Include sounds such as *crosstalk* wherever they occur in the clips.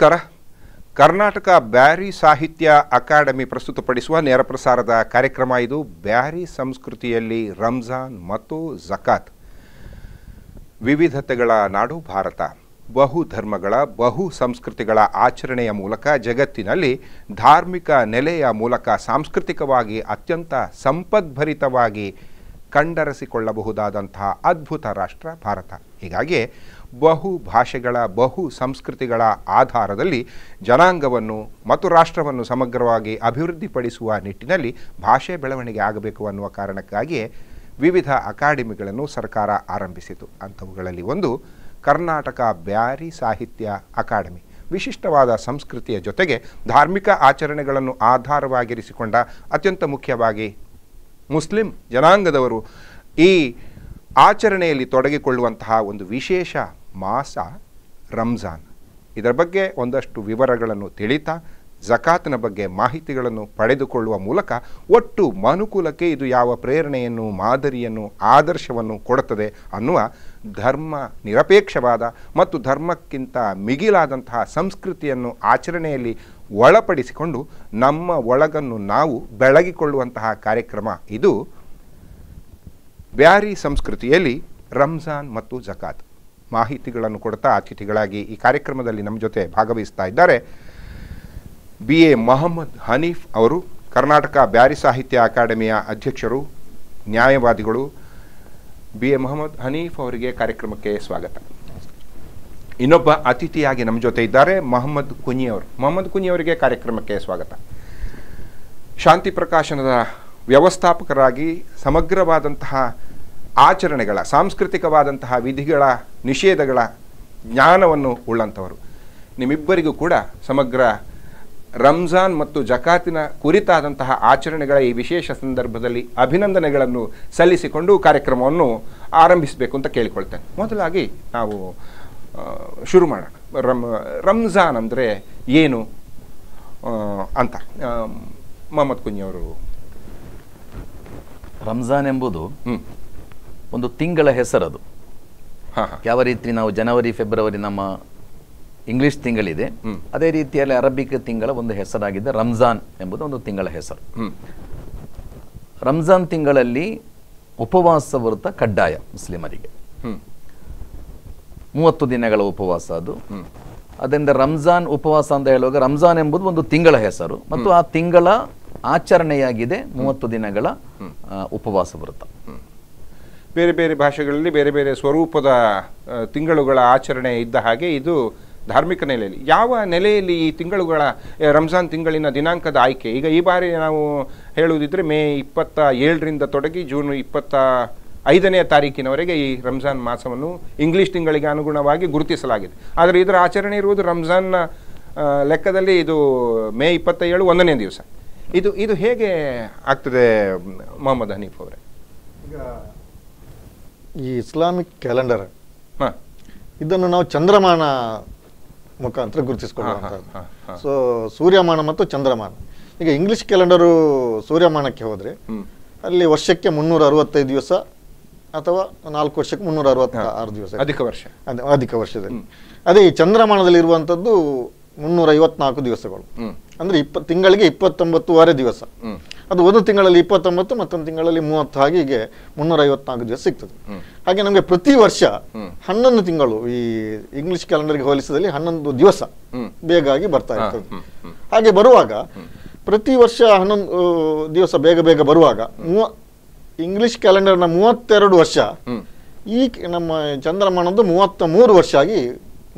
ನಮಸ್ಕಾರ. ಕರ್ನಾಟಕ ಬ್ಯಾರಿ ಸಾಹಿತ್ಯ ಅಕಾಡೆಮಿ ಪ್ರಸ್ತುತಪಡಿಸುವ ನೇರ ಪ್ರಸಾರದ ಕಾರ್ಯಕ್ರಮ ಇದು. ಬ್ಯಾರಿ ಸಂಸ್ಕೃತಿಯಲ್ಲಿ ರಂಜಾನ್ ಮತ್ತು ಜಕಾತ್. ವಿವಿಧತೆಗಳ ನಾಡು ಭಾರತ. ಬಹು ಧರ್ಮಗಳ ಬಹು ಸಂಸ್ಕೃತಿಗಳ ಆಚರಣೆಯ ಮೂಲಕ ಜಗತ್ತಿನಲ್ಲಿ ಧಾರ್ಮಿಕ ನೆಲೆಯ ಮೂಲಕ ಸಾಂಸ್ಕೃತಿಕವಾಗಿ ಅತ್ಯಂತ ಸಂಪದ್ಭರಿತವಾಗಿ ಕಂಡರಿಸಿಕೊಳ್ಳಬಹುದಾದಂತಹ ಅದ್ಭುತ ರಾಷ್ಟ್ರ ಭಾರತ. ಹೀಗಾಗಿ ಬಹು ಭಾಷೆಗಳ, ಬಹು ಸಂಸ್ಕೃತಿಗಳ ಆಧಾರದಲ್ಲಿ ಜನಾಂಗವನ್ನು ಮತ್ತು ರಾಷ್ಟ್ರವನ್ನು ಸಮಗ್ರವಾಗಿ ಅಭಿವೃದ್ಧಿಪಡಿಸುವ ನಿಟ್ಟಿನಲ್ಲಿ ಭಾಷೆ ಬೆಳವಣಿಗೆ ಆಗಬೇಕು ಅನ್ನುವ ಕಾರಣಕ್ಕಾಗಿಯೇ ವಿವಿಧ ಅಕಾಡೆಮಿಗಳನ್ನು ಸರ್ಕಾರ ಆರಂಭಿಸಿತು. ಅಂಥವುಗಳಲ್ಲಿ ಒಂದು ಕರ್ನಾಟಕ ಬ್ಯಾರಿ ಸಾಹಿತ್ಯ ಅಕಾಡೆಮಿ. ವಿಶಿಷ್ಟವಾದ ಸಂಸ್ಕೃತಿಯ ಜೊತೆಗೆ ಧಾರ್ಮಿಕ ಆಚರಣೆಗಳನ್ನು ಆಧಾರವಾಗಿರಿಸಿಕೊಂಡ ಅತ್ಯಂತ ಮುಖ್ಯವಾಗಿ ಮುಸ್ಲಿಂ ಜನಾಂಗದವರು ಈ ಆಚರಣೆಯಲ್ಲಿ ತೊಡಗಿಕೊಳ್ಳುವಂತಹ ಒಂದು ವಿಶೇಷ ಮಾಸ, ರಂಜಾನ್. ಇದರ ಬಗ್ಗೆ ಒಂದಷ್ಟು ವಿವರಗಳನ್ನು ತಿಳಿತಾ, ಜಕಾತ್ನ ಬಗ್ಗೆ ಮಾಹಿತಿಗಳನ್ನು ಪಡೆದುಕೊಳ್ಳುವ ಮೂಲಕ ಒಟ್ಟು ಮನುಕುಲಕ್ಕೆ ಇದು ಯಾವ ಪ್ರೇರಣೆಯನ್ನು, ಮಾದರಿಯನ್ನು, ಆದರ್ಶವನ್ನು ಕೊಡುತ್ತದೆ ಅನ್ನುವ ಧರ್ಮ ನಿರಪೇಕ್ಷವಾದ ಮತ್ತು ಧರ್ಮಕ್ಕಿಂತ ಮಿಗಿಲಾದಂತಹ ಸಂಸ್ಕೃತಿಯನ್ನು ಆಚರಣೆಯಲ್ಲಿ ಒಳಪಡಿಸಿಕೊಂಡು ನಮ್ಮ ಒಳಗನ್ನು ನಾವು ಬೆಳಗಿಕೊಳ್ಳುವಂತಹ ಕಾರ್ಯಕ್ರಮ ಇದು. ಬ್ಯಾರಿ ಸಂಸ್ಕೃತಿಯಲ್ಲಿ ರಂಜಾನ್ ಮತ್ತು ಜಕಾತ್. ಮಾಹಿತಿಗಳನ್ನು ಕೊಡ್ತಾ ಅತಿಥಿಗಳಾಗಿ ಈ ಕಾರ್ಯಕ್ರಮದಲ್ಲಿ ನಮ್ಮ ಜೊತೆ ಭಾಗವಹಿಸ್ತಾ ಇದ್ದಾರೆ. ಬಿ. ಎ. ಮೊಹಮ್ಮದ್ ಹನೀಫ್ ಅವರು, ಕರ್ನಾಟಕ ಬ್ಯಾರಿ ಸಾಹಿತ್ಯ ಅಕಾಡೆಮಿಯ ಅಧ್ಯಕ್ಷರು, ನ್ಯಾಯವಾದಿಗಳು. ಬಿ. ಎ. ಮೊಹಮ್ಮದ್ ಹನೀಫ್ ಅವರಿಗೆ ಕಾರ್ಯಕ್ರಮಕ್ಕೆ ಸ್ವಾಗತ. ಇನ್ನೊಬ್ಬ ಅತಿಥಿಯಾಗಿ ನಮ್ಮ ಜೊತೆ ಇದ್ದಾರೆ ಮೊಹಮ್ಮದ್ ಕುನಿ ಅವರು. ಮೊಹಮ್ಮದ್ ಕುನಿ ಅವರಿಗೆ ಕಾರ್ಯಕ್ರಮಕ್ಕೆ ಸ್ವಾಗತ. ಶಾಂತಿ ಪ್ರಕಾಶನದ ವ್ಯವಸ್ಥಾಪಕರಾಗಿ ಸಮಗ್ರವಾದಂತಹ ಆಚರಣೆಗಳ ಸಾಂಸ್ಕೃತಿಕವಾದಂತಹ ವಿಧಿಗಳ ನಿಷೇಧಗಳ ಜ್ಞಾನವನ್ನು ಉಳ್ಳಂಥವರು. ನಿಮ್ಮಿಬ್ಬರಿಗೂ ಕೂಡ ಸಮಗ್ರ ರಂಜಾನ್ ಮತ್ತು ಜಕಾತಿನ ಕುರಿತಾದಂತಹ ಆಚರಣೆಗಳ ಈ ವಿಶೇಷ ಸಂದರ್ಭದಲ್ಲಿ ಅಭಿನಂದನೆಗಳನ್ನು ಸಲ್ಲಿಸಿಕೊಂಡು ಕಾರ್ಯಕ್ರಮವನ್ನು ಆರಂಭಿಸಬೇಕು ಅಂತ ಕೇಳಿಕೊಳ್ತೇನೆ. ಮೊದಲಾಗಿ ನಾವು ಶುರು ಮಾಡೋಣ. ರಮ್ ರಂಜಾನ್ ಅಂದರೆ ಏನು ಅಂತ. ಮೊಹಮ್ಮದ್ ಕುಂಜಿಯವರು ಅವರು ರಂಜಾನ್ ಎಂಬುದು ಒಂದು ತಿಂಗಳ ಹೆಸರದು. ಯಾವ ರೀತಿ ನಾವು ಜನವರಿ ಫೆಬ್ರವರಿ ನಮ್ಮ ಇಂಗ್ಲಿಷ್ ತಿಂಗಳಿದೆ ಅದೇ ರೀತಿಯಲ್ಲಿ ಅರಬಿಕ್ ತಿಂಗಳ ಒಂದು ಹೆಸರಾಗಿದೆ ರಂಜಾನ್ ಎಂಬುದು ಒಂದು ತಿಂಗಳ ಹೆಸರು. ರಂಜಾನ್ ತಿಂಗಳಲ್ಲಿ ಉಪವಾಸ ವ್ರತ ಕಡ್ಡಾಯ ಮುಸ್ಲಿಮರಿಗೆ. ಮೂವತ್ತು ದಿನಗಳ ಉಪವಾಸ ಅದು. ಅದರಿಂದ ರಂಜಾನ್ ಉಪವಾಸ ಅಂತ ಹೇಳುವಾಗ ರಂಜಾನ್ ಎಂಬುದು ಒಂದು ತಿಂಗಳ ಹೆಸರು. ಮತ್ತು ಆ ತಿಂಗಳ ಆಚರಣೆಯಾಗಿದೆ ಮೂವತ್ತು ದಿನಗಳ ಉಪವಾಸ ವ್ರತ. ಬೇರೆ ಬೇರೆ ಭಾಷೆಗಳಲ್ಲಿ ಬೇರೆ ಬೇರೆ ಸ್ವರೂಪದ ತಿಂಗಳುಗಳ ಆಚರಣೆ ಇದ್ದ ಹಾಗೆ ಇದು ಧಾರ್ಮಿಕ ನೆಲೆಯಲ್ಲಿ. ಯಾವ ನೆಲೆಯಲ್ಲಿ ಈ ತಿಂಗಳುಗಳ ರಂಜಾನ್ ತಿಂಗಳಿನ ದಿನಾಂಕದ ಆಯ್ಕೆ? ಈಗ ಈ ಬಾರಿ ನಾವು ಹೇಳುವುದಿದ್ರೆ ಮೇ ಇಪ್ಪತ್ತ ಏಳರಿಂದ ತೊಡಗಿ ಜೂನ್ ಇಪ್ಪತ್ತ ಐದನೇ ತಾರೀಕಿನವರೆಗೆ ಈ ರಂಜಾನ್ ಮಾಸವನ್ನು ಇಂಗ್ಲಿಷ್ ತಿಂಗಳಿಗೆ ಅನುಗುಣವಾಗಿ ಗುರುತಿಸಲಾಗಿದೆ. ಆದರೆ ಇದರ ಆಚರಣೆ ಇರುವುದು ರಂಜಾನ್ನ ಲೆಕ್ಕದಲ್ಲಿ ಇದು ಮೇ ಇಪ್ಪತ್ತ ಏಳು ಒಂದನೇ ದಿವಸ. ಇದು ಇದು ಹೇಗೆ ಆಗ್ತದೆ ಮೊಹಮ್ಮದ್ ಹನೀಫ್ ಅವರೇ? ಈಗ ಈ ಇಸ್ಲಾಮಿಕ್ ಕ್ಯಾಲೆಂಡರ್ ಇದನ್ನು ನಾವು ಚಂದ್ರಮಾನ ಮುಖಾಂತರ ಗುರುತಿಸಿಕೊಳ್ಳುವಂಥದ್ದು. ಸೊ ಸೂರ್ಯಮಾನ ಮತ್ತು ಚಂದ್ರಮಾನ. ಈಗ ಇಂಗ್ಲಿಷ್ ಕ್ಯಾಲೆಂಡರು ಸೂರ್ಯಮಾನಕ್ಕೆ ಹೋದರೆ ಅಲ್ಲಿ ವರ್ಷಕ್ಕೆ ಮುನ್ನೂರ ಅರವತ್ತೈದು ದಿವಸ ಅಥವಾ ನಾಲ್ಕು ವರ್ಷಕ್ಕೆ ಮುನ್ನೂರ ಅರವತ್ತ ಆರು ದಿವಸ ಅಧಿಕ ವರ್ಷ. ಅದೇ ಅಧಿಕ ವರ್ಷದಲ್ಲಿ. ಅದೇ ಈ ಚಂದ್ರಮಾನದಲ್ಲಿ ಇರುವಂಥದ್ದು ಮುನ್ನೂರ ಐವತ್ನಾಲ್ಕು ದಿವಸಗಳು. ಅಂದರೆ ಇಪ್ಪ ತಿಂಗಳಿಗೆ ಇಪ್ಪತ್ತೊಂಬತ್ತುವರೆ ದಿವಸ. ಅದು ಒಂದು ತಿಂಗಳಲ್ಲಿ ಇಪ್ಪತ್ತೊಂಬತ್ತು ಮತ್ತೊಂದು ತಿಂಗಳಲ್ಲಿ ಮೂವತ್ತು. ಹಾಗೆ ಹೀಗೆ ಮುನ್ನೂರ ಐವತ್ನಾಲ್ಕು ದಿವಸ ಸಿಗ್ತದೆ. ಹಾಗೆ ನಮಗೆ ಪ್ರತಿ ವರ್ಷ. ಹನ್ನೊಂದು ತಿಂಗಳು ಈ ಇಂಗ್ಲಿಷ್ ಕ್ಯಾಲೆಂಡರ್ಗೆ ಹೋಲಿಸಿದಲ್ಲಿ ಹನ್ನೊಂದು ದಿವಸ. ಬೇಗ ಆಗಿ ಬರ್ತಾ ಇರ್ತದೆ. ಹಾಗೆ ಬರುವಾಗ ಪ್ರತಿ ವರ್ಷ ಹನ್ನೊಂದು ದಿವಸ ಬೇಗ ಬೇಗ ಬರುವಾಗ ಮೂವ ಇಂಗ್ಲಿಷ್ ಕ್ಯಾಲೆಂಡರ್ನ ಮೂವತ್ತೆರಡು ವರ್ಷ ಈ ನಮ್ಮ ಚಂದ್ರಮಾನದ್ದು ಮೂವತ್ತ ಮೂರು ವರ್ಷ ಆಗಿ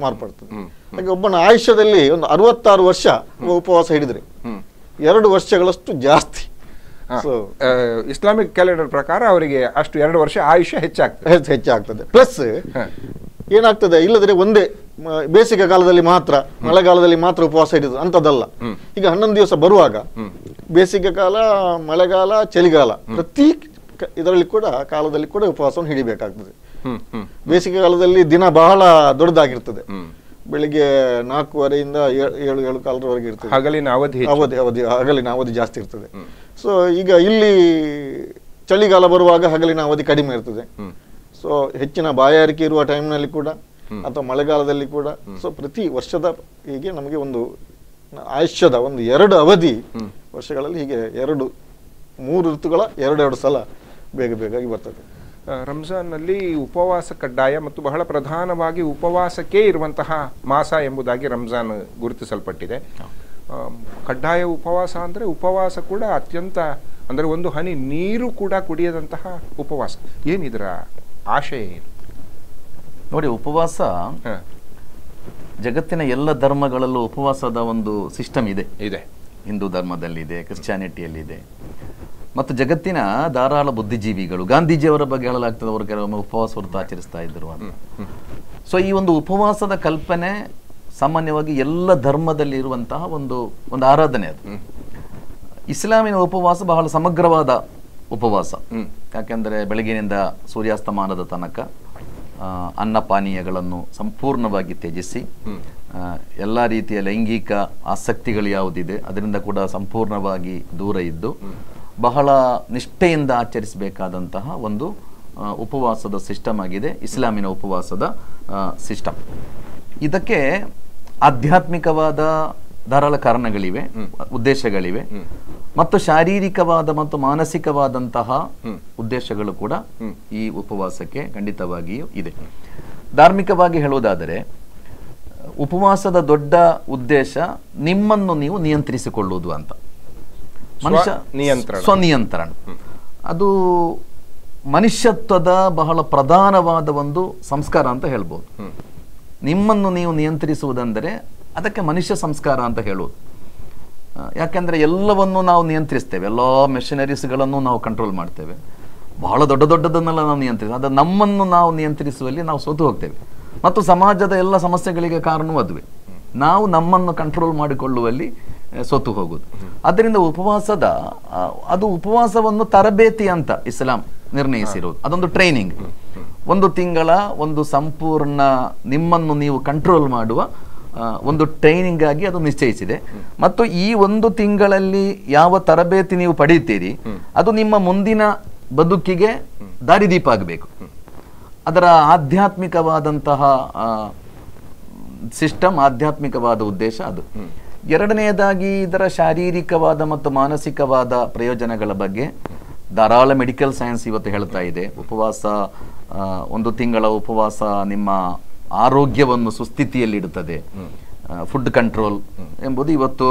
ಮಾರ್ಪಡ್ತದೆ. ಹಾಗೆ ಒಬ್ಬನ ಆಯುಷ್ಯದಲ್ಲಿ ಒಂದು ಅರವತ್ತಾರು ವರ್ಷ ಉಪವಾಸ ಹಿಡಿದ್ರೆ ಎರಡು ವರ್ಷಗಳಷ್ಟು ಜಾಸ್ತಿ. ಸೊ ಇಸ್ಲಾಮಿಕ್ ಕ್ಯಾಲೆಂಡರ್ ಪ್ರಕಾರ ಅವರಿಗೆ ಅಷ್ಟು ಎರಡು ವರ್ಷ ಆಯುಷ್ಯ ಹೆಚ್ಚಾಗ್ತದೆ. ಹೆಚ್ಚಾಗ್ತದೆ. ಪ್ಲಸ್ ಏನಾಗ್ತದೆ? ಇಲ್ಲದ್ರೆ ಒಂದೇ ಬೇಸಿಗೆ ಕಾಲದಲ್ಲಿ ಮಾತ್ರ ಮಳೆಗಾಲದಲ್ಲಿ ಮಾತ್ರ ಉಪವಾಸ ಹಿಡಿದು ಅಂತದಲ್ಲ ಈಗ ಹನ್ನೊಂದು ದಿವಸ ಬರುವಾಗ. ಬೇಸಿಗೆ ಕಾಲ ಮಳೆಗಾಲ ಚಳಿಗಾಲ ಪ್ರತಿ ಇದರಲ್ಲಿ ಕೂಡ ಕಾಲದಲ್ಲಿ ಕೂಡ ಉಪವಾಸವನ್ನು ಹಿಡಿಬೇಕಾಗ್ತದೆ. ಬೇಸಿಗೆ ಕಾಲದಲ್ಲಿ ದಿನ ಬಹಳ ದೊಡ್ಡದಾಗಿರ್ತದೆ. ಬೆಳಿಗ್ಗೆ ನಾಲ್ಕೂವರೆಯಿಂದ ಏಳು ಏಳು ಕಾಲದವರೆಗೆ ಇರ್ತದೆ. ಹಗಲಿನ ಅವಧಿ. ಅವಧಿ ಅವಧಿ ಹಗಲಿನ ಅವಧಿ ಜಾಸ್ತಿ ಇರ್ತದೆ. ಸೊ ಈಗ ಇಲ್ಲಿ ಚಳಿಗಾಲ ಬರುವಾಗ ಹಗಲಿನ ಅವಧಿ ಕಡಿಮೆ ಇರ್ತದೆ. ಸೊ ಹೆಚ್ಚಿನ ಬಾಯಾರಿಕೆ ಇರುವ ಟೈಮ್ನಲ್ಲಿ ಕೂಡ ಅಥವಾ ಮಳೆಗಾಲದಲ್ಲಿ ಕೂಡ ಸೊ ಪ್ರತಿ ವರ್ಷದ ಹೀಗೆ ನಮಗೆ ಒಂದು ಆಯುಷ್ಯದ ಒಂದು ಎರಡು ಅವಧಿ ವರ್ಷಗಳಲ್ಲಿ ಹೀಗೆ ಎರಡು ಮೂರು ಋತುಗಳ ಎರಡೆರಡು ಸಲ ಬೇಗ ಬೇಗಾಗಿ ಬರ್ತದೆ. ರಂಜಾನ್ನಲ್ಲಿ ಉಪವಾಸ ಕಡ್ಡಾಯ ಮತ್ತು ಬಹಳ ಪ್ರಧಾನವಾಗಿ ಉಪವಾಸಕ್ಕೆ ಇರುವಂತಹ ಮಾಸ ಎಂಬುದಾಗಿ ರಂಜಾನ್ ಗುರುತಿಸಲ್ಪಟ್ಟಿದೆ. ಕಡ್ಡಾಯ ಉಪವಾಸ ಅಂದರೆ ಉಪವಾಸ ಕೂಡ ಅತ್ಯಂತ ಅಂದರೆ ಒಂದು ಹನಿ ನೀರು ಕೂಡ ಕುಡಿಯದಂತಹ ಉಪವಾಸ. ಏನಿದ್ರ ಆಶಯ ಏನು? ನೋಡಿ ಉಪವಾಸ ಜಗತ್ತಿನ ಎಲ್ಲ ಧರ್ಮಗಳಲ್ಲೂ ಉಪವಾಸದ ಒಂದು ಸಿಸ್ಟಮ್ ಇದೆ. ಇದೆ. ಹಿಂದೂ ಧರ್ಮದಲ್ಲಿದೆ ಕ್ರಿಶ್ಚಾನಿಟಿಯಲ್ಲಿದೆ ಮತ್ತು ಜಗತ್ತಿನ ಧಾರಾಳ ಬುದ್ಧಿಜೀವಿಗಳು ಗಾಂಧೀಜಿಯವರ ಬಗ್ಗೆ ಹೇಳಲಾಗ್ತದೆ ಅವರು ಕೆಲವೊಮ್ಮೆ ಉಪವಾಸ ಹೊರತು ಆಚರಿಸ್ತಾ ಇದ್ದರು ಅಂತ. ಸೊ ಈ ಒಂದು ಉಪವಾಸದ ಕಲ್ಪನೆ ಸಾಮಾನ್ಯವಾಗಿ ಎಲ್ಲ ಧರ್ಮದಲ್ಲಿ ಇರುವಂತಹ ಒಂದು ಒಂದು ಆರಾಧನೆ ಅದು. ಇಸ್ಲಾಮಿನ ಉಪವಾಸ ಬಹಳ ಸಮಗ್ರವಾದ ಉಪವಾಸ. ಯಾಕೆಂದರೆ ಬೆಳಗಿನಿಂದ ಸೂರ್ಯಾಸ್ತಮಾನದ ತನಕ ಅನ್ನ ಪಾನೀಯಗಳನ್ನು ಸಂಪೂರ್ಣವಾಗಿ ತ್ಯಜಿಸಿ ಎಲ್ಲ ರೀತಿಯ ಲೈಂಗಿಕ ಆಸಕ್ತಿಗಳು ಯಾವುದಿದೆ ಅದರಿಂದ ಕೂಡ ಸಂಪೂರ್ಣವಾಗಿ ದೂರ ಇದ್ದು ಬಹಳ ನಿಷ್ಠೆಯಿಂದ ಆಚರಿಸಬೇಕಾದಂತಹ ಒಂದು ಉಪವಾಸದ ಸಿಸ್ಟಮ್ ಆಗಿದೆ ಇಸ್ಲಾಮಿನ ಉಪವಾಸದ ಸಿಸ್ಟಮ್. ಇದಕ್ಕೆ ಆಧ್ಯಾತ್ಮಿಕವಾದ ಧಾರಾಳ ಕಾರಣಗಳಿವೆ ಉದ್ದೇಶಗಳಿವೆ ಮತ್ತು ಶಾರೀರಿಕವಾದ ಮತ್ತು ಮಾನಸಿಕವಾದಂತಹ ಉದ್ದೇಶಗಳು ಕೂಡ ಈ ಉಪವಾಸಕ್ಕೆ ಖಂಡಿತವಾಗಿಯೂ ಇದೆ. ಧಾರ್ಮಿಕವಾಗಿ ಹೇಳುವುದಾದರೆ ಉಪವಾಸದ ದೊಡ್ಡ ಉದ್ದೇಶ ನಿಮ್ಮನ್ನು ನೀವು ನಿಯಂತ್ರಿಸಿಕೊಳ್ಳುವುದು ಅಂತ. ಮನುಷ್ಯ ನಿಯಂತ್ರಣ. ಸ್ವನಿಯಂತ್ರಣ. ಅದು ಮನುಷ್ಯತ್ವದ ಬಹಳ ಪ್ರಧಾನವಾದ ಒಂದು ಸಂಸ್ಕಾರ ಅಂತ ಹೇಳ್ಬೋದು. ನಿಮ್ಮನ್ನು ನೀವು ನಿಯಂತ್ರಿಸುವುದೆಂದರೆ ಅದಕ್ಕೆ ಮನುಷ್ಯ ಸಂಸ್ಕಾರ ಅಂತ ಹೇಳುವುದು. ಯಾಕೆಂದರೆ ಎಲ್ಲವನ್ನು ನಾವು ನಿಯಂತ್ರಿಸ್ತೇವೆ. ಎಲ್ಲ ಮೆಷಿನರೀಸ್ಗಳನ್ನು ನಾವು ಕಂಟ್ರೋಲ್ ಮಾಡ್ತೇವೆ. ಬಹಳ ದೊಡ್ಡ ದೊಡ್ಡದನ್ನೆಲ್ಲ ನಾವು ನಿಯಂತ್ರಿಸ ಅದು ನಮ್ಮನ್ನು ನಾವು ನಿಯಂತ್ರಿಸುವಲ್ಲಿ ನಾವು ಸೋತು ಹೋಗ್ತೇವೆ. ಮತ್ತು ಸಮಾಜದ ಎಲ್ಲ ಸಮಸ್ಯೆಗಳಿಗೆ ಕಾರಣವೂ ಅದುವೆ. ನಾವು ನಮ್ಮನ್ನು ಕಂಟ್ರೋಲ್ ಮಾಡಿಕೊಳ್ಳುವಲ್ಲಿ ಸೋತು ಹೋಗುದು ಅದರಿಂದ ಉಪವಾಸದ ಅದು ಉಪವಾಸವನ್ನು ತರಬೇತಿ ಅಂತ ಇಸ್ಲಾಂ ನಿರ್ಣಯಿಸಿರುವುದು ಅದೊಂದು ಟ್ರೈನಿಂಗ್. ಒಂದು ತಿಂಗಳ ಒಂದು ಸಂಪೂರ್ಣ ನಿಮ್ಮನ್ನು ನೀವು ಕಂಟ್ರೋಲ್ ಮಾಡುವ ಒಂದು ಟ್ರೈನಿಂಗ್ ಆಗಿ ಅದು ನಿಶ್ಚಯಿಸಿದೆ. ಮತ್ತು ಈ ಒಂದು ತಿಂಗಳಲ್ಲಿ ಯಾವ ತರಬೇತಿ ನೀವು ಪಡೆಯುತ್ತೀರಿ, ಅದು ನಿಮ್ಮ ಮುಂದಿನ ಬದುಕಿಗೆ ದಾರಿದೀಪ ಆಗಬೇಕು. ಅದರ ಆಧ್ಯಾತ್ಮಿಕವಾದಂತಹ ಸಿಸ್ಟಮ್ ಆಧ್ಯಾತ್ಮಿಕವಾದ ಉದ್ದೇಶ ಅದು. ಎರಡನೆಯದಾಗಿ ಇದರ ಶಾರೀರಿಕವಾದ ಮತ್ತು ಮಾನಸಿಕವಾದ ಪ್ರಯೋಜನಗಳ ಬಗ್ಗೆ ಧಾರಾಳ ಮೆಡಿಕಲ್ ಸೈನ್ಸ್ ಇವತ್ತು ಹೇಳ್ತಾ ಇದೆ. ಉಪವಾಸ ಒಂದು ತಿಂಗಳ ಉಪವಾಸ ನಿಮ್ಮ ಆರೋಗ್ಯವನ್ನು ಸುಸ್ಥಿತಿಯಲ್ಲಿಡುತ್ತದೆ. ಫುಡ್ ಕಂಟ್ರೋಲ್ ಎಂಬುದು ಇವತ್ತು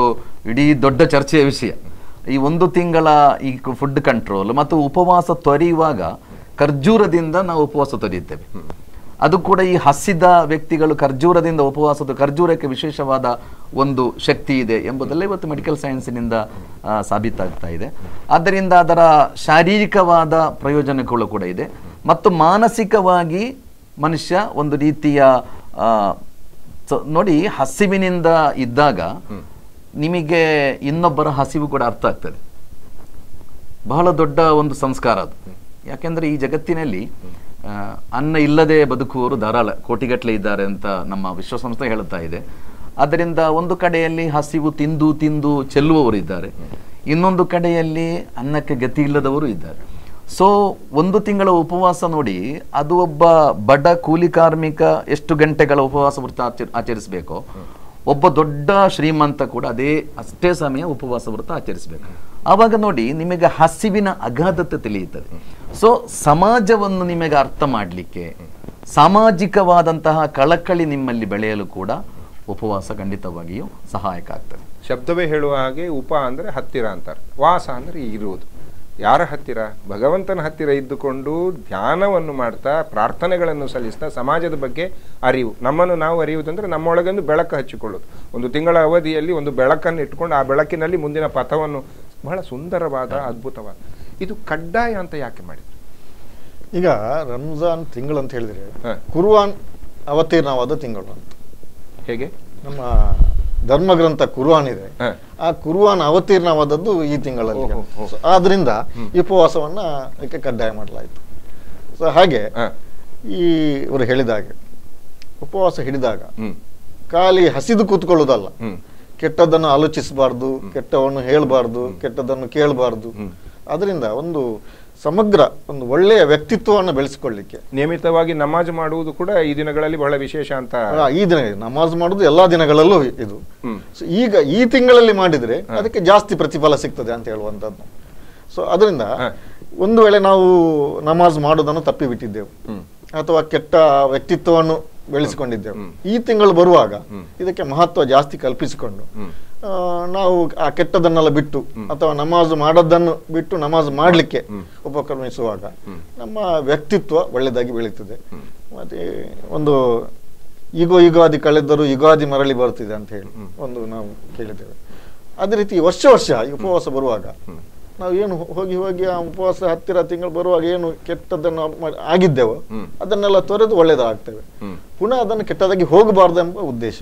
ಇಡೀ ದೊಡ್ಡ ಚರ್ಚೆಯ ವಿಷಯ. ಈ ಒಂದು ತಿಂಗಳ ಈ ಫುಡ್ ಕಂಟ್ರೋಲ್ ಮತ್ತು ಉಪವಾಸ ತೊರೆಯುವಾಗ ಖರ್ಜೂರದಿಂದ ನಾವು ಉಪವಾಸ ತೊರೆಯುತ್ತೇವೆ. ಅದು ಕೂಡ ಈ ಹಸಿದ ವ್ಯಕ್ತಿಗಳು ಖರ್ಜೂರದಿಂದ ಉಪವಾಸದ ಖರ್ಜೂರಕ್ಕೆ ವಿಶೇಷವಾದ ಒಂದು ಶಕ್ತಿ ಇದೆ ಎಂಬುದೆಲ್ಲ ಇವತ್ತು ಮೆಡಿಕಲ್ ಸೈನ್ಸಿನಿಂದ ಸಾಬೀತಾಗ್ತಾ ಇದೆ. ಆದ್ದರಿಂದ ಅದರ ಶಾರೀರಿಕವಾದ ಪ್ರಯೋಜನಗಳು ಕೂಡ ಇದೆ. ಮತ್ತು ಮಾನಸಿಕವಾಗಿ ಮನುಷ್ಯ ಒಂದು ರೀತಿಯ ನೋಡಿ, ಹಸಿವಿನಿಂದ ಇದ್ದಾಗ ನಿಮಗೆ ಇನ್ನೊಬ್ಬರ ಹಸಿವು ಕೂಡ ಅರ್ಥ ಆಗ್ತದೆ. ಬಹಳ ದೊಡ್ಡ ಒಂದು ಸಂಸ್ಕಾರ ಅದು. ಯಾಕೆಂದ್ರೆ ಈ ಜಗತ್ತಿನಲ್ಲಿ ಅನ್ನ ಇಲ್ಲದೆ ಬದುಕುವವರು ಧಾರಾಳ ಕೋಟಿಗಟ್ಟಲೆ ಇದ್ದಾರೆ ಅಂತ ನಮ್ಮ ವಿಶ್ವಸಂಸ್ಥೆ ಹೇಳುತ್ತಾ ಇದೆ. ಅದರಿಂದ ಒಂದು ಕಡೆಯಲ್ಲಿ ಹಸಿವು ತಿಂದು ತಿಂದು ಚೆಲ್ಲುವವರು ಇದ್ದಾರೆ. ಇನ್ನೊಂದು ಕಡೆಯಲ್ಲಿ ಅನ್ನಕ್ಕೆ ಗತಿ ಇಲ್ಲದವರು ಇದ್ದಾರೆ. ಸೊ ಒಂದು ತಿಂಗಳ ಉಪವಾಸ ನೋಡಿ, ಅದು ಒಬ್ಬ ಬಡ ಕೂಲಿ ಕಾರ್ಮಿಕ ಎಷ್ಟು ಗಂಟೆಗಳ ಉಪವಾಸ ವೃತ್ತ ಆಚರಿಸಬೇಕು? ಒಬ್ಬ ದೊಡ್ಡ ಶ್ರೀಮಂತ ಕೂಡ ಅದೇ, ಅಷ್ಟೇ ಸಮಯ ಉಪವಾಸ ವೃತ್ತ ಆಚರಿಸಬೇಕು. ಆವಾಗ ನೋಡಿ, ನಿಮಗೆ ಹಸಿವಿನ ಅಗಾಧತೆ ತಿಳಿಯುತ್ತದೆ. ಸೊ ಸಮಾಜವನ್ನು ನಿಮಗೆ ಅರ್ಥ ಮಾಡಲಿಕ್ಕೆ, ಸಾಮಾಜಿಕವಾದಂತಹ ಕಳಕಳಿ ನಿಮ್ಮಲ್ಲಿ ಬೆಳೆಯಲು ಕೂಡ ಉಪವಾಸ ಖಂಡಿತವಾಗಿಯೂ ಸಹಾಯಕ ಆಗ್ತದೆ. ಶಬ್ದವೇ ಹೇಳುವ ಹಾಗೆ ಉಪ ಅಂದರೆ ಹತ್ತಿರ ಅಂತಾರೆ. ವಾಸ ಅಂದರೆ ಇರುವುದು. ಯಾರ ಹತ್ತಿರ? ಭಗವಂತನ ಹತ್ತಿರ ಇದ್ದುಕೊಂಡು ಧ್ಯಾನವನ್ನು ಮಾಡ್ತಾ ಪ್ರಾರ್ಥನೆಗಳನ್ನು ಸಲ್ಲಿಸ್ತಾ ಸಮಾಜದ ಬಗ್ಗೆ ಅರಿವು. ನಮ್ಮನ್ನು ನಾವು ಅರಿಯುವುದಂದ್ರೆ ನಮ್ಮೊಳಗೊಂದು ಬೆಳಕು ಹಚ್ಚಿಕೊಳ್ಳೋದು. ಒಂದು ತಿಂಗಳ ಅವಧಿಯಲ್ಲಿ ಒಂದು ಬೆಳಕನ್ನು ಇಟ್ಕೊಂಡು ಆ ಬೆಳಕಿನಲ್ಲಿ ಮುಂದಿನ ಪಥವನ್ನು ಬಹಳ ಸುಂದರವಾದ ಅದ್ಭುತವಾದ. ಇದು ಕಡ್ಡಾಯ ಅಂತ ಯಾಕೆ ಮಾಡಿದ್ರು ಈಗ ರಂಜಾನ್ ತಿಂಗಳು ಅಂತ ಹೇಳಿದ್ರೆ ನಾವು ಅವತೀರ್ಣವಾದ ತಿಂಗಳು ಅಂತ. ಹೇಗೆ? ನಮ್ಮ ಧರ್ಮಗ್ರಂಥ ಕುರ್ವಾನ್ ಇದೆ. ಆ ಕುರ್ವಾನ್ ಅವತೀರ್ಣವಾದದ್ದು ಈ ತಿಂಗಳಲ್ಲಿ. ಆದ್ರಿಂದ ಈ ಉಪವಾಸವನ್ನ ಇದಕ್ಕೆ ಕಡ್ಡಾಯ ಮಾಡಲಾಯಿತು. ಸೊ ಹಾಗೆ ಈ ಇವರು ಹೇಳಿದ ಹಾಗೆ ಉಪವಾಸ ಹಿಡಿದಾಗ ಖಾಲಿ ಹಸಿದು ಕೂತ್ಕೊಳ್ಳೋದಲ್ಲ. ಕೆಟ್ಟದನ್ನು ಆಲೋಚಿಸಬಾರ್ದು ಕೆಟ್ಟವನ್ನು ಹೇಳಬಾರ್ದು ಕೆಟ್ಟದನ್ನು ಕೇಳಬಾರ್ದು. ಅದರಿಂದ ಒಂದು ಸಮಗ್ರ ಒಂದು ಒಳ್ಳೆಯ ವ್ಯಕ್ತಿತ್ವವನ್ನು ಬೆಳೆಸಿಕೊಳ್ಳಿಕ್ಕೆ. ನಿಯಮಿತವಾಗಿ ನಮಾಜ್ ಮಾಡುವುದು ಕೂಡ ಈ ದಿನಗಳಲ್ಲಿ ಬಹಳ ವಿಶೇಷ ಅಂತ. ಈ ದಿನ ನಮಾಜ್ ಮಾಡುದು ಎಲ್ಲಾ ದಿನಗಳಲ್ಲೂ ಇದು. ಸೊ ಈಗ ಈ ತಿಂಗಳಲ್ಲಿ ಮಾಡಿದ್ರೆ ಅದಕ್ಕೆ ಜಾಸ್ತಿ ಪ್ರತಿಫಲ ಸಿಗ್ತದೆ ಅಂತ ಹೇಳುವಂತದ್ದು ಸೊ ಅದರಿಂದ ಒಂದು ವೇಳೆ ನಾವು ನಮಾಜ್ ಮಾಡುವುದನ್ನು ತಪ್ಪಿ ಬಿಟ್ಟಿದ್ದೆವು ಅಥವಾ ಕೆಟ್ಟ ವ್ಯಕ್ತಿತ್ವವನ್ನು ಬೆಳೆಸಿಕೊಂಡಿದ್ದೆವು. ಈ ತಿಂಗಳು ಬರುವಾಗ ಇದಕ್ಕೆ ಮಹತ್ವ ಜಾಸ್ತಿ ಕಲ್ಪಿಸಿಕೊಂಡು ನಾವು ಆ ಕೆಟ್ಟದನ್ನೆಲ್ಲ ಬಿಟ್ಟು ಅಥವಾ ನಮಾಜ್ ಮಾಡೋದನ್ನು ಬಿಟ್ಟು ನಮಾಜ್ ಮಾಡಲಿಕ್ಕೆ ಉಪಕ್ರಮಿಸುವಾಗ ನಮ್ಮ ವ್ಯಕ್ತಿತ್ವ ಒಳ್ಳೆದಾಗಿ ಬೆಳೀತದೆ ಮತ್ತೆ ಒಂದು ಈಗೋ ಯುಗಾದಿ ಕಳೆದರೂ ಯುಗಾದಿ ಮರಳಿ ಬರ್ತಿದೆ ಅಂತ ಹೇಳಿ ಒಂದು ನಾವು ಕೇಳಿದ್ದೇವೆ. ಅದೇ ರೀತಿ ವರ್ಷ ವರ್ಷ ಈ ಉಪವಾಸ ಬರುವಾಗ ನಾವು ಏನು ಹೋಗಿ ಹೋಗಿ ಆ ಉಪವಾಸ ಹತ್ತಿರ ತಿಂಗಳು ಬರುವಾಗ ಏನು ಕೆಟ್ಟದನ್ನು ಆಗಿದ್ದೇವೋ ಅದನ್ನೆಲ್ಲ ತೊರೆದು ಒಳ್ಳೇದಾಗ್ತೇವೆ. ಪುನಃ ಅದನ್ನು ಕೆಟ್ಟದಾಗಿ ಹೋಗಬಾರ್ದು ಎಂಬ ಉದ್ದೇಶ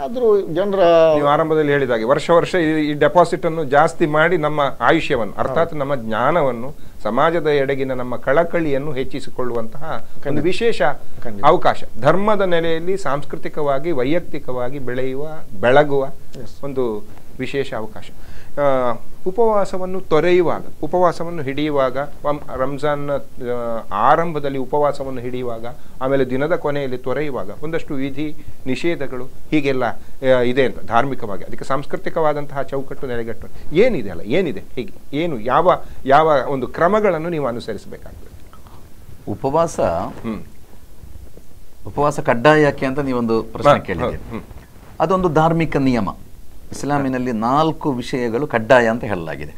ಆದರೂ ಜನರ ನೀವು ಆರಂಭದಲ್ಲಿ ಹೇಳಿದಾಗೆ ವರ್ಷ ವರ್ಷ ಈ- ಡೆಪಾಸಿಟ್ ಅನ್ನು ಜಾಸ್ತಿ ಮಾಡಿ ನಮ್ಮ ಆಯುಷ್ಯವನ್ನು ಅರ್ಥಾತ್ ನಮ್ಮ ಜ್ಞಾನವನ್ನು ಸಮಾಜದ ಎಡೆಗಿನ ನಮ್ಮ ಕಳಕಳಿಯನ್ನು ಹೆಚ್ಚಿಸಿಕೊಳ್ಳುವಂತಹ ಒಂದು ವಿಶೇಷ ಅವಕಾಶ. ಧರ್ಮದ ನೆಲೆಯಲ್ಲಿ ಸಾಂಸ್ಕೃತಿಕವಾಗಿ ವೈಯಕ್ತಿಕವಾಗಿ ಬೆಳೆಯುವ ಬೆಳಗುವ ಒಂದು ವಿಶೇಷ ಅವಕಾಶ. ಉಪವಾಸವನ್ನು ತೊರೆಯುವಾಗ ಉಪವಾಸವನ್ನು ಹಿಡಿಯುವಾಗ ರಂಜಾನ್ನ ಆರಂಭದಲ್ಲಿ ಉಪವಾಸವನ್ನು ಹಿಡಿಯುವಾಗ ಆಮೇಲೆ ದಿನದ ಕೊನೆಯಲ್ಲಿ ತೊರೆಯುವಾಗ ಒಂದಷ್ಟು ವಿಧಿ ನಿಷೇಧಗಳು ಹೀಗೆಲ್ಲ ಇದೆ ಅಂತ ಧಾರ್ಮಿಕವಾಗಿ. ಅದಕ್ಕೆ ಸಾಂಸ್ಕೃತಿಕವಾದಂತಹ ಚೌಕಟ್ಟು ನೆಲೆಗಟ್ಟು ಏನಿದೆ ಅಲ್ಲ ಏನಿದೆ ಹೀಗೆ ಏನು ಯಾವ ಯಾವ ಒಂದು ಕ್ರಮಗಳನ್ನು ನೀವು ಅನುಸರಿಸಬೇಕಾಗ್ತದೆ? ಉಪವಾಸ ಹ್ಮ್. ಉಪವಾಸ ಕಡ್ಡಾಯ ಯಾಕೆ ಅಂತ ನೀವೊಂದು ಪ್ರಶ್ನೆ ಕೇಳಿದ್ದೀರಿ. ಅದೊಂದು ಧಾರ್ಮಿಕ ನಿಯಮ. ಇಸ್ಲಾಮಿನಲ್ಲಿ ನಾಲ್ಕು ವಿಷಯಗಳು ಕಡ್ಡಾಯ ಅಂತ ಹೇಳಲಾಗಿದೆ.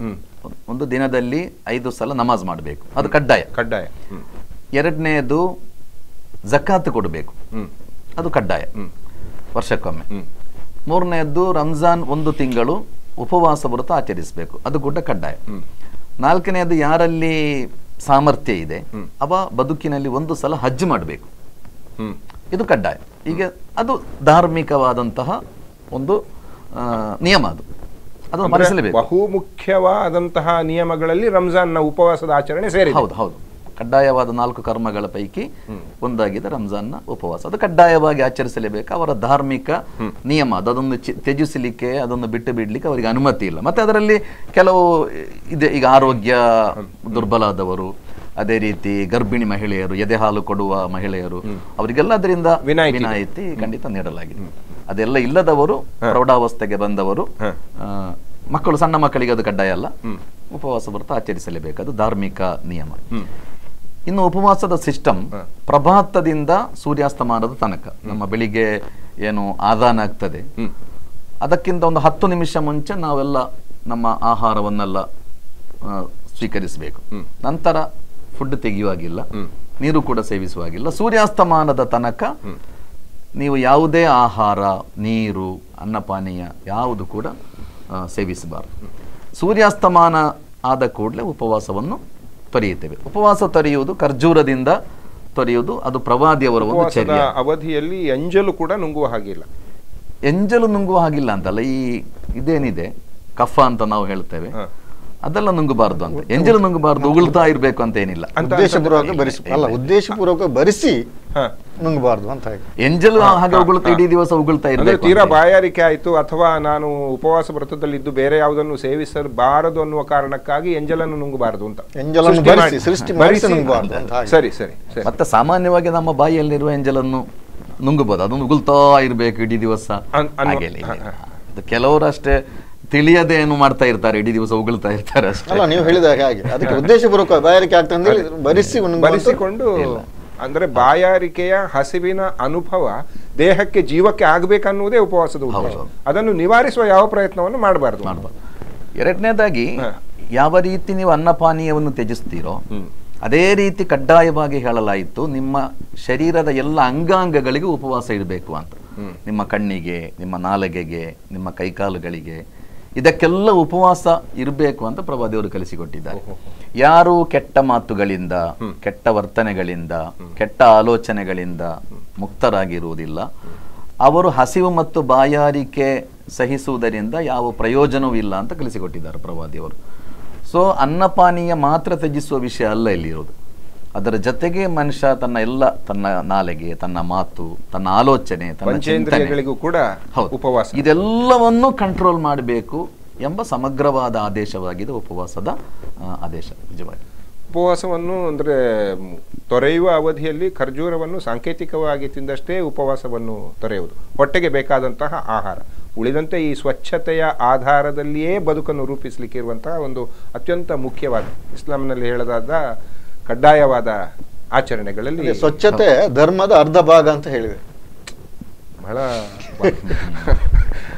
ಒಂದು ದಿನದಲ್ಲಿ ಐದು ಸಲ ನಮಾಜ್ ಮಾಡಬೇಕು. ಅದು ಕಡ್ಡಾಯ. ಕಡ್ಡಾಯ. ಎರಡನೇದು ಎರಡನೆಯದು ಜಕಾತ್ ಕೊಡಬೇಕು ಅದು ಕಡ್ಡಾಯ. ವರ್ಷಕ್ಕೊಮ್ಮೆ. ಮೂರನೆಯದ್ದು ರಂಜಾನ್ ಒಂದು ತಿಂಗಳು ಉಪವಾಸ ವ್ರತ ಆಚರಿಸಬೇಕು. ಅದು ಕೂಡ ಕಡ್ಡಾಯ. ನಾಲ್ಕನೆಯದು ಯಾರಲ್ಲಿ ಸಾಮರ್ಥ್ಯ ಇದೆ ಅವ ಬದುಕಿನಲ್ಲಿ ಒಂದು ಸಲ ಹಜ್ ಮಾಡಬೇಕು. ಇದು ಕಡ್ಡಾಯ. ಈಗ ಅದು ಧಾರ್ಮಿಕವಾದಂತಹ ಒಂದು ನಿಯಮ ಅದು. ಅದನ್ನು ಪಾಲಿಸಲೇಬೇಕು ಬಹು ಮುಖ್ಯವಾದಂತಹ ನಿಯಮಗಳಲ್ಲಿ ರಂಜಾನ್ನ ಉಪವಾಸದ ಆಚರಣೆ ಸೇರಿ ಹೌದು ಹೌದು. ಕಡ್ಡಾಯವಾದ ನಾಲ್ಕು ಕರ್ಮಗಳ ಪೈಕಿ ಒಂದಾಗಿದೆ ರಂಜಾನ್ನ ಉಪವಾಸ. ಅದು ಕಡ್ಡಾಯವಾಗಿ ಆಚರಿಸಲೇಬೇಕು. ಅವರ ಧಾರ್ಮಿಕ ನಿಯಮ ಅದು ಅದನ್ನು ತ್ಯಜಿಸಲಿಕ್ಕೆ ಅದನ್ನು ಬಿಟ್ಟು ಬಿಡ್ಲಿಕ್ಕೆ ಅವರಿಗೆ ಅನುಮತಿ ಇಲ್ಲ. ಮತ್ತೆ ಅದರಲ್ಲಿ ಕೆಲವು ಇದೆ. ಈಗ ಆರೋಗ್ಯ ದುರ್ಬಲಾದವರು ಅದೇ ರೀತಿ ಗರ್ಭಿಣಿ ಮಹಿಳೆಯರು ಎದೆ ಹಾಲು ಕೊಡುವ ಮಹಿಳೆಯರು ಅವರಿಗೆಲ್ಲ ಅದರಿಂದ ವಿನಾಯಿತಿ ಖಂಡಿತ ನೀಡಲಾಗಿದೆ. ಅದೆಲ್ಲ ಇಲ್ಲದವರು ಪ್ರೌಢಾವಸ್ಥೆಗೆ ಬಂದವರು. ಮಕ್ಕಳು ಸಣ್ಣ ಮಕ್ಕಳಿಗೆ ಅದು ಕಡ್ಡಾಯ ಅಲ್ಲ. ಉಪವಾಸ ವ್ರತ ಆಚರಿಸಲೇಬೇಕು ಅದು ಧಾರ್ಮಿಕ ನಿಯಮ. ಇನ್ನು ಉಪವಾಸದ ಸಿಸ್ಟಮ್ ಪ್ರಭಾತದಿಂದ ಸೂರ್ಯಾಸ್ತಮಾನದ ತನಕ. ನಮ್ಮ ಬೆಳಿಗ್ಗೆ ಏನು ಆದಾನ ಆಗ್ತದೆ. ಅದಕ್ಕಿಂತ ಒಂದು ಹತ್ತು ನಿಮಿಷ ಮುಂಚೆ ನಾವೆಲ್ಲ ನಮ್ಮ ಆಹಾರವನ್ನೆಲ್ಲ ಸ್ವೀಕರಿಸಬೇಕು. ನಂತರ ಫುಡ್ ತೆಗೆಯುವಾಗಿಲ್ಲ. ನೀರು ಕೂಡ ಸೇವಿಸುವಾಗಿಲ್ಲ. ಸೂರ್ಯಾಸ್ತಮಾನದ ತನಕ ನೀವು ಯಾವುದೇ ಆಹಾರ ನೀರು ಅನ್ನಪಾನೀಯ ಯಾವುದು ಕೂಡ ಸೇವಿಸಬಾರದು. ಸೂರ್ಯಾಸ್ತಮಾನ ಆದ ಕೂಡಲೇ ಉಪವಾಸವನ್ನು ತೊರೆಯುತ್ತೇವೆ. ಉಪವಾಸ ತೊರೆಯುವುದು ಖರ್ಜೂರದಿಂದ ತೊರೆಯುವುದು ಅದು ಪ್ರವಾದಿಯವರ ಒಂದು ಅವಧಿಯಲ್ಲಿ ಎಂಜಲು ಕೂಡ ನುಂಗುವ ಹಾಗಿಲ್ಲ. ಎಂಜಲು ನುಂಗುವ ಹಾಗಿಲ್ಲ ಅಂತಲ್ಲ ಈ ಇದೇನಿದೆ? ಕಫ ಅಂತ ನಾವು ಹೇಳ್ತೇವೆ. ಅದೆಲ್ಲ ನುಂಗಬಾರ್ದು ಅಂತ. ಎಂಜಲು ನುಂಗಬಾರದು ಉಗುಳ್ತಾ ಇರಬೇಕು ಅಂತ ಏನಿಲ್ಲ. ಉದ್ದೇಶಪೂರ್ವಕ ಭರಿಸಿ ಅಲ್ಲ ಉದ್ದೇಶಪೂರ್ವಕ ಬರಿಸಿ ಹ. ನುಂಗಬಾರ್ದು ಅಂತ ಎಂಜಲ್ ಎಂಜಲು ಹಾಗೆ ಉಗುಳ್ತಾ ಇಡೀ ದಿವಸ ಉಗುಳ್ತಾ ಅಂದ್ರೆ ಇರ್ಬೇಕು ತೀರಾ ಬಾಯಾರಿಕೆ ಆಯ್ತು ಅಥವಾ ನಾನು ಉಪವಾಸ ವ್ರತದಲ್ಲಿದ್ದು ಬೇರೆ ಯಾವುದನ್ನು ಸೇವಿಸಬಾರದು ಅನ್ನುವ ಕಾರಣಕ್ಕಾಗಿ ಎಂಜಲನ್ನು ನುಂಗಬಾರದು ಅಂತ. ಎಂಜಲನ್ನು ಸೃಷ್ಟಿ ಬರಿಸಿ, ಸೃಷ್ಟಿ ಮಾಡಿಸಿ ಬರಿಸಿ- ನುಂಗಬಾರ್ದು ಸರಿ ಸರಿ ಸರಿ. ಮತ್ತೆ ಸಾಮಾನ್ಯವಾಗಿ ನಮ್ಮ ಬಾಯಿಯಲ್ಲಿರುವ ಎಂಜಲನ್ನು ನುಂಗಬಹುದು ಅದೊಂದು ಉಗುಳ್ತಾ ಇರ್ಬೇಕು ಇಡೀ ದಿವಸ. ಕೆಲವರು ಅಷ್ಟೇ ತಿಳಿಯದೆ ಏನು ಮಾಡ್ತಾ ಇರ್ತಾರೆ ಇಡೀ ದಿವಸ ಉಗುಳ್ತಾ ಇರ್ತಾರೆ ಅಷ್ಟೇ. ಅಲ್ಲ ನೀವು ಹೇಳಿದ ಹಾಗೆ ಅದಕ್ಕೆ ಉದ್ದೇಶಪೂರ್ವಕ ಬಾಯಾರಿಕೆ ಆಗ್ತದೆ ಅಂತ ಹೇಳಿ ಬರಿಸಿ ಬರಿಸಿಕೊಂಡು ಅಂದ್ರೆ ಬಾಯಾರಿಕೆಯ ಹಸಿವಿನ ಅನುಭವ ದೇಹಕ್ಕೆ ಜೀವಕ್ಕೆ ಆಗ್ಬೇಕನ್ನುವುದೇ ಉಪವಾಸದ ಉದ್ದೇಶ. ಅದನ್ನು ನಿವಾರಿಸುವ ಯಾವ ಪ್ರಯತ್ನವನ್ನು ಮಾಡಬಾರದು. ಮಾಡಬಾರ್ದು. ಎರಡನೇದಾಗಿ ಯಾವ ರೀತಿ ನೀವು ಅನ್ನಪಾನೀಯವನ್ನು ತ್ಯಜಿಸ್ತೀರೋ ಅದೇ ರೀತಿ ಕಡ್ಡಾಯವಾಗಿ ಹೇಳಲಾಯಿತು ನಿಮ್ಮ ಶರೀರದ ಎಲ್ಲ ಅಂಗಾಂಗಗಳಿಗೂ ಉಪವಾಸ ಇರಬೇಕು ಅಂತ. ನಿಮ್ಮ ಕಣ್ಣಿಗೆ ನಿಮ್ಮ ನಾಲಗೆಗೆ ನಿಮ್ಮ ಕೈಕಾಲುಗಳಿಗೆ ಇದಕ್ಕೆಲ್ಲ ಉಪವಾಸ ಇರಬೇಕು ಅಂತ ಪ್ರಭಾದೇವರು ಕಲಿಸಿಕೊಟ್ಟಿದ್ದಾರೆ. ಯಾರು ಕೆಟ್ಟ ಮಾತುಗಳಿಂದ ಕೆಟ್ಟ ವರ್ತನೆಗಳಿಂದ ಕೆಟ್ಟ ಆಲೋಚನೆಗಳಿಂದ ಮುಕ್ತರಾಗಿರುವುದಿಲ್ಲ. ಅವರು ಹಸಿವು ಮತ್ತು ಬಾಯಾರಿಕೆ ಸಹಿಸುವುದರಿಂದ ಯಾವ ಪ್ರಯೋಜನವೂ ಇಲ್ಲ ಅಂತ ಕಲಿಸಿಕೊಟ್ಟಿದ್ದಾರೆ ಪ್ರವಾದಿಯವರು ಸೊ ಅನ್ನಪಾನೀಯ ಮಾತ್ರ ತ್ಯಜಿಸುವ ವಿಷಯ ಅಲ್ಲ ಇಲ್ಲಿರೋದು ಅದರ ಜೊತೆಗೆ ಮನುಷ್ಯ ತನ್ನ ಎಲ್ಲ ತನ್ನ ನಾಲೆಗೆ ತನ್ನ ಮಾತು ತನ್ನ ಆಲೋಚನೆ ತನ್ನ ಚಿಂತನೆಗಳಿಗೂ ಕೂಡ ಉಪವಾಸ. ಇದೆಲ್ಲವನ್ನು ಕಂಟ್ರೋಲ್ ಮಾಡಬೇಕು. ಎಂಬ ಸಮಗ್ರವಾದ ಆದೇಶವಾಗಿದೆ ಉಪವಾಸದ ಆದೇಶ ನಿಜವಾಗಿ. ಉಪವಾಸವನ್ನು ಅಂದರೆ ತೊರೆಯುವ ಅವಧಿಯಲ್ಲಿ ಖರ್ಜೂರವನ್ನು ಸಾಂಕೇತಿಕವಾಗಿ ತಿಂದಷ್ಟೇ ಉಪವಾಸವನ್ನು ತೊರೆಯುವುದು. ಹೊಟ್ಟೆಗೆ ಬೇಕಾದಂತಹ ಆಹಾರ. ಉಳಿದಂತೆ ಈ ಸ್ವಚ್ಛತೆಯ ಆಧಾರದಲ್ಲಿಯೇ ಬದುಕನ್ನು ರೂಪಿಸಲಿಕ್ಕೆ ಇರುವಂತಹ ಒಂದು ಅತ್ಯಂತ ಮುಖ್ಯವಾದ ಇಸ್ಲಾಂನಲ್ಲಿ ಹೇಳದಾದ ಕಡ್ಡಾಯವಾದ ಆಚರಣೆಗಳಲ್ಲಿ ಸ್ವಚ್ಛತೆ ಧರ್ಮದ ಅರ್ಧ ಭಾಗ ಅಂತ ಹೇಳಿದೆ. ಬಹಳ *laughs*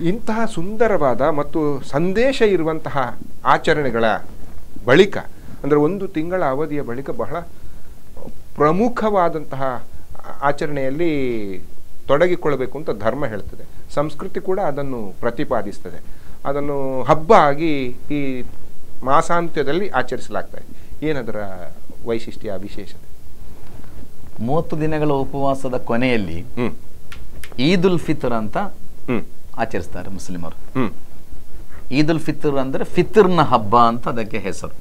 ಇಂತಹ ಸುಂದರವಾದ ಮತ್ತು ಸಂದೇಶ ಇರುವಂತಹ ಆಚರಣೆಗಳ ಬಳಿಕ ಅಂದರೆ ಒಂದು ತಿಂಗಳ ಅವಧಿಯ ಬಳಿಕ ಬಹಳ ಪ್ರಮುಖವಾದಂತಹ ಆಚರಣೆಯಲ್ಲಿ ತೊಡಗಿಕೊಳ್ಳಬೇಕು ಅಂತ ಧರ್ಮ ಹೇಳ್ತದೆ. ಸಂಸ್ಕೃತಿ ಕೂಡ ಅದನ್ನು ಪ್ರತಿಪಾದಿಸ್ತದೆ. ಅದನ್ನು ಹಬ್ಬ ಆಗಿ ಈ ಮಾಸಾಂತ್ಯದಲ್ಲಿ ಆಚರಿಸಲಾಗ್ತದೆ. ಏನದರ ವೈಶಿಷ್ಟ್ಯ ವಿಶೇಷತೆ? ಮೂವತ್ತು ದಿನಗಳ ಉಪವಾಸದ ಕೊನೆಯಲ್ಲಿ ಈದ್ ಉಲ್ ಫಿತರ್ ಅಂತ ಆಚರಿಸ್ತಾರೆ ಮುಸ್ಲಿಮರು. ಈದ್ ಉಲ್ ಫಿತರ್ ಅಂದ್ರೆ ಫಿತರ್ನ ಹಬ್ಬ ಅಂತ ಅದಕ್ಕೆ ಹೆಸರು.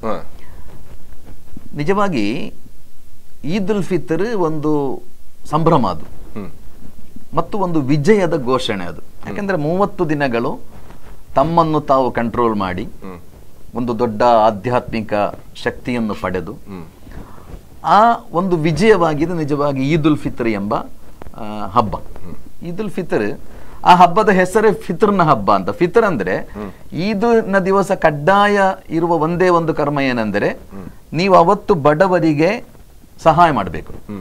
ನಿಜವಾಗಿ ಈದ್ ಉಲ್ ಫಿತರ್ ಒಂದು ಸಂಭ್ರಮ ಅದು. ಮತ್ತು ಒಂದು ವಿಜಯದ ಘೋಷಣೆ ಅದು. ಯಾಕಂದ್ರೆ ಮೂವತ್ತು ದಿನಗಳು ತಮ್ಮನ್ನು ತಾವು ಕಂಟ್ರೋಲ್ ಮಾಡಿ ಒಂದು ದೊಡ್ಡ ಆಧ್ಯಾತ್ಮಿಕ ಶಕ್ತಿಯನ್ನು ಪಡೆದು ಆ ಒಂದು ವಿಜಯವಾಗಿದೆ ನಿಜವಾಗಿ ಈದ್ ಉಲ್ ಫಿತರ್ ಎಂಬ ಹಬ್ಬ. ಈದ್ ಉಲ್ ಫಿತರ್ ಆ ಹಬ್ಬದ ಹೆಸರೇ ಫಿತ್ರನ ಹಬ್ಬ ಅಂತ. ಫಿತರ್ ಅಂದ್ರೆ ಈದ್ನ ದಿವಸ ಕಡ್ಡಾಯ ಇರುವ ಒಂದೇ ಒಂದು ಕರ್ಮ ಏನಂದ್ರೆ ನೀವು ಅವತ್ತು ಬಡವರಿಗೆ ಸಹಾಯ ಮಾಡಬೇಕು. ಫಿತೃ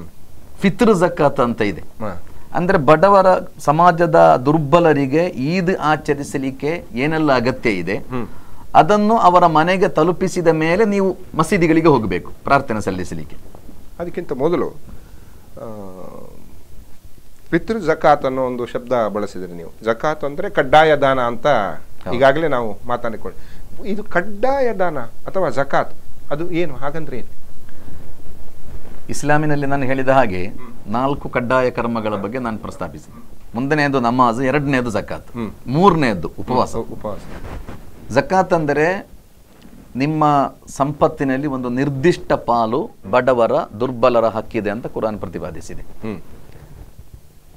ಫಿತ್ರ್ ಜಕಾತ್ ಅಂತ ಇದೆ. ಅಂದ್ರೆ ಬಡವರ ಸಮಾಜದ ದುರ್ಬಲರಿಗೆ ಈದ್ ಆಚರಿಸಲಿಕ್ಕೆ ಏನೆಲ್ಲ ಅಗತ್ಯ ಇದೆ ಅದನ್ನು ಅವರ ಮನೆಗೆ ತಲುಪಿಸಿದ ಮೇಲೆ ನೀವು ಮಸೀದಿಗಳಿಗೆ ಹೋಗಬೇಕು ಪ್ರಾರ್ಥನೆ ಸಲ್ಲಿಸಲಿಕ್ಕೆ. ಅದಕ್ಕಿಂತ ಮೊದಲು ಆ, ಪಿತೃ ಜಕಾತ್ ಅನ್ನೋ ಒಂದು ಶಬ್ದ ಬಳಸಿದ್ರಿ ನೀವು. ಜಕಾತ್ ಅಂದ್ರೆ ಕಡ್ಡಾಯ ದಾನ ಅಂತ ಈಗಾಗಲೇ ನಾವು ಮಾತಾಡಿಕೊಳ್ಳಿ ಇದು ಕಡ್ಡಾಯ ದಾನ ಅಥವಾ ಜಕಾತ್ ಅದು ಏನು ಹಾಗಂದ್ರೆ ಏನು? ಇಸ್ಲಾಮಿನಲ್ಲಿ ನಾನು ಹೇಳಿದ ಹಾಗೆ ನಾಲ್ಕು ಕಡ್ಡಾಯ ಕರ್ಮಗಳ ಬಗ್ಗೆ ನಾನು ಪ್ರಸ್ತಾಪಿಸಿದೆ. ಮುಂದನೆಯದು ನಮಾಜ್ ಎರಡನೇದು ಜಕಾತ್ ಮೂರನೆಯದ್ದು ಮೂರನೆಯದು ಉಪವಾಸ. ಉಪವಾಸ. ಜಕಾತ್ ಅಂದರೆ ನಿಮ್ಮ ಸಂಪತ್ತಿನಲ್ಲಿ ಒಂದು ನಿರ್ದಿಷ್ಟ ಪಾಲು ಬಡವರ ದುರ್ಬಲರ ಹಕ್ಕಿದೆ ಅಂತ ಕುರಾನ್ ಪ್ರತಿಪಾದಿಸಿದೆ.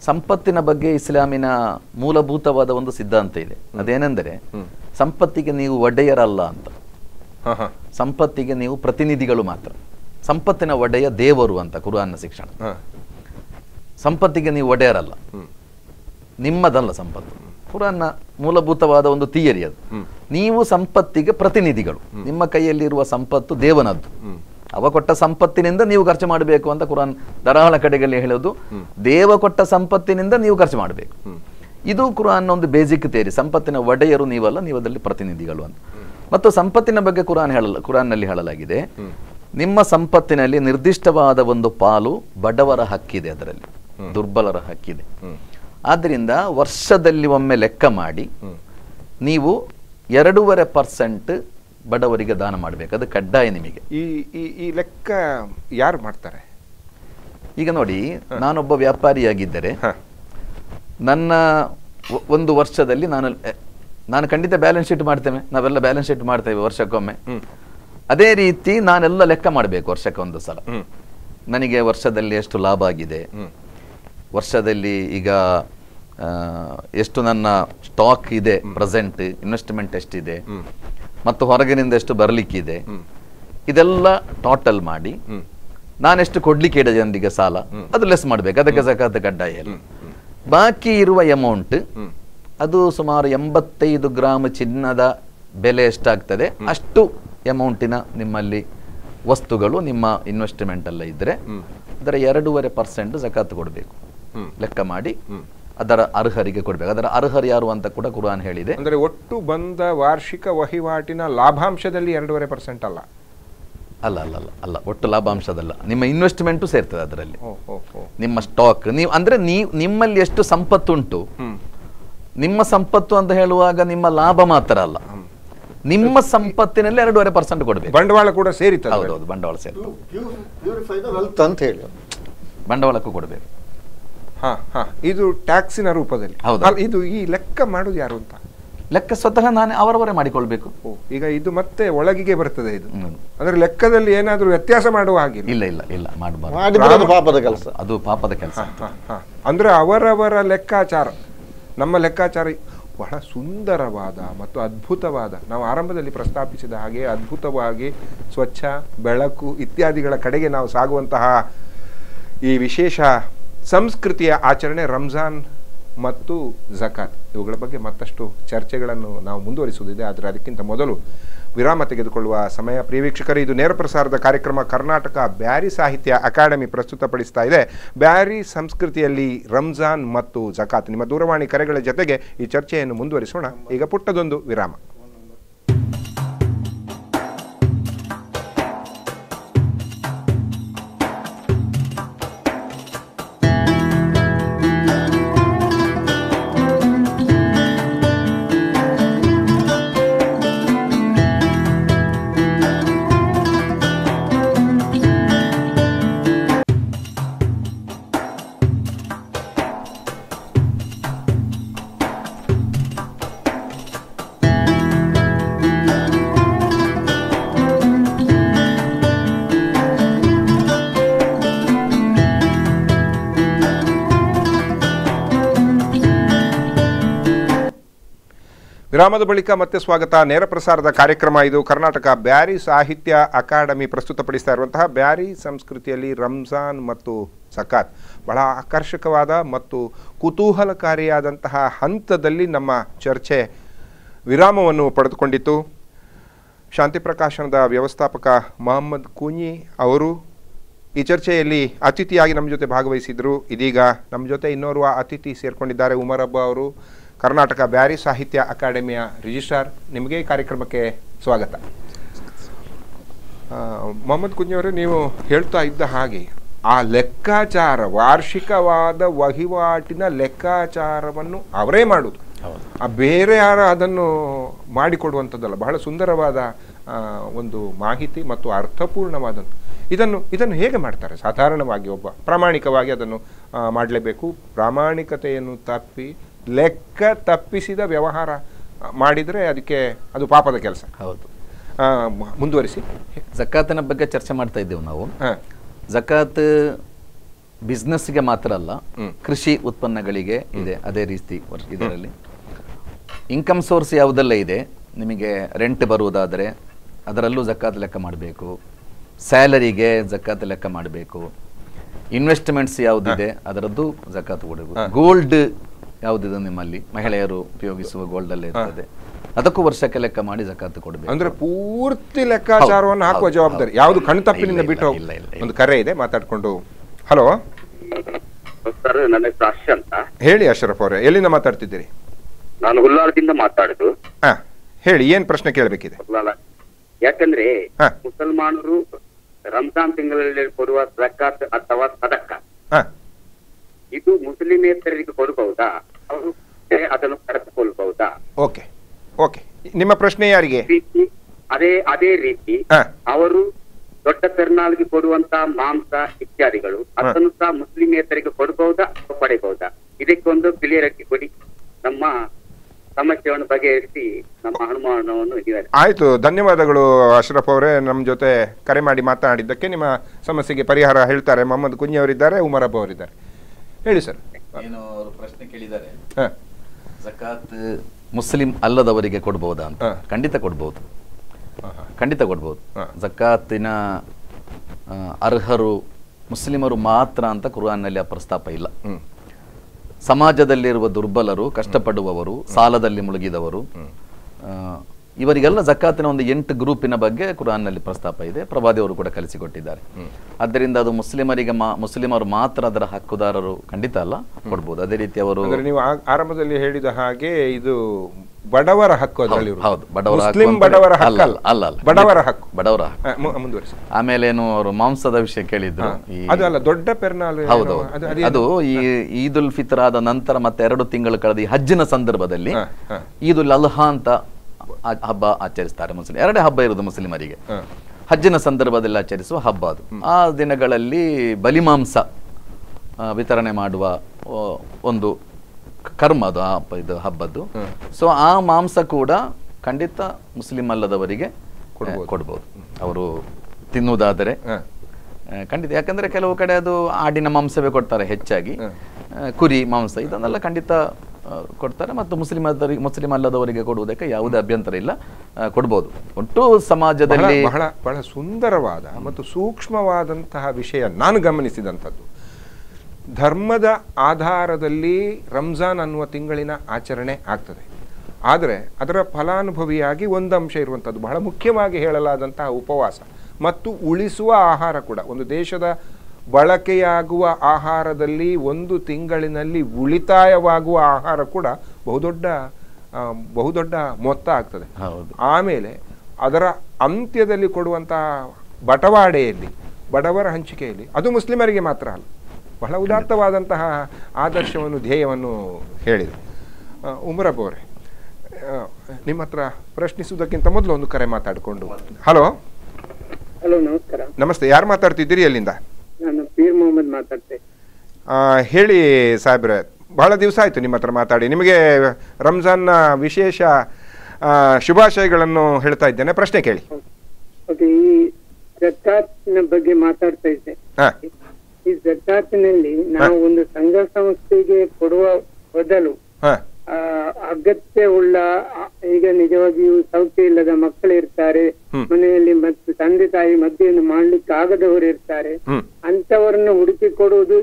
ಸಂಪತ್ತಿನ ಬಗ್ಗೆ ಇಸ್ಲಾಮಿನ ಮೂಲಭೂತವಾದ ಒಂದು ಸಿದ್ಧಾಂತ ಇದೆ. ಅದೇನೆಂದರೆ ಸಂಪತ್ತಿಗೆ ನೀವು ಒಡೆಯರಲ್ಲ ಅಂತ. ಸಂಪತ್ತಿಗೆ ನೀವು ಪ್ರತಿನಿಧಿಗಳು ಮಾತ್ರ. ಸಂಪತ್ತಿನ ಒಡೆಯ ದೇವರು ಅಂತ ಕುರಾನ್ನ ಶಿಕ್ಷಣ. ಸಂಪತ್ತಿಗೆ ನೀವು ಒಡೆಯರಲ್ಲ. ನಿಮ್ಮದಲ್ಲ ಸಂಪತ್ತು. ಕುರಾನ್ನ ಮೂಲಭೂತವಾದ ಒಂದು ಥಿಯರಿ ಅದು. ನೀವು ಸಂಪತ್ತಿಗೆ ಪ್ರತಿನಿಧಿಗಳು. ನಿಮ್ಮ ಕೈಯಲ್ಲಿರುವ ಸಂಪತ್ತು ದೇವನದ್ದು. ಅವ ಕೊಟ್ಟ ಸಂಪತ್ತಿನಿಂದ ನೀವು ಖರ್ಚು ಮಾಡಬೇಕು ಅಂತ ಕುರಾನ್ ಧಾರಾಳ ಕಡೆಗಳಲ್ಲಿ ಹೇಳೋದು. ದೇವ ಕೊಟ್ಟ ಸಂಪತ್ತಿನಿಂದ ನೀವು ಖರ್ಚು ಮಾಡಬೇಕು. ಇದು ಕುರಾನ್ ಒಂದು ಬೇಸಿಕ್ ತೇರಿ ಸಂಪತ್ತಿನ ಒಡೆಯರು ನೀವಲ್ಲ ನೀವು ಅದರಲ್ಲಿ ಪ್ರತಿನಿಧಿಗಳು ಅಂತ. ಮತ್ತು ಸಂಪತ್ತಿನ ಬಗ್ಗೆ ಕುರಾನ್ ಹೇಳಲ್ಲ ಕುರಾನ್ನಲ್ಲಿ ಹೇಳಲಾಗಿದೆ. ನಿಮ್ಮ ಸಂಪತ್ತಿನಲ್ಲಿ ನಿರ್ದಿಷ್ಟವಾದ ಒಂದು ಪಾಲು ಬಡವರ ಹಕ್ಕಿದೆ ಅದರಲ್ಲಿ. ದುರ್ಬಲರ ಹಕ್ಕಿದೆ. ಆದ್ದರಿಂದ ವರ್ಷದಲ್ಲಿ ಒಮ್ಮೆ ಲೆಕ್ಕ ಮಾಡಿ ನೀವು ಎರಡೂವರೆ ಪರ್ಸೆಂಟ್ ಬಡವರಿಗೆ ದಾನ ಮಾಡಬೇಕು. ಅದು ಕಡ್ಡಾಯ ನಿಮಗೆ. ಈ ಈ ಈ ಲೆಕ್ಕ ಯಾರು ಮಾಡ್ತಾರೆ? ಈಗ ನೋಡಿ ನಾನೊಬ್ಬ ವ್ಯಾಪಾರಿಯಾಗಿದ್ದರೆ ನನ್ನ ಒಂದು ವರ್ಷದಲ್ಲಿ ನಾನು ನಾನು ಖಂಡಿತ ಬ್ಯಾಲೆನ್ಸ್ ಶೀಟ್ ಮಾಡ್ತೇವೆ. ನಾವೆಲ್ಲ ಬ್ಯಾಲೆನ್ಸ್ ಶೀಟ್ ಮಾಡ್ತೇವೆ ವರ್ಷಕ್ಕೊಮ್ಮೆ. ಅದೇ ರೀತಿ ನಾನೆಲ್ಲ ಲೆಕ್ಕ ಮಾಡಬೇಕು ವರ್ಷಕ್ಕೆ ಒಂದು ಸಲ. ನನಗೆ ವರ್ಷದಲ್ಲಿ ಎಷ್ಟು ಲಾಭ ಆಗಿದೆ? ವರ್ಷದಲ್ಲಿ ಈಗ ಎಷ್ಟು ನನ್ನ ಸ್ಟಾಕ್ ಇದೆ ಪ್ರೆಸೆಂಟ್ ಇನ್ವೆಸ್ಟ್ಮೆಂಟ್ ಎಷ್ಟಿದೆ? ಮತ್ತು ಹೊರಗಿನಿಂದ ಎಷ್ಟು ಬರಲಿಕ್ಕಿದೆ? ಇದೆಲ್ಲ ಟೋಟಲ್ ಮಾಡಿ ನಾನೆಷ್ಟು ಕೊಡ್ಲಿಕ್ಕೆ ಇಡ ಜನರಿಗೆ ಸಾಲ? ಅದು ಲೆಸ್ ಮಾಡ್ಬೇಕು. ಅದಕ್ಕೆ ಸಕಾತ ಕಡ್ಡಾಯ ಇಲ್ಲ ಬಾಕಿ ಇರುವ ಅಮೌಂಟ್ ಅದು ಸುಮಾರು ಎಂಬತ್ತೈದು ಗ್ರಾಮ್ ಚಿನ್ನದ ಬೆಲೆ ಎಷ್ಟಾಗ್ತದೆ? ಅಷ್ಟು ಅಮೌಂಟಿನ ನಿಮ್ಮಲ್ಲಿ ವಸ್ತುಗಳು ನಿಮ್ಮ ಇನ್ವೆಸ್ಟ್ಮೆಂಟ್ ಅಲ್ಲ ಇದ್ರೆ. ಅದರ ಎರಡೂವರೆ ಪರ್ಸೆಂಟ್ ಜಕಾತ್ ಕೊಡಬೇಕು. ಲೆಕ್ಕ ಮಾಡಿ. ಅದರ ಅರ್ಹರಿಗೆ ಕೊಡಬೇಕು. ಅದರ ಅರ್ಹರು ಯಾರು ಅಂತ ಕೂಡ ಕುರಾನ್ ಹೇಳಿದೆ. ಅಂದರೆ ಒಟ್ಟು ಬಂದ ವಾರ್ಷಿಕ ವಹಿವಾಟಿನ ಲಾಭಾಂಶದಲ್ಲಿ ಎರಡೂವರೆ ಪರ್ಸೆಂಟ್ ಅಲ್ಲ. ಅಲ್ಲ ಅಲ್ಲ ಅಲ್ಲ ಅಲ್ಲ. ಒಟ್ಟು ಲಾಭಾಂಶದಲ್ಲ. ನಿಮ್ಮ ಇನ್ವೆಸ್ಟ್ಮೆಂಟು ಸೇರ್ತದೆ ಅದರಲ್ಲಿ. ನಿಮ್ಮ ಸ್ಟಾಕ್ ನೀವು ಅಂದರೆ ನೀವು ನಿಮ್ಮಲ್ಲಿ ಎಷ್ಟು ಸಂಪತ್ತುಂಟು ನಿಮ್ಮ ಸಂಪತ್ತು ಅಂತ ಹೇಳುವಾಗ ನಿಮ್ಮ ಲಾಭ ಮಾತ್ರ ಅಲ್ಲ. ನಿಮ್ಮ ಸಂಪತ್ತಿನಲ್ಲಿ ಎರಡೂವರೆ ಪರ್ಸೆಂಟ್ ಕೊಡಬೇಕು. ಬಂಡವಾಳ ಕೂಡ ಸೇರಿತು ಹೌದೌದು ಬಂಡವಾಳ ಸೇರಿ ಪ್ಯೂರಿಫೈ ದ ವೆಲ್ತ್ ಅಂತ ಹೇಳಿ. ಬಂಡವಾಳಕ್ಕೂ ಕೊಡಬೇಕು. ಹಾ ಹಾ. ಇದು ಟ್ಯಾಕ್ಸಿನ ರೂಪದಲ್ಲಿ. ಹೌದು. ಇದು ಈ ಲೆಕ್ಕ ಮಾಡುದು ಯಾರು ಅಂತ? ಲೆಕ್ಕ ಸ್ವತಃ ನಾನು ಅವರವರೇ ಮಾಡಿಕೊಳ್ಬೇಕು. ಈಗ ಇದು ಮತ್ತೆ ಒಳಗಿಗೆ ಬರ್ತದೆ ಇದು. ಅಂದ್ರೆ ಲೆಕ್ಕದಲ್ಲಿ ಏನಾದರೂ ವ್ಯತ್ಯಾಸ ಮಾಡುವ ಹಾಗೆ ಇಲ್ಲ ಇಲ್ಲ ಇಲ್ಲ ಮಾಡಬಾರ್ದು. ಅದು ಪಾಪದ ಕೆಲಸ. ಅದು ಪಾಪದ ಕೆಲಸ. ಹಾ, ಹಾ, ಹಾ. ಅಂದ್ರೆ ಅವರವರ ಲೆಕ್ಕಾಚಾರ. ನಮ್ಮ ಲೆಕ್ಕಾಚಾರ ಬಹಳ ಸುಂದರವಾದ ಮತ್ತು ಅದ್ಭುತವಾದ. ನಾವು ಆರಂಭದಲ್ಲಿ ಪ್ರಸ್ತಾಪಿಸಿದ ಹಾಗೆ ಅದ್ಭುತವಾಗಿ ಸ್ವಚ್ಛ ಬೆಳಕು ಇತ್ಯಾದಿಗಳ ಕಡೆಗೆ ನಾವು ಸಾಗುವಂತಹ ಈ ವಿಶೇಷ ಸಂಸ್ಕೃತಿಯ ಆಚರಣೆ ರಂಜಾನ್ ಮತ್ತು ಜಕಾತ್ ಇವುಗಳ ಬಗ್ಗೆ ಮತ್ತಷ್ಟು ಚರ್ಚೆಗಳನ್ನು ನಾವು ಮುಂದುವರಿಸುವುದಿದೆ. ಆದರೆ ಅದಕ್ಕಿಂತ ಮೊದಲು ವಿರಾಮ ತೆಗೆದುಕೊಳ್ಳುವ ಸಮಯ. ಪ್ರಿಯ ಇದು ನೇರ ಪ್ರಸಾರದ ಕಾರ್ಯಕ್ರಮ ಕರ್ನಾಟಕ ಬ್ಯಾರಿ ಸಾಹಿತ್ಯ ಅಕಾಡೆಮಿ ಪ್ರಸ್ತುತಪಡಿಸ್ತಾ ಇದೆ. ಬ್ಯಾರಿ ಸಂಸ್ಕೃತಿಯಲ್ಲಿ ರಂಜಾನ್ ಮತ್ತು ಜಕಾತ್ ನಿಮ್ಮ ದೂರವಾಣಿ ಕರೆಗಳ ಜೊತೆಗೆ ಈ ಚರ್ಚೆಯನ್ನು ಮುಂದುವರಿಸೋಣ. ಈಗ ಪುಟ್ಟದೊಂದು ವಿರಾಮ. ವಿರಾಮದ ಬಳಿಕ ಮತ್ತೆ ಸ್ವಾಗತ. ನೇರ ಪ್ರಸಾರದ ಕಾರ್ಯಕ್ರಮ ಇದು. ಕರ್ನಾಟಕ ಬ್ಯಾರಿ ಸಾಹಿತ್ಯ ಅಕಾಡೆಮಿ ಪ್ರಸ್ತುತಪಡಿಸ್ತಾ ಇರುವಂತಹ ಬ್ಯಾರಿ ಸಂಸ್ಕೃತಿಯಲ್ಲಿ ರಂಜಾನ್ ಮತ್ತು ಸಕಾತ್ ಬಹಳ ಆಕರ್ಷಕವಾದ ಮತ್ತು ಕುತೂಹಲಕಾರಿಯಾದಂತಹ ಹಂತದಲ್ಲಿ ನಮ್ಮ ಚರ್ಚೆ ವಿರಾಮವನ್ನು ಪಡೆದುಕೊಂಡಿತ್ತು. ಶಾಂತಿ ಪ್ರಕಾಶನದ ವ್ಯವಸ್ಥಾಪಕ ಮೊಹಮ್ಮದ್ ಕೂನಿ ಅವರು ಈ ಚರ್ಚೆಯಲ್ಲಿ ಅತಿಥಿಯಾಗಿ ನಮ್ಮ ಜೊತೆ ಭಾಗವಹಿಸಿದರು. ಇದೀಗ ನಮ್ಮ ಜೊತೆ ಇನ್ನೋರ್ವ ಅತಿಥಿ ಸೇರಿಕೊಂಡಿದ್ದಾರೆ ಉಮರಬ್ಬ ಅವರು. ಕರ್ನಾಟಕ ಬ್ಯಾರಿ ಸಾಹಿತ್ಯ ಅಕಾಡೆಮಿಯ ರಿಜಿಸ್ಟ್ರಾರ್. ನಿಮಗೆ ಈ ಕಾರ್ಯಕ್ರಮಕ್ಕೆ ಸ್ವಾಗತ. ಮೊಹಮ್ಮದ್ ಕುಂಜಿಯವರು ನೀವು ಹೇಳ್ತಾ ಇದ್ದ ಹಾಗೆ ಆ ಲೆಕ್ಕಾಚಾರ ವಾರ್ಷಿಕವಾದ ವಹಿವಾಟಿನ ಲೆಕ್ಕಾಚಾರವನ್ನು ಅವರೇ ಮಾಡುವುದು ಆ ಬೇರೆ ಯಾರು ಅದನ್ನು ಮಾಡಿಕೊಡುವಂಥದ್ದಲ್ಲ. ಬಹಳ ಸುಂದರವಾದ ಒಂದು ಮಾಹಿತಿ ಮತ್ತು ಅರ್ಥಪೂರ್ಣವಾದಂಥ ಇದನ್ನು ಇದನ್ನು ಹೇಗೆ ಮಾಡ್ತಾರೆ? ಸಾಧಾರಣವಾಗಿ ಒಬ್ಬ ಪ್ರಾಮಾಣಿಕವಾಗಿ ಅದನ್ನು ಮಾಡಲೇಬೇಕು. ಪ್ರಾಮಾಣಿಕತೆಯನ್ನು ತಪ್ಪಿ ಲೆಕ್ಕ ತಪ್ಪಿಸಿದ ವ್ಯವಹಾರ ಮಾಡಿದರೆ ಅದಕ್ಕೆ ಅದು ಪಾಪದ ಕೆಲಸ. ಹೌದು. ಮುಂದುವರಿಸಿ. ಜಕಾತಿನ ಬಗ್ಗೆ ಚರ್ಚೆ ಮಾಡ್ತಾ ಇದ್ದೇವೆ ನಾವು. ಜಕಾತ್ ಬಿಸ್ನೆಸ್ಗೆ ಮಾತ್ರ ಅಲ್ಲ ಕೃಷಿ ಉತ್ಪನ್ನಗಳಿಗೆ ಇದೆ ಅದೇ ರೀತಿ ಇದರಲ್ಲಿ. ಇನ್ಕಮ್ ಸೋರ್ಸ್ ಯಾವುದೆಲ್ಲ ಇದೆ? ನಿಮಗೆ ರೆಂಟ್ ಬರುವುದಾದರೆ ಅದರಲ್ಲೂ ಜಕಾತ್ ಲೆಕ್ಕ ಮಾಡಬೇಕು. ಸ್ಯಾಲರಿಗೆ ಜಕಾತ್ ಲೆಕ್ಕ ಮಾಡಬೇಕು. ಇನ್ವೆಸ್ಟ್ಮೆಂಟ್ಸ್ ಯಾವುದಿದೆ ಅದರದ್ದು ಜಕಾತ್ ಕೊಡಬೇಕು ಗೋಲ್ಡ್ ಯಾವುದಿದೆ ನಿಮ್ಮಲ್ಲಿ? ಮಹಿಳೆಯರು ಉಪಯೋಗಿಸುವ ಗೋಲ್ಡ್ ಅಲ್ಲಿ ಇರ್ತದೆ. ಅದಕ್ಕೂ ವರ್ಷಕ್ಕೆ ಲೆಕ್ಕ ಮಾಡಿ ಜಕಾತ್ ಕೊಡಬೇಕು. ಅಂದ್ರೆ ಪೂರ್ತಿ ಲೆಕ್ಕಾಚಾರವನ್ನು ಹಾಕುವ ಜವಾಬ್ದಾರಿ. ಯಾವುದು ಕಣ್ತಪ್ಪಿನಿಂದ ತಪ್ಪಿನಿಂದ ಬಿಟ್ಟು. ಒಂದು ಕರೆ ಇದೆ ಮಾತಾಡ್ಕೊಂಡು. ಹಲೋ? ಸರ್ ನನ್ನ ಹೆಸರು ಅಶ್ ಅಂತ. ಹೇಳಿ ಅಶ್ರಫ್ ಅವರೇ ಎಲ್ಲಿಂದ ಮಾತಾಡ್ತಿದ್ದೀರಿ? ನಾನು ಹುಲ್ಲಾಳದಿಂದ ಮಾತಾಡುದು. ಹಾ ಹೇಳಿ ಏನ್ ಪ್ರಶ್ನೆ ಕೇಳಬೇಕಿದೆ? ಯಾಕಂದ್ರೆ. ಮುಸಲ್ಮಾನರು ರಂಜಾನ್ ತಿಂಗಳಲ್ಲಿ ಕೊಡುವ ಜಕಾತ್ ಅಥವಾ ಸದಕ್ಕ ಹಾ. ಇದು ಮುಸ್ಲಿಮೇತರಿಗೆ ಕೊಡಬಹುದಾ? ಅವರು ಅದನ್ನು ಕರೆದುಕೊಳ್ಬಹುದಾ? Okay okay. ನಿಮ್ಮ ಪ್ರಶ್ನೆ ಯಾರಿಗೆ? ಅದೇ ಅದೇ ರೀತಿ ಅವರು ದೊಡ್ಡ ಪೆರ್ನಾಲ್ಗೆ ಕೊಡುವಂತ ಮಾಂಸ ಇತ್ಯಾದಿಗಳು ಅದನ್ನು ಸಹ ಮುಸ್ಲಿಮೇತರಿಗೆ ಕೊಡಬಹುದಾ ಅಥವಾ ಪಡೆಯಬಹುದಾ? ಇದಕ್ಕೊಂದು ಕ್ಲಿಯರ್ ಆಗಿ ಕೊಡಿ. ನಮ್ಮ ಸಮಸ್ಯೆಯನ್ನು ಬಗೆಹರಿಸಿ ನಮ್ಮ ಅನುಮಾನವನ್ನು ಆಯ್ತು ಧನ್ಯವಾದಗಳು ಅಶ್ರಫ್ ಅವರೇ. ನಮ್ಮ ಜೊತೆ ಕರೆ ಮಾಡಿ ಮಾತನಾಡಿದ್ದಕ್ಕೆ ನಿಮ್ಮ ಸಮಸ್ಯೆಗೆ ಪರಿಹಾರ ಹೇಳ್ತಾರೆ. ಮೊಹಮ್ಮದ್ ಕುಂಜಿ ಅವರಿದ್ದಾರೆ ಉಮರಬ್ ಅವರಿದ್ದಾರೆ. ಹೇಳಿ ಸರ್. ಏನು ಅವರು ಪ್ರಶ್ನೆ ಕೇಳಿದ್ದಾರೆ? ಜಕಾತ್ ಮುಸ್ಲಿಂ ಅಲ್ಲದವರಿಗೆ ಕೊಡ್ಬೋದಾ ಅಂತ. ಖಂಡಿತ ಕೊಡ್ಬೋದು. ಖಂಡಿತ ಕೊಡ್ಬೋದು. ಜಕಾತಿನ ಅರ್ಹರು ಮುಸ್ಲಿಮರು ಮಾತ್ರ ಅಂತ ಕುರಾನ್ನಲ್ಲಿ ಆ ಪ್ರಸ್ತಾಪ ಇಲ್ಲ. ಸಮಾಜದಲ್ಲಿರುವ ದುರ್ಬಲರು ಕಷ್ಟಪಡುವವರು ಸಾಲದಲ್ಲಿ ಮುಳುಗಿದವರು ಇವರಿಗೆಲ್ಲ ಜಕಾತಿನ ಒಂದು ಎಂಟು ಗ್ರೂಪಿನ ಬಗ್ಗೆ ಕುರಾನ್ನಲ್ಲಿ ಪ್ರಸ್ತಾಪ ಇದೆ. ಪ್ರಭಾದೇವರು ಕೂಡ ಕಲಿಸಿಕೊಟ್ಟಿದ್ದಾರೆ. ಆದ್ದರಿಂದ ಅದು ಮುಸ್ಲಿಮರಿಗೆ ಮುಸ್ಲಿಮರು ಮಾತ್ರ ಅದರ ಹಕ್ಕುದಾರರು ಖಂಡಿತ ಅಲ್ಲ. ಕೊಡ್ಬೋದು. ಅದೇ ರೀತಿ ಅವರು ನೀವು ಆರಂಭದಲ್ಲಿ ಹೇಳಿದ ಹಾಗೆ ಇದು ಬಡವರ ಹಕ್ಕು ಅದರಲ್ಲಿ ಹೌದು. ಬಡವರ ಬಡವರ ಅಲ್ಲ, ಅಲ್ಲ ಅಲ್ಲ. ಬಡವರ ಹಕ್ಕು. ಬಡವರ ಮುಂದುವರಿಸಿ. ಆಮೇಲೆ ಏನು ಅವರು ಮಾಂಸದ ವಿಷಯ ಕೇಳಿದ್ರು. ಅದು ಅಲ್ಲ ದೊಡ್ಡ ಪೆರ್ನಾಲ್ ಹೌದು ಅದು ಈ ಈದುಲ್ ಉಲ್ ಫಿತ್ರ್ ಆದ ನಂತರ ಮತ್ತೆ ಎರಡು ತಿಂಗಳು ಕಳೆದ ಈ ಹಜ್ಜಿನ ಸಂದರ್ಭದಲ್ಲಿ ಹಾ, ಹಾ. ಈದ್ ಉಲ್ ಅಲ್ಹಾ ಅಂತ ಹಬ್ಬ ಆಚರಿಸ್ತಾರೆ ಮುಸ್ಲಿಂ ಎರಡೇ ಹಬ್ಬ ಇರುವುದು ಮುಸ್ಲಿಮರಿಗೆ. ಹಜ್ಜಿನ ಸಂದರ್ಭದಲ್ಲಿ ಆಚರಿಸುವ ಹಬ್ಬ ಅದು. ಆ ದಿನಗಳಲ್ಲಿ ಬಲಿಮಾಂಸ ವಿತರಣೆ ಮಾಡುವ ಒಂದು ಕರ್ಮ ಅದು ಆ ಹಬ್ಬ- ಇದು ಹಬ್ಬದ್ದು. ಸೊ ಆ ಮಾಂಸ ಕೂಡ ಖಂಡಿತ ಮುಸ್ಲಿಂ ಅಲ್ಲದವರಿಗೆ ಕೊಡ್ಬೋದು. ಅವರು ತಿನ್ನುವುದಾದರೆ ಖಂಡಿತ. ಯಾಕಂದ್ರೆ ಕೆಲವು ಕಡೆ ಅದು ಆಡಿನ ಮಾಂಸವೇ ಕೊಡ್ತಾರೆ ಹೆಚ್ಚಾಗಿ. ಕುರಿ ಮಾಂಸ ಇದನ್ನೆಲ್ಲ ಖಂಡಿತ ಕೊಡ್ತಾರೆ ಮತ್ತು ಮುಸ್ಲಿಂ ಅಲ್ಲದವರಿಗೆ ಮುಸ್ಲಿಂ ಅಲ್ಲದವರಿಗೆ ಕೊಡುವುದಕ್ಕೆ ಯಾವುದೇ ಅಭ್ಯಂತರ ಇಲ್ಲ ಕೊಡ್ಬೋದು. ಒಟ್ಟು ಸಮಾಜದಲ್ಲಿ ಬಹಳ ಬಹಳ ಸುಂದರವಾದ ಮತ್ತು ಸೂಕ್ಷ್ಮವಾದಂತಹ ವಿಷಯ ನಾನು ಗಮನಿಸಿದಂಥದ್ದು. ಧರ್ಮದ ಆಧಾರದಲ್ಲಿ ರಂಜಾನ್ ಅನ್ನುವ ತಿಂಗಳಿನ ಆಚರಣೆ ಆಗ್ತದೆ. ಆದರೆ ಅದರ ಫಲಾನುಭವಿಯಾಗಿ ಒಂದು ಅಂಶ ಇರುವಂಥದ್ದು ಬಹಳ ಮುಖ್ಯವಾಗಿ ಹೇಳಲಾದಂತಹ ಉಪವಾಸ ಮತ್ತು ಉಳಿಸುವ ಆಹಾರ ಕೂಡ. ಒಂದು ದೇಶದ ಬಳಕೆಯಾಗುವ ಆಹಾರದಲ್ಲಿ ಒಂದು ತಿಂಗಳಿನಲ್ಲಿ ಉಳಿತಾಯವಾಗುವ ಆಹಾರ ಕೂಡ ಬಹುದೊಡ್ಡ ಬಹುದೊಡ್ಡ ಮೊತ್ತ ಆಗ್ತದೆ. ಹೌದು. ಆಮೇಲೆ ಅದರ ಅಂತ್ಯದಲ್ಲಿ ಕೊಡುವಂತಹ ಬಟವಾಡೆಯಲ್ಲಿ ಬಡವರ ಹಂಚಿಕೆಯಲ್ಲಿ ಅದು ಮುಸ್ಲಿಮರಿಗೆ ಮಾತ್ರ ಅಲ್ಲ ಬಹಳ ಉದಾತ್ತವಾದಂತಹ ಆದರ್ಶವನ್ನು ಧ್ಯೇಯವನ್ನು ಹೇಳಿದೆ. ಉಮರ ಉಮರಬ್ ಅವರೇ ನಿಮ್ಮ ಹತ್ರ ಪ್ರಶ್ನಿಸುವುದಕ್ಕಿಂತ ಮೊದಲು ಒಂದು ಕರೆ ಮಾತಾಡಿಕೊಂಡು ಹಲೋ? ಹಲೋ ನಮಸ್ಕಾರ. ನಮಸ್ತೆ ಯಾರು ಮಾತಾಡ್ತಿದ್ದೀರಿ ಅಲ್ಲಿಂದ ನಾನು ಪೀರ್ ಮೊಹಮ್ಮದ್ ಮಾತಾಡ್ತೆ. ಆ, ಹೇಳಿ ಸಾಹೇಬ್ರೆ ಬಹಳ ದಿವಸ ಆಯ್ತು ನಿಮ್ಮ ಹತ್ರ ಮಾತಾಡಿ. ನಿಮಗೆ ರಂಜಾನ್ನ ವಿಶೇಷ ಆ, ಶುಭಾಶಯಗಳನ್ನು ಹೇಳ್ತಾ ಇದ್ದೇನೆ. ಪ್ರಶ್ನೆ ಕೇಳಿ. ಓಕೆ ಈ ಜಕಾತ್ನ ಬಗ್ಗೆ ಮಾತಾಡ್ತಾ ಇದ್ದೆ. ಈ ಜಕಾತ್ನಲ್ಲಿ ನಾವು ಒಂದು ಸಂಘ ಸಂಸ್ಥೆಗೆ ಕೊಡುವ ಬದಲು ಅಗತ್ಯವುಳ್ಳ ಈಗ ನಿಜವಾಗಿಯೂ ಸೌಖ್ಯ ಇಲ್ಲದ ಮಕ್ಕಳು ಇರ್ತಾರೆ. ಮನೆಯಲ್ಲಿ ಮತ್ತು ತಂದೆ ತಾಯಿ ಮದ್ದೆಯನ್ನು ಮಾಡ್ಲಿಕ್ಕೆ ಆಗದವರು ಇರ್ತಾರೆ. ಅಂತವರನ್ನು ಹುಡುಕಿ ಕೊಡುವುದು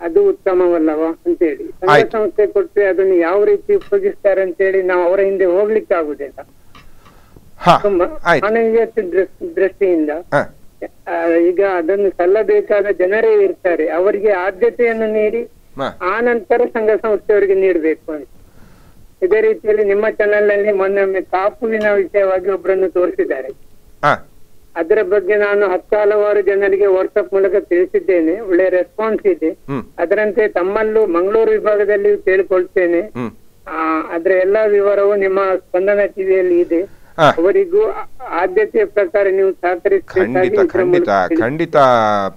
ಅದು ಉತ್ತಮವಲ್ಲವ ಅಂತೇಳಿ. ಸಂಘ ಆಯ್ತು. ಸಂಸ್ಥೆ ಕೊಟ್ರೆ ಅದನ್ನು ಯಾವ ರೀತಿ ಉಪಯೋಗಿಸ್ತಾರೆ ಅಂತ ಹೇಳಿ ನಾವು ಅವರ ಹಿಂದೆ ಹೋಗ್ಲಿಕ್ಕೆ ಆಗುದಿಲ್ಲ. ಮಾನವೀಯ ದೃಷ್ಟಿಯಿಂದ. ಆ, ಈಗ ಅದನ್ನು ಸಲ್ಲಬೇಕಾದ ಜನರೇ ಇರ್ತಾರೆ. ಅವರಿಗೆ ಆದ್ಯತೆಯನ್ನು ನೀಡಿ ಆ ನಂತರ ಸಂಘ ಸಂಸ್ಥೆಯವರಿಗೆ ನೀಡಬೇಕು ಅಂತ. ಇದೇ ರೀತಿಯಲ್ಲಿ ನಿಮ್ಮ ಚಾನೆಲ್ನಲ್ಲಿ ಮೊನ್ನೆ ಕಾಪುವಿನ ವಿಷಯವಾಗಿ ಒಬ್ಬರನ್ನು ತೋರಿಸಿದ್ದಾರೆ. ಅದರ ಬಗ್ಗೆ ನಾನು ಹತ್ತು ಹಲವಾರು ಜನರಿಗೆ ವಾಟ್ಸ್ಆಪ್ ಮೂಲಕ ತಿಳಿಸಿದ್ದೇನೆ. ಒಳ್ಳೆ ರೆಸ್ಪಾನ್ಸ್ ಇದೆ. ಅದರಂತೆ ತಮ್ಮಲ್ಲೂ ಮಂಗಳೂರು ವಿಭಾಗದಲ್ಲಿ ಕೇಳಿಕೊಳ್ತೇನೆ. ಅದ್ರ ಆ, ಅದರ ಎಲ್ಲಾ ವಿವರವು ನಿಮ್ಮ ಸ್ಪಂದನ ಟಿವಿಯಲ್ಲಿ ಇದೆ. ಅವರಿಗೂ ಆದ್ಯತೆಯ ಪ್ರಕಾರ ನೀವು ಖಂಡಿತ ಖಂಡಿತ ಖಂಡಿತ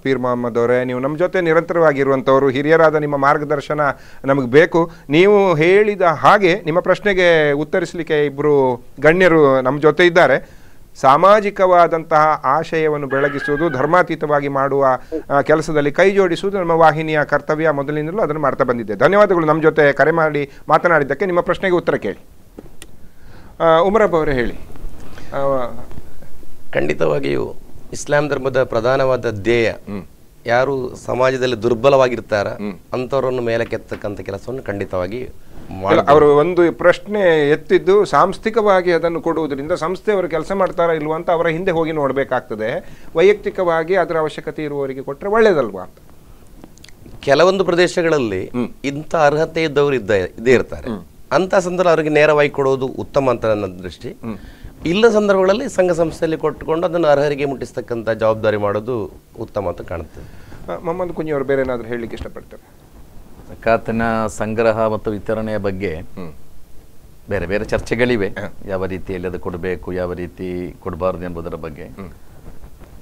ಪೀರ್ ಮೊಹಮ್ಮದ್ ಅವರೇ ನೀವು ನಮ್ಮ ಜೊತೆ ನಿರಂತರವಾಗಿರುವಂತವರು ಹಿರಿಯರಾದ ನಿಮ್ಮ ಮಾರ್ಗದರ್ಶನ ನಮಗೆ ಬೇಕು. ನೀವು ಹೇಳಿದ ಹಾಗೆ ನಿಮ್ಮ ಪ್ರಶ್ನೆಗೆ ಉತ್ತರಿಸಲಿಕ್ಕೆ ಇಬ್ಬರು ಗಣ್ಯರು ನಮ್ಮ ಜೊತೆ ಇದ್ದಾರೆ. ಸಾಮಾಜಿಕವಾದಂತಹ ಆಶಯವನ್ನು ಬೆಳಗಿಸುವುದು ಧರ್ಮಾತೀತವಾಗಿ ಮಾಡುವ ಕೆಲಸದಲ್ಲಿ ಕೈ ಜೋಡಿಸುವುದು ನಮ್ಮ ವಾಹಿನಿಯ ಕರ್ತವ್ಯ. ಮೊದಲಿನಿಂದಲೂ ಅದನ್ನು ಮಾಡ್ತಾ ಬಂದಿದ್ದೆ. ಧನ್ಯವಾದಗಳು. ನಮ್ಮ ಜೊತೆ ಕರೆ ಮಾಡಿ ಮಾತನಾಡಿದ್ದಕ್ಕೆ ನಿಮ್ಮ ಪ್ರಶ್ನೆಗೆ ಉತ್ತರ ಕೇಳಿ. ಉಮರಪ್ಪ ಅವರೇ ಹೇಳಿ. ಖಂಡಿತವಾಗಿಯೂ ಇಸ್ಲಾಂ ಧರ್ಮದ ಪ್ರಧಾನವಾದ ಧ್ಯೇಯ ಯಾರು ಸಮಾಜದಲ್ಲಿ ದುರ್ಬಲವಾಗಿರ್ತಾರ. ಅಂಥವರನ್ನು ಮೇಲಕ್ಕೆತ್ತಕ್ಕಂಥ ಕೆಲಸವನ್ನು ಖಂಡಿತವಾಗಿ ಅವರು ಒಂದು ಪ್ರಶ್ನೆ ಎತ್ತಿದ್ದು ಸಾಂಸ್ಥಿಕವಾಗಿ ಅದನ್ನು ಕೊಡುವುದರಿಂದ ಸಂಸ್ಥೆಯವರು ಕೆಲಸ ಮಾಡ್ತಾರಾ ಇಲ್ವಾ ಅಂತ ಅವರ ಹಿಂದೆ ಹೋಗಿ ನೋಡಬೇಕಾಗ್ತದೆ. ವೈಯಕ್ತಿಕವಾಗಿ ಅದರ ಅವಶ್ಯಕತೆ ಇರುವವರಿಗೆ ಕೊಟ್ಟರೆ ಒಳ್ಳೇದಲ್ವಾ ಅಂತ. ಕೆಲವೊಂದು ಪ್ರದೇಶಗಳಲ್ಲಿ. ಇಂಥ ಅರ್ಹತೆ ಇದ್ದವರು ಇದ್ದ ಇದ್ದೇ ಇರ್ತಾರೆ. ಅಂತ ಸಂದರ್ಭ ಅವರಿಗೆ ನೇರವಾಗಿ ಕೊಡೋದು ಉತ್ತಮ ಅಂತ ನನ್ನ ದೃಷ್ಟಿ. ಇಲ್ಲ ಸಂದರ್ಭಗಳಲ್ಲಿ ಸಂಘ ಸಂಸ್ಥೆಯಲ್ಲಿ ಕೊಟ್ಟುಕೊಂಡು ಅದನ್ನು ಅರ್ಹರಿಗೆ ಮುಟ್ಟಿಸ್ತಕ್ಕಂಥ ಜವಾಬ್ದಾರಿ ಮಾಡೋದು ಉತ್ತಮ ಅಂತ ಕಾಣುತ್ತೆ. ಆ, ಮೊಹಮ್ಮದ್ ಕುಂಜಿ ಅವರು ಬೇರೆ ಏನಾದರೂ ಹೇಳಲಿಕ್ಕೆ ಇಷ್ಟಪಡ್ತಾರೆ? ಜಕಾತಿನ ಸಂಗ್ರಹ ಮತ್ತು ವಿತರಣೆಯ ಬಗ್ಗೆ. ಬೇರೆ ಬೇರೆ ಚರ್ಚೆಗಳಿವೆ. ಯಾವ ರೀತಿಯಲ್ಲಿ ಅದು ಕೊಡಬೇಕು ಯಾವ ರೀತಿ ಕೊಡಬಾರ್ದು ಎಂಬುದರ ಬಗ್ಗೆ.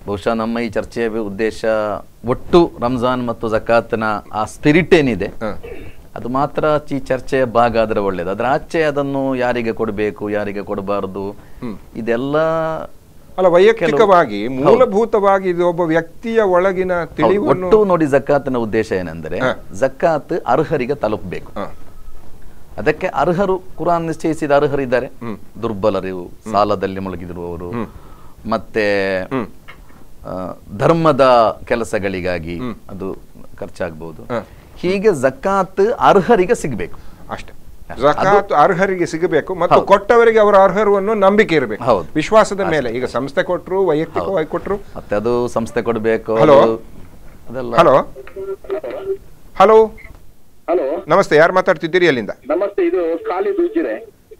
ಬಹುಶಃ ನಮ್ಮ ಈ ಚರ್ಚೆಯ ಉದ್ದೇಶ ಒಟ್ಟು ರಂಜಾನ್ ಮತ್ತು ಜಕಾತ್ನ ಆ ಸ್ಪಿರಿಟ್ ಏನಿದೆ. ಅದು ಮಾತ್ರ ಈ ಚರ್ಚೆಯ ಭಾಗ ಆದರೆ ಒಳ್ಳೇದು. ಅದರ ಆಚೆ ಅದನ್ನು ಯಾರಿಗೆ ಕೊಡಬೇಕು ಯಾರಿಗೆ ಕೊಡಬಾರದು? ಇದೆಲ್ಲ ಅಲ್ಲ ವೈಯಕ್ತಿಕವಾಗಿ ಮೂಲಭೂತವಾಗಿ ಇದು ಒಬ್ಬ ವ್ಯಕ್ತಿಯ ಒಳಗಿನ ತಿಳಿವು ಒಟ್ಟು ನೋಡಿ ಜಕಾತ್ನ ಉದ್ದೇಶ ಏನೆಂದರೆ. ಜಕಾತ್ ಅರ್ಹರಿಗೆ ತಲುಪಬೇಕು. ಅದಕ್ಕೆ ಅರ್ಹರು ಕುರಾನ್ ನಿಶ್ಚಯಿಸಿದ ಅರ್ಹರಿದ್ದಾರೆ ದುರ್ಬಲರು ಸಾಲದಲ್ಲಿ ಮುಳುಗಿದಿರುವವರು. ಮತ್ತೆ ಧರ್ಮದ ಕೆಲಸಗಳಿಗಾಗಿ ಅದು ಖರ್ಚಾಗಬಹುದು. ಹೀಗೆ ಜಕಾತ್ ಅರ್ಹರಿಗೆ ಸಿಗಬೇಕು. ಅಷ್ಟೇ. ಜಕಾತ್ ಅರ್ಹರಿಗೆ ಸಿಗಬೇಕು ಮತ್ತು ಕೊಟ್ಟವರಿಗೆ ಅವರ ಅರ್ಹರು ಅನ್ನೋ ನಂಬಿಕೆ ಇರಬೇಕು. ಹೌದು. ವಿಶ್ವಾಸದ ಮೇಲೆ. ಈಗ ಸಂಸ್ಥೆ ಕೊಟ್ಟರು ವೈಯಕ್ತಿಕವಾಗಿ ಕೊಟ್ಟರು ಮತ್ತೆ ಅದು ಸಂಸ್ಥೆ ಕೊಡಬೇಕು ಹಲೋ? ಹಲೋ? ಹಲೋ? ಹಲೋ? ನಮಸ್ತೆ ಯಾರು ಮಾತಾಡ್ತಿದ್ದೀರಿ ಅಲ್ಲಿಂದ ನಮಸ್ತೆ ಇದು ಖಾಲಿದ್ ಉಜಿರೆ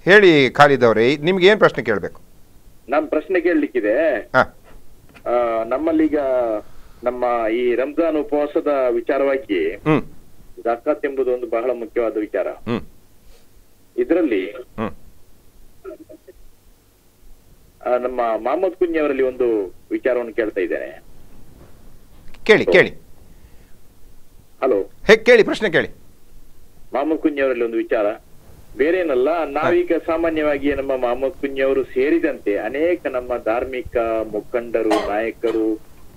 ಹೇಳಿ ಖಾಲಿದ್ ಅವರೇ ನಿಮ್ಗೆ ಏನ್ ಪ್ರಶ್ನೆ ಕೇಳಬೇಕು? ನಾನ್ ಪ್ರಶ್ನೆ ಕೇಳಲಿಕ್ಕಿದೆ. ನಮ್ಮಲ್ಲಿ ಈಗ ನಮ್ಮ ಈ ರಂಜಾನ್ ಉಪವಾಸದ ವಿಚಾರವಾಗಿ ಹ್ಮ್. ಜಕಾತ್ ಎಂಬುದು ಒಂದು ಬಹಳ ಮುಖ್ಯವಾದ ವಿಚಾರ. ಇದರಲ್ಲಿ ನಮ್ಮ ಮಹಮ್ಮದ್ ಕುಂಜಿ ಅವರಲ್ಲಿ ಒಂದು ವಿಚಾರವನ್ನು ಕೇಳ್ತಾ ಇದ್ದೇನೆ. ಕೇಳಿ ಕೇಳಿ. ಹಲೋ. ಕೇಳಿ ಪ್ರಶ್ನೆ ಕೇಳಿ. ಮಹಮ್ಮದ್ ಕುಂಜಿ ಅವರಲ್ಲಿ ಒಂದು ವಿಚಾರ. ಬೇರೇನಲ್ಲ ನಾವೀಗ ಸಾಮಾನ್ಯವಾಗಿ ನಮ್ಮ ಮಹಮ್ಮದ್ ಕುಂಜಿ ಅವರು ಸೇರಿದಂತೆ ಅನೇಕ ನಮ್ಮ ಧಾರ್ಮಿಕ ಮುಖಂಡರು ನಾಯಕರು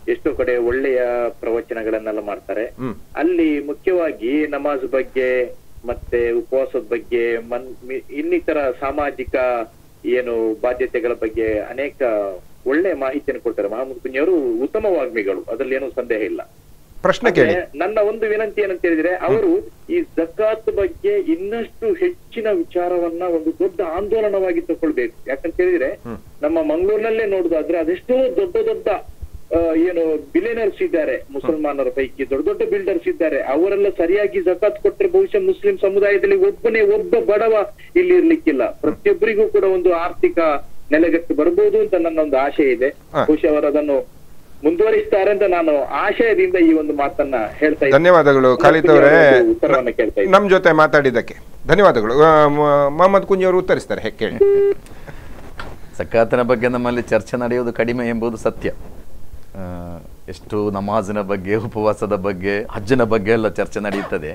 ಎಷ್ಟೋ ಕಡೆ ಒಳ್ಳೆಯ ಪ್ರವಚನಗಳನ್ನೆಲ್ಲ ಮಾಡ್ತಾರೆ. ಅಲ್ಲಿ ಮುಖ್ಯವಾಗಿ ನಮಾಜ್ ಬಗ್ಗೆ ಮತ್ತೆ ಉಪವಾಸದ ಬಗ್ಗೆ ಮನ್ ಇನ್ನಿತರ ಸಾಮಾಜಿಕ ಏನು ಬಾಧ್ಯತೆಗಳ ಬಗ್ಗೆ ಅನೇಕ ಒಳ್ಳೆ ಮಾಹಿತಿಯನ್ನು ಕೊಡ್ತಾರೆ. ಮಹಮ್ಮದ್ ಕುಂಜಿಯವರು ಉತ್ತಮ ವಾಗ್ಮಿಗಳು ಅದ್ರಲ್ಲಿ ಏನೂ ಸಂದೇಹ ಇಲ್ಲ. ಪ್ರಶ್ನೆ ಕೇಳಿ. ನನ್ನ ಒಂದು ವಿನಂತಿ ಏನಂತ ಹೇಳಿದ್ರೆ ಅವರು ಈ ಜಕಾತ್ ಬಗ್ಗೆ ಇನ್ನಷ್ಟು ಹೆಚ್ಚಿನ ವಿಚಾರವನ್ನ ಒಂದು ದೊಡ್ಡ ಆಂದೋಲನವಾಗಿ ತಗೊಳ್ಬೇಕು. ಯಾಕಂತ ಹೇಳಿದ್ರೆ ನಮ್ಮ ಮಂಗಳೂರಿನಲ್ಲೇ ನೋಡುದಾದ್ರೆ ಅದೆಷ್ಟೋ ದೊಡ್ಡ ದೊಡ್ಡ ಏನು ಬಿಲಿಯನರ್ಸ್ ಇದ್ದಾರೆ ಮುಸಲ್ಮಾನರ ಪೈಕಿ ದೊಡ್ಡ ದೊಡ್ಡ ಬಿಲ್ಡರ್ಸ್ ಇದ್ದಾರೆ. ಅವರೆಲ್ಲ ಸರಿಯಾಗಿ ಜಕಾತ್ ಕೊಟ್ಟರೆ ಬಹುಶಃ ಮುಸ್ಲಿಂ ಸಮುದಾಯದಲ್ಲಿ ಒಬ್ಬನೇ ಒಬ್ಬ ಬಡವ ಇಲ್ಲಿ ಇರ್ಲಿಕ್ಕಿಲ್ಲ. ಪ್ರತಿಯೊಬ್ಬರಿಗೂ ಕೂಡ ಒಂದು ಆರ್ಥಿಕ ನೆಲೆಗಟ್ಟು ಬರ್ಬೋದು ಅಂತ ನನ್ನ ಒಂದು ಆಶೆ ಇದೆ. ಬಹುಶಃ ಅವರು ಅದನ್ನು ಮುಂದುವರಿಸ್ತಾರೆ ಅಂತ ನಾನು ಆಶಯದಿಂದ ಈ ಒಂದು ಮಾತನ್ನ ಹೇಳ್ತಾ ಇದ್ದೀನಿ. ಧನ್ಯವಾದಗಳು. ಖಾಲಿದ್ ಅವರೇ. ನಮ್ಮ ಜೊತೆ ಮಾತಾಡಿದ್ದಕ್ಕೆ. ಧನ್ಯವಾದಗಳು. ಮೊಹಮ್ಮದ್ ಕುಂಜಿ ಅವರು ಉತ್ತರಿಸ್ತಾರೆ ಹೇಗೆ ಕೇಳಿ. ಸಕಾತನ ಬಗ್ಗೆ ನಮ್ಮಲ್ಲಿ ಚರ್ಚೆ ನಡೆಯುವುದು ಕಡಿಮೆ ಎಂಬುದು ಸತ್ಯ. ಎಷ್ಟು ನಮಾಜಿನ ಬಗ್ಗೆ ಉಪವಾಸದ ಬಗ್ಗೆ ಹಜ್ಜಿನ ಬಗ್ಗೆ ಎಲ್ಲ ಚರ್ಚೆ ನಡೆಯುತ್ತದೆ.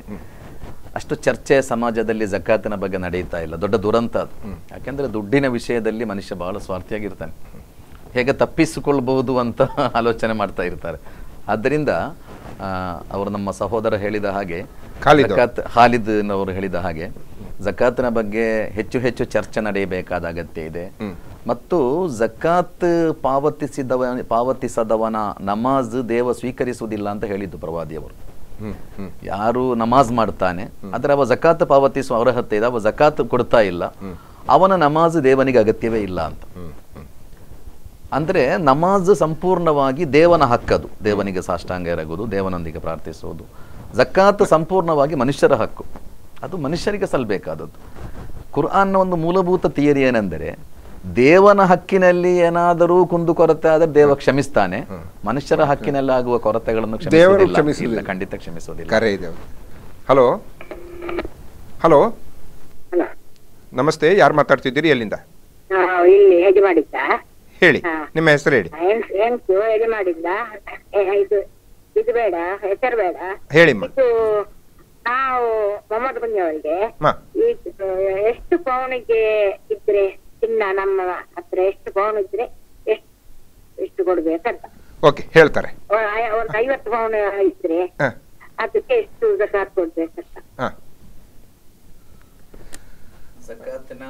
ಅಷ್ಟು ಚರ್ಚೆ ಸಮಾಜದಲ್ಲಿ ಜಕಾತಿನ ಬಗ್ಗೆ ನಡೆಯುತ್ತಾ ಇಲ್ಲ. ದೊಡ್ಡ ದುರಂತ ಅದು. ಯಾಕೆಂದ್ರೆ ದುಡ್ಡಿನ ವಿಷಯದಲ್ಲಿ ಮನುಷ್ಯ ಬಹಳ ಸ್ವಾರ್ಥಿಯಾಗಿರ್ತಾನೆ. ಹೇಗೆ ತಪ್ಪಿಸಿಕೊಳ್ಬಹುದು ಅಂತ *laughs* ಆಲೋಚನೆ ಮಾಡ್ತಾ ಇರ್ತಾರೆ. ಆದ್ದರಿಂದ ಅವರು ನಮ್ಮ ಸಹೋದರ ಹೇಳಿದ ಹಾಗೆ. ಜಕಾತ್ ಖಾಲಿದ್ ಅವರು ಹೇಳಿದ ಹಾಗೆ ಜಕಾತ್ನ ಬಗ್ಗೆ ಹೆಚ್ಚು ಹೆಚ್ಚು ಚರ್ಚೆ ನಡೆಯಬೇಕಾದ ಅಗತ್ಯ ಇದೆ. ಮತ್ತು ಜಕಾತ್ ಪಾವತಿಸಿದವ ಪಾವತಿಸದವನ ನಮಾಜ್ ದೇವ ಸ್ವೀಕರಿಸುವುದಿಲ್ಲ ಅಂತ ಹೇಳಿದ್ದು ಪ್ರವಾದಿಯವರು. ಯಾರು ನಮಾಜ್ ಮಾಡ್ತಾನೆ ಆದರೆ ಅವ ಜಕಾತ್ ಪಾವತಿಸುವ ಅರ್ಹತೆ ಇದೆ ಅವ ಜಕಾತ್ ಕೊಡ್ತಾ ಇಲ್ಲ. ಅವನ ನಮಾಜ್ ದೇವನಿಗೆ ಅಗತ್ಯವೇ ಇಲ್ಲ ಅಂತ. ಅಂದ್ರೆ ನಮಾಜ್ ಸಂಪೂರ್ಣವಾಗಿ ದೇವನ ಹಕ್ಕದು. ದೇವನಿಗೆ ಸಾಷ್ಟಾಂಗ ಎರಗುವುದು ದೇವನೊಂದಿಗೆ ಪ್ರಾರ್ಥಿಸುವುದು. ಜಕಾತ್ ಸಂಪೂರ್ಣವಾಗಿ ಮನುಷ್ಯರ ಹಕ್ಕು. ಅದು ಮನುಷ್ಯರಿಗೆ ಸಲ್ಲಬೇಕಾದದ್ದು ಕುರ್ಆನ್ನ ಒಂದು ಮೂಲಭೂತ ಥಿಯರಿ ಏನೆಂದರೆ ದೇವನ ಹಕ್ಕಿನಲ್ಲಿ ಏನಾದರೂ ಕುಂದುಕೊರತೆ ಆದರೆ ದೇವ ಕ್ಷಮಿಸ್ತಾನೆ. ಮನುಷ್ಯರ ಹಕ್ಕಿನಲ್ಲಿ ಆಗುವ ಕೊರತೆಗಳನ್ನು. ಇಲ್ಲ, ಖಂಡಿತ ಇದೆ ಹಲೋ? ಹಲೋ? ನಮಸ್ತೆ ಯಾರು ಮಾತಾಡ್ತಿದ್ದೀರಿ? ಎಲ್ಲಿಂದ? ಇಲ್ಲಿ ಹೇಳಿ ನಿಮ್ಮ ಹೆಸರು ಹೇಳಿ. ಹೇಳಿ ಇದು ಇದು ಬೇಡ ಹೆಸರು ಬೇಡ. ಇದು ನಾವು ಮೊಹಮ್ಮದ್ ಕುಂಜವರಿಗೆ ಅವರಿಗೆ ಈ ಎಷ್ಟು ಪೌನಿಗೆ ಇದ್ರೆ ಚಿನ್ನ ನಮ್ಮ ಹತ್ರ ಎಷ್ಟು ಪೌನ್ ಇದ್ರೆ ಎಷ್ಟು ಎಷ್ಟು ಕೊಡ್ಬೇಕಂತ ಓಕೆ ಹೇಳ್ತಾರೆ. ಒಂದು ಐವತ್ತು ಪೌನ್ ಇದ್ರೆ ಅದಕ್ಕೆ ಎಷ್ಟು ಜಕಾತ್ ಕೊಡ್ಬೇಕಂತ ಹ. ಜಕಾತಿನ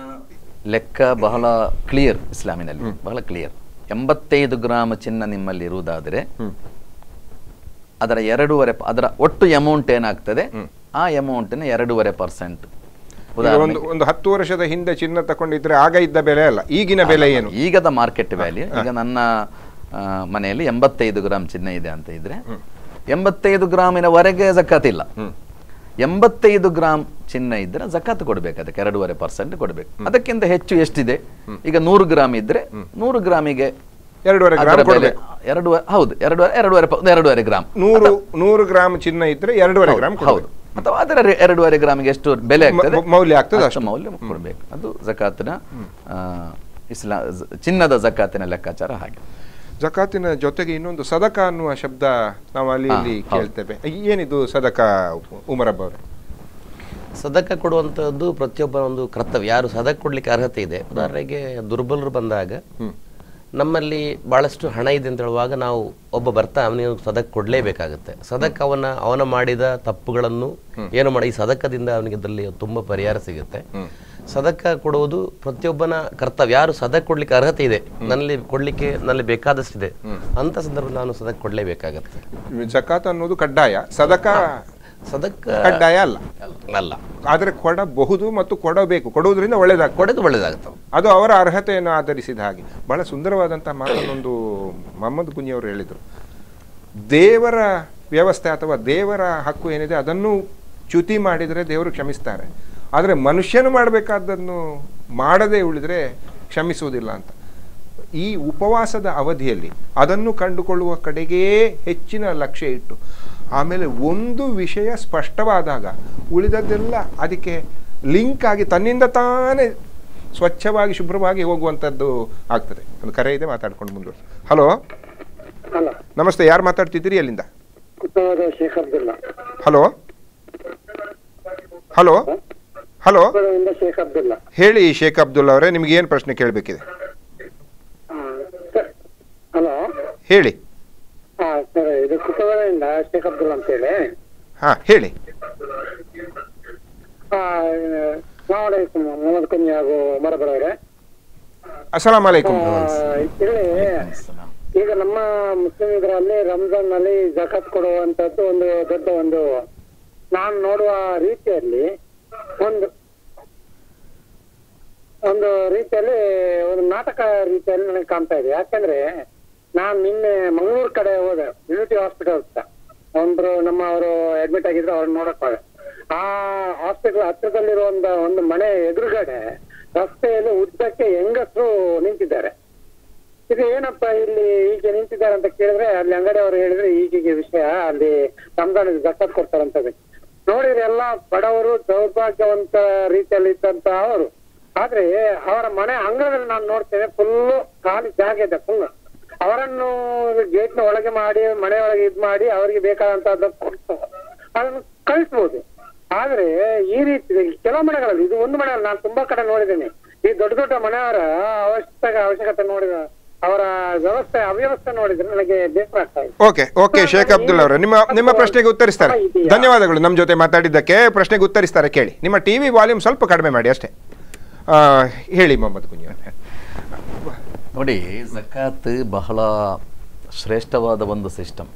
ಲೆಕ್ಕ ಬಹಳ ಕ್ಲಿಯರ್ ಇಸ್ಲಾಮಿನಲ್ಲಿ ಬಹಳ ಕ್ಲಿಯರ್ ಎಂಬತ್ತೈದು ಗ್ರಾಮ್ ಚಿನ್ನ ನಿಮ್ಮಲ್ಲಿ ಇರುವುದಾದರೆ ಅದರ ಎರಡೂವರೆ ಅದರ ಒಟ್ಟು ಅಮೌಂಟ್ ಏನಾಗ್ತದೆ? ಆ ಅಮೌಂಟಿನ ಎರಡೂವರೆ ಪರ್ಸೆಂಟ್. ಒಂದು ಒಂದು ಹತ್ತು ವರ್ಷದ ಹಿಂದೆ ಚಿನ್ನ ತಗೊಂಡಿದ್ರೆ ಆಗ ಇದ್ದ ಬೆಲೆ ಅಲ್ಲ ಈಗಿನ ಬೆಲೆ ಏನು? ಈಗದ ಮಾರ್ಕೆಟ್ ವ್ಯಾಲ್ಯೂ ಈಗ ನನ್ನ ಮನೆಯಲ್ಲಿ ಎಂಬತ್ತೈದು ಗ್ರಾಮ್ ಚಿನ್ನ ಇದೆ ಅಂತ ಇದ್ರೆ ಎಂಬತ್ತೈದು ಗ್ರಾಮಿನವರೆಗೆ ಜಕಾತ್ ಇಲ್ಲ. ಎಂಬತ್ತೈದು ಗ್ರಾಮ್ ಚಿನ್ನ ಇದ್ರೆ ಜಕಾತ್ ಕೊಡ್ಬೇಕು ಅದಕ್ಕೆ ಎರಡೂವರೆ ಪರ್ಸೆಂಟ್ ಕೊಡ್ಬೇಕು. ಅದಕ್ಕಿಂತ ಹೆಚ್ಚು ಎಷ್ಟಿದೆ? ಈಗ ನೂರು ಗ್ರಾಮ್ ಇದ್ರೆ ನೂರು ಗ್ರಾಮಿಗೆ ಎರಡೂವರೆ ಗ್ರಾಮ್ ಎರಡೂವರೆ ಹೌದು ಎರಡೂವರೆ ಎರಡೂವರೆ ಎರಡೂವರೆ ಗ್ರಾಮ್ ನೂರು ನೂರು ಗ್ರಾಮ್ ಚಿನ್ನ ಇದ್ರೆ ಎರಡೂವರೆ ಗ್ರಾಮ್ ಹೌದು. ಅಥವಾ ಅದರ ಎರಡೂವರೆ ಗ್ರಾಮಿಗೆ ಎಷ್ಟು ಬೆಲೆ ಆಗ್ತದೆ? ಮೌಲ್ಯ ಆಗ್ತದೆ ಅಷ್ಟು ಮೌಲ್ಯ ಕೊಡಬೇಕು ಅದು ಜಕಾತಿನ ಇಸ್ಲಾ ಚಿನ್ನದ ಜಕಾತಿನ ಲೆಕ್ಕಾಚಾರ ಹಾಗೆ. ಜಕಾತಿನ ಜೊತೆಗೆ ಇನ್ನೊಂದು ಸದಕ ಅನ್ನುವ ಶಬ್ದ ನಾವು ಅಲ್ಲಿ ಇಲ್ಲಿ. ಕೇಳ್ತೇವೆ. ಏನಿದು ಸದಕ ಉಮರಬ್ಬ ಅವರೇ ಸದಕ ಕೊಡುವಂಥದ್ದು ಪ್ರತಿಯೊಬ್ಬರ ಒಂದು ಕರ್ತವ್ಯ. ಯಾರು ಸದಕ ಕೊಡ್ಲಿಕ್ಕೆ ಅರ್ಹತೆ ಇದೆ? ಉದಾಹರಣೆಗೆ ದುರ್ಬಲರು ಬಂದಾಗ ನಮ್ಮಲ್ಲಿ ಭಾಳಷ್ಟು ಹಣ ಇದೆ ಅಂತ ಹೇಳುವಾಗ ನಾವು ಒಬ್ಬ ಬರ್ತಾ ಅವನಿಗೆ ಸದಕ್ ಕೊಡಲೇಬೇಕಾಗುತ್ತೆ. ಸದಕ್ ಅವನ ಅವನ ಮಾಡಿದ ತಪ್ಪುಗಳನ್ನು ಏನು ಮಾಡಿ ಈ ಸದಕದಿಂದ ಅವನಿಗೆ ಅದರಲ್ಲಿ ತುಂಬ ಪರಿಹಾರ ಸಿಗುತ್ತೆ. ಸದಕ ಕೊಡುವುದು ಪ್ರತಿಯೊಬ್ಬನ ಕರ್ತವ್ಯ. ಯಾರು ಸದಕ್ ಕೊಡ್ಲಿಕ್ಕೆ ಅರ್ಹತೆ ಇದೆ ನನ್ನಲ್ಲಿ ಕೊಡ್ಲಿಕ್ಕೆ ನಲ್ಲಿ ಬೇಕಾದಷ್ಟಿದೆ. ಅಂತ ಸಂದರ್ಭದಲ್ಲಿ ನಾನು ಸದಕ್ ಕೊಡಲೇಬೇಕಾಗತ್ತೆ. ಜಕಾತ್ ಅನ್ನೋದು ಕಡ್ಡಾಯ. ಸದಕ ಸದಕ್ ಕಡ್ಡಾಯ ಅಲ್ಲ. ಅಲ್ಲ. ಆದರೆ ಕೊಡಬಹುದು ಮತ್ತು ಕೊಡಬೇಕು ಕೊಡುವುದರಿಂದ ಒಳ್ಳೇದಾಗ ಕೊಡೋದು ಒಳ್ಳೇದಾಗುತ್ತೆ ಅದು ಅವರ ಅರ್ಹತೆಯನ್ನು ಆಧರಿಸಿದ ಹಾಗೆ. ಬಹಳ ಸುಂದರವಾದಂತಹ ಮಾತನ್ನೊಂದು ಮೊಹಮ್ಮದ್ ಕುಂಜಿ ಅವರು ಹೇಳಿದರು. ದೇವರ ವ್ಯವಸ್ಥೆ ಅಥವಾ ದೇವರ ಹಕ್ಕು ಏನಿದೆ ಅದನ್ನು ಚ್ಯುತಿ ಮಾಡಿದರೆ ದೇವರು ಕ್ಷಮಿಸ್ತಾರೆ. ಆದರೆ ಮನುಷ್ಯನು ಮಾಡಬೇಕಾದ್ದನ್ನು ಮಾಡದೇ ಉಳಿದರೆ ಕ್ಷಮಿಸುವುದಿಲ್ಲ ಅಂತ. ಈ ಉಪವಾಸದ ಅವಧಿಯಲ್ಲಿ ಅದನ್ನು ಕಂಡುಕೊಳ್ಳುವ ಕಡೆಗೇ ಹೆಚ್ಚಿನ ಲಕ್ಷ್ಯ ಇಟ್ಟು. ಆಮೇಲೆ ಒಂದು ವಿಷಯ ಸ್ಪಷ್ಟವಾದಾಗ ಉಳಿದದ್ದೆಲ್ಲ ಅದಕ್ಕೆ ಲಿಂಕ್ ಆಗಿ ತನ್ನಿಂದ ತಾನೇ ಸ್ವಚ್ಛವಾಗಿ ಶುಭ್ರವಾಗಿ ಹೋಗುವಂಥದ್ದು ಆಗ್ತದೆ. ಒಂದು ಕರೆ ಇದೆ ಮಾತಾಡ್ಕೊಂಡು ಮುಂದುವರಿಸಿ. ಹಲೋ? ನಮಸ್ತೆ ಯಾರು ಮಾತಾಡ್ತಿದ್ದೀರಿ ಅಲ್ಲಿಂದ? ಹಲೋ? ಹಲೋ? ಹಲೋ? ಹೇಳಿ ಶೇಖ್ ಅಬ್ದುಲ್ಲಾ ಅವರೇ ನಿಮ್ಗೆ ಏನು ಪ್ರಶ್ನೆ ಕೇಳಬೇಕಿದೆ? ಹೇಳಿ. ಹಾ ಸರ್. ಇದು ಕುತ್ತೂರಿಂದ ಶೇಖ್ ಅಂತ ಅಂತೇಳಿ. ಹಾ ಹೇಳಿ. ಮೊಹಮ್ಮದ್ ಕುಂಜಿ ಹಾಗೂ ಮರಬರವ್ರೆ ಅಸ್ಸಲಾಂ ಅಲೈಕುಂ ಇಲ್ಲಿ ಈಗ ನಮ್ಮ ಮುಸ್ಲಿಂ ಇದರಲ್ಲಿ ರಂಜಾನ್ನಲ್ಲಿ ಜಕಾತ್ ಕೊಡುವಂತದ್ದು ಒಂದು ದೊಡ್ಡ ಒಂದು ನಾನು ನೋಡುವ ರೀತಿಯಲ್ಲಿ ಒಂದು ಒಂದು ರೀತಿಯಲ್ಲಿ ಒಂದು ನಾಟಕ ರೀತಿಯಲ್ಲಿ ನನಗೆ ಕಾಣ್ತಾ ಇದೆ. ಯಾಕಂದ್ರೆ ನಾನ್ ನಿನ್ನೆ ಮಂಗಳೂರು ಕಡೆ ಹೋದೆ ಯುನಿಟಿ ಹಾಸ್ಪಿಟಲ್ ಅಂತ ಒಂದು ನಮ್ಮ ಅವರು ಅಡ್ಮಿಟ್ ಆಗಿದ್ರು, ಅವ್ರನ್ನ ನೋಡಕ್ ಹೋದೆ. ಆ ಹಾಸ್ಪಿಟಲ್ ಹತ್ರದಲ್ಲಿರೋ ಒಂದು ಮನೆ ಎದುರುಗಡೆ ರಸ್ತೆಯಲ್ಲಿ ಉದ್ದಕ್ಕೆ ಹೆಂಗಸರು ನಿಂತಿದ್ದಾರೆ. ಇದು ಏನಪ್ಪ ಇಲ್ಲಿ ಹೀಗೆ ನಿಂತಿದ್ದಾರೆ ಅಂತ ಕೇಳಿದ್ರೆ, ಅಲ್ಲಿ ಅಂಗಡಿ ಅವರು ಹೇಳಿದ್ರೆ ಈಗೀಗ ವಿಷಯ, ಅಲ್ಲಿ ರಂಜಾನ್ ಜಕಾತ್ ಕೊಡ್ತಾರಂತ ನೋಡಿದ್ರೆ ಎಲ್ಲ ಬಡವರು ದೌರ್ಭಾಗ್ಯವಂತ ರೀತಿಯಲ್ಲಿ ಇದ್ದಂತ ಅವರು. ಆದ್ರೆ ಅವರ ಮನೆ ಅಂಗಳದಲ್ಲಿ ನಾನು ನೋಡ್ತೇನೆ ಫುಲ್ಲು ಖಾಲಿ ಜಾಗ ಇದೆ ಫುಲ್ ಅವರನ್ನು ಗೇಟ್ನ ಒಳಗೆ ಮಾಡಿ ಮನೆ ಒಳಗೆ ಇದ್ ಮಾಡಿ ಅವರಿಗೆ ಬೇಕಾದಂತಹದ್ದು ಅದನ್ನು ಕಳಿಸ್ಬೋದು. ಆದ್ರೆ ಈ ರೀತಿ ಕೆಲವು ಮನೆಗಳಲ್ಲಿ ಇದು ಒಂದು ಮನೆಯಲ್ಲಿ ನಾನು ತುಂಬಾ ಕಡೆ ನೋಡಿದ್ದೇನೆ. ಈ ದೊಡ್ಡ ದೊಡ್ಡ ಮನೆಯವರ ಅವಶ್ಯಕ ಅವಶ್ಯಕತೆ ನೋಡಿದ ಅವರ ವ್ಯವಸ್ಥೆ ಅವ್ಯವಸ್ಥೆ ನೋಡಿದ್ರೆ ನನಗೆ ಬೇಸರ ಆಗ್ತಾ ಇದೆ. ಓಕೆ ಓಕೆ ಶೇಖ್ ಅಬ್ದುಲ್ ಅವರು. ನಿಮ್ಮ ನಿಮ್ಮ ಪ್ರಶ್ನೆಗೆ ಉತ್ತರಿಸ್ತಾರೆ. ಧನ್ಯವಾದಗಳು ನಮ್ಮ ಜೊತೆ ಮಾತಾಡಿದ್ದಕ್ಕೆ. ಪ್ರಶ್ನೆಗೆ ಉತ್ತರಿಸ್ತಾರೆ ಕೇಳಿ. ನಿಮ್ಮ ಟಿವಿ ವಾಲ್ಯೂಮ್ ಸ್ವಲ್ಪ ಕಡಿಮೆ ಮಾಡಿ ಅಷ್ಟೇ. ಹೇಳಿ ಮೊಹಮ್ಮದ್ ಕುಂಜಿ. ನೋಡಿ ಜಕಾತ್ ಬಹಳ ಶ್ರೇಷ್ಠವಾದ ಒಂದು ಸಿಸ್ಟಮ್.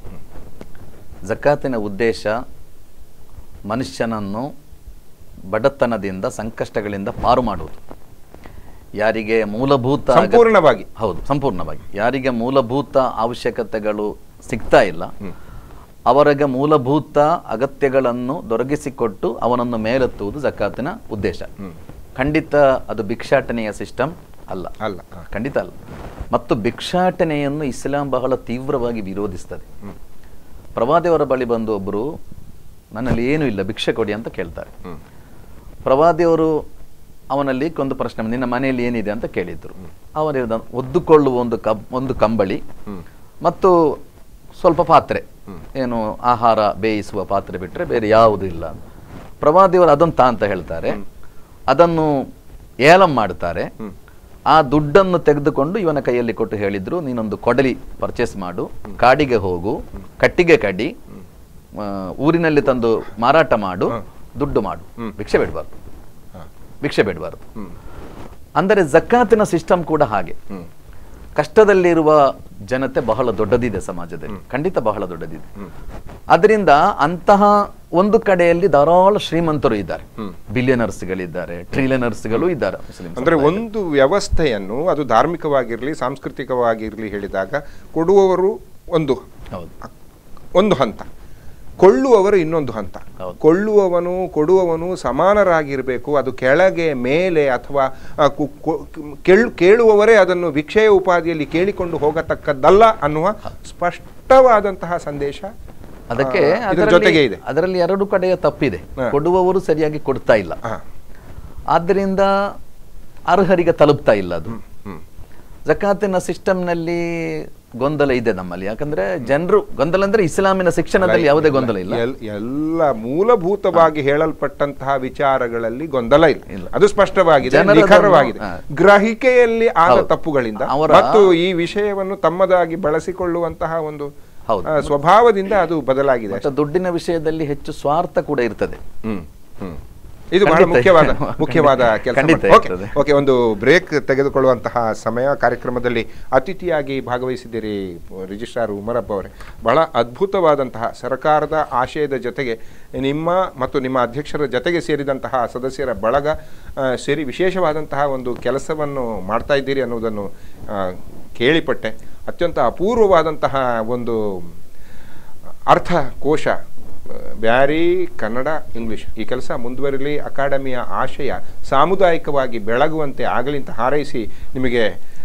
ಜಕಾತಿನ ಉದ್ದೇಶ ಮನುಷ್ಯನನ್ನು ಬಡತನದಿಂದ ಸಂಕಷ್ಟಗಳಿಂದ ಪಾರು ಮಾಡುವುದು. ಯಾರಿಗೆ ಮೂಲಭೂತ ಸಂಪೂರ್ಣವಾಗಿ. ಹೌದು ಸಂಪೂರ್ಣವಾಗಿ. ಯಾರಿಗೆ ಮೂಲಭೂತ ಅವಶ್ಯಕತೆಗಳು ಸಿಗ್ತಾ ಇಲ್ಲ ಅವರಿಗೆ ಮೂಲಭೂತ ಅಗತ್ಯಗಳನ್ನು ದೊರಕಿಸಿಕೊಟ್ಟು ಅವನನ್ನು ಮೇಲೆತ್ತುವುದು ಜಕಾತಿನ ಉದ್ದೇಶ. ಖಂಡಿತ ಅದು ಭಿಕ್ಷಾಟನೆಯ ಸಿಸ್ಟಮ್. ಅಲ್ಲ. ಅಲ್ಲ. ಖಂಡಿತ ಅಲ್ಲ. ಮತ್ತು ಭಿಕ್ಷಾಟನೆಯನ್ನು ಇಸ್ಲಾಂ ಬಹಳ ತೀವ್ರವಾಗಿ ವಿರೋಧಿಸ್ತದೆ. ಪ್ರವಾದಿಯವರ ಬಳಿ ಬಂದು ಒಬ್ಬರು ನನ್ನಲ್ಲಿ ಏನೂ ಇಲ್ಲ ಭಿಕ್ಷೆ ಕೊಡಿ ಅಂತ ಕೇಳ್ತಾರೆ. ಪ್ರವಾದಿಯವರು ಅವನಲ್ಲಿ ಒಂದು ಪ್ರಶ್ನೆ ನಿನ್ನ ಮನೆಯಲ್ಲಿ ಏನಿದೆ? ಅಂತ ಕೇಳಿದ್ರು. ಅವನಿ ಒದ್ದುಕೊಳ್ಳುವ ಒಂದು ಕಬ್ ಒಂದು ಕಂಬಳಿ ಮತ್ತು ಸ್ವಲ್ಪ ಪಾತ್ರೆ. ಏನು ಆಹಾರ ಬೇಯಿಸುವ ಪಾತ್ರೆ ಬಿಟ್ಟರೆ ಬೇರೆ ಯಾವುದೂ ಇಲ್ಲ. ಪ್ರವಾದಿಯವರು ಅದನ್ನು ತಾ ಅಂತ ಹೇಳ್ತಾರೆ. ಅದನ್ನು ಏಲಂ ಮಾಡ್ತಾರೆ ಆ ದುಡ್ಡನ್ನು ತೆಗೆದುಕೊಂಡು ಇವನ ಕೈಯಲ್ಲಿ ಕೊಟ್ಟು ಹೇಳಿದ್ರು ನೀನೊಂದು ಕೊಡಲಿ ಪರ್ಚೇಸ್ ಮಾಡು ಕಾಡಿಗೆ ಹೋಗು ಕಟ್ಟಿಗೆ ಕಡಿ ಊರಿನಲ್ಲಿ ತಂದು ಮಾರಾಟ ಮಾಡು ದುಡ್ಡು ಮಾಡು. ಭಿಕ್ಷೆ ಬಿಡಬಾರ್ದು. ಭಿಕ್ಷೆ ಬಿಡಬಾರ್ದು. ಅಂದರೆ ಜಕಾತಿನ ಸಿಸ್ಟಮ್ ಕೂಡ ಹಾಗೆ. ಕಷ್ಟದಲ್ಲಿರುವ ಜನತೆ ಬಹಳ ದೊಡ್ಡದಿದೆ ಸಮಾಜದಲ್ಲಿ. ಖಂಡಿತ ಬಹಳ ದೊಡ್ಡದಿದೆ. ಅದರಿಂದ ಅಂತಹ ಒಂದು ಕಡೆಯಲ್ಲಿ ಧಾರಾಳ ಶ್ರೀಮಂತರು ಇದ್ದಾರೆ. ಬಿಲಿಯನರ್ಸ್ಗಳಿದ್ದಾರೆ ಟ್ರಿಲಿಯನರ್ಸ್ಗಳು ಇದ್ದಾರೆ ಅಂದ್ರೆ ಒಂದು ವ್ಯವಸ್ಥೆಯನ್ನು ಅದು ಧಾರ್ಮಿಕವಾಗಿರಲಿ ಸಾಂಸ್ಕೃತಿಕವಾಗಿರಲಿ ಹೇಳಿದಾಗ ಕೊಡುವವರು ಒಂದು. ಹೌದು. ಒಂದು ಹಂತ. ಕೊಳ್ಳುವವರು ಇನ್ನೊಂದು ಹಂತ. ಕೊಳ್ಳುವವನು ಕೊಡುವವನು ಸಮಾನರಾಗಿರಬೇಕು ಅದು ಕೆಳಗೆ ಮೇಲೆ ಅಥವಾ ಕೇಳುವವರೇ ಅದನ್ನು ವಿಕ್ಷಯ ಉಪಾಧಿಯಲ್ಲಿ ಕೇಳಿಕೊಂಡು ಹೋಗತಕ್ಕದ್ದಲ್ಲ ಅನ್ನುವ ಸ್ಪಷ್ಟವಾದಂತಹ ಸಂದೇಶ ಅದಕ್ಕೆ ಜೊತೆಗೆ ಇದೆ ಅದರಲ್ಲಿ ಎರಡು ಕಡೆಯ ತಪ್ಪಿದೆ. ಕೊಡುವವರು ಸರಿಯಾಗಿ ಕೊಡ್ತಾ ಇಲ್ಲ. ಆದ್ದರಿಂದ ಅರ್ಹರಿಗೆ ತಲುಪ್ತಾ ಇಲ್ಲ ಅದು. ಜಕಾತಿನ ಸಿಸ್ಟಮ್ನಲ್ಲಿ ಗೊಂದಲ ಇದೆ ನಮ್ಮಲ್ಲಿ. ಯಾಕಂದ್ರೆ ಜನರು ಗೊಂದಲ ಅಂದ್ರೆ ಇಸ್ಲಾಮಿನ ಶಿಕ್ಷಣದಲ್ಲಿ ಯಾವುದೇ ಗೊಂದಲ ಇಲ್ಲ. ಎಲ್ಲ ಮೂಲಭೂತವಾಗಿ ಹೇಳಲ್ಪಟ್ಟಂತಹ ವಿಚಾರಗಳಲ್ಲಿ ಗೊಂದಲ ಇಲ್ಲ. ಅದು ಸ್ಪಷ್ಟವಾಗಿದೆ ನಿಖರವಾಗಿದೆ. ಗ್ರಹಿಕೆಯಲ್ಲಿ ಆದ ತಪ್ಪುಗಳಿಂದ ಮತ್ತು ಈ ವಿಷಯವನ್ನು ತಮ್ಮದಾಗಿ ಬಳಸಿಕೊಳ್ಳುವಂತಹ ಒಂದು. ಸ್ವಭಾವದಿಂದ ಅದು ಬದಲಾಗಿದೆ ದುಡ್ಡಿನ ವಿಷಯದಲ್ಲಿ ಹೆಚ್ಚು ಸ್ವಾರ್ಥ ಕೂಡ ಇರ್ತದೆ. ಹ್ಮ್. ಇದು ಬಹಳ ಮುಖ್ಯವಾದ ಮುಖ್ಯವಾದ ಕೆಲಸ ಓಕೆ ಓಕೆ ಒಂದು ಬ್ರೇಕ್ ತೆಗೆದುಕೊಳ್ಳುವಂತಹ ಸಮಯ ಕಾರ್ಯಕ್ರಮದಲ್ಲಿ ಅತಿಥಿಯಾಗಿ ಭಾಗವಹಿಸಿದ್ದೀರಿ ರಿಜಿಸ್ಟ್ರಾರ್ ಉಮರಪ್ಪ ಅವರೇ. ಬಹಳ ಅದ್ಭುತವಾದಂತಹ ಸರ್ಕಾರದ ಆಶಯದ ಜೊತೆಗೆ ನಿಮ್ಮ ಮತ್ತು ನಿಮ್ಮ ಅಧ್ಯಕ್ಷರ ಜೊತೆಗೆ ಸೇರಿದಂತಹ ಸದಸ್ಯರ ಬಳಗ ಸೇರಿ ವಿಶೇಷವಾದಂತಹ ಒಂದು ಕೆಲಸವನ್ನು ಮಾಡ್ತಾ ಇದ್ದೀರಿ ಅನ್ನೋದನ್ನು ಕೇಳಿಪಟ್ಟೆ. ಅತ್ಯಂತ ಅಪೂರ್ವವಾದಂತಹ ಒಂದು ಅರ್ಥಕೋಶ ಬ್ಯಾರಿ ಕನ್ನಡ ಇಂಗ್ಲಿಷ್. ಈ ಕೆಲಸ ಮುಂದುವರಿಲಿ ಅಕಾಡೆಮಿಯ ಆಶಯ ಸಾಮುದಾಯಿಕವಾಗಿ ಬೆಳಗುವಂತೆ ಆಗಲಿ ಅಂತ ಹಾರೈಸಿ ನಿಮಗೆ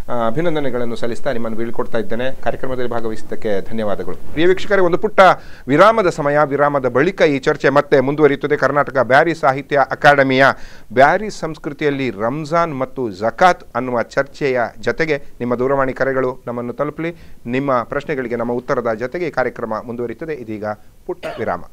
ಅಭಿನಂದನೆಗಳನ್ನು ಸಲ್ಲಿಸ್ತಾ ನಿಮ್ಮನ್ನು ಬೀಳ್ಕೊಡ್ತಾ ಇದ್ದೇನೆ. ಕಾರ್ಯಕ್ರಮದಲ್ಲಿ ಭಾಗವಹಿಸಿದ್ದಕ್ಕೆ ಧನ್ಯವಾದಗಳು. ಪ್ರಿಯ ವೀಕ್ಷಕರೇ, ಒಂದು ಪುಟ್ಟ ವಿರಾಮದ ಸಮಯ, ವಿರಾಮದ ಬಳಿಕ ಈ ಚರ್ಚೆ ಮತ್ತೆ ಮುಂದುವರಿಯುತ್ತದೆ. ಕರ್ನಾಟಕ ಬ್ಯಾರಿ ಸಾಹಿತ್ಯ ಅಕಾಡೆಮಿಯ ಬ್ಯಾರಿ ಸಂಸ್ಕೃತಿಯಲ್ಲಿ ರಂಜಾನ್ ಮತ್ತು ಜಕಾತ್ ಅನ್ನುವ ಚರ್ಚೆಯ ಜತೆಗೆ ನಿಮ್ಮ ದೂರವಾಣಿ ಕರೆಗಳು ನಮ್ಮನ್ನು ತಲುಪಲಿ. ನಿಮ್ಮ ಪ್ರಶ್ನೆಗಳಿಗೆ ನಮ್ಮ ಉತ್ತರದ ಜೊತೆಗೆ ಕಾರ್ಯಕ್ರಮ ಮುಂದುವರಿಯುತ್ತದೆ. ಇದೀಗ ಪುಟ್ಟ ವಿರಾಮ.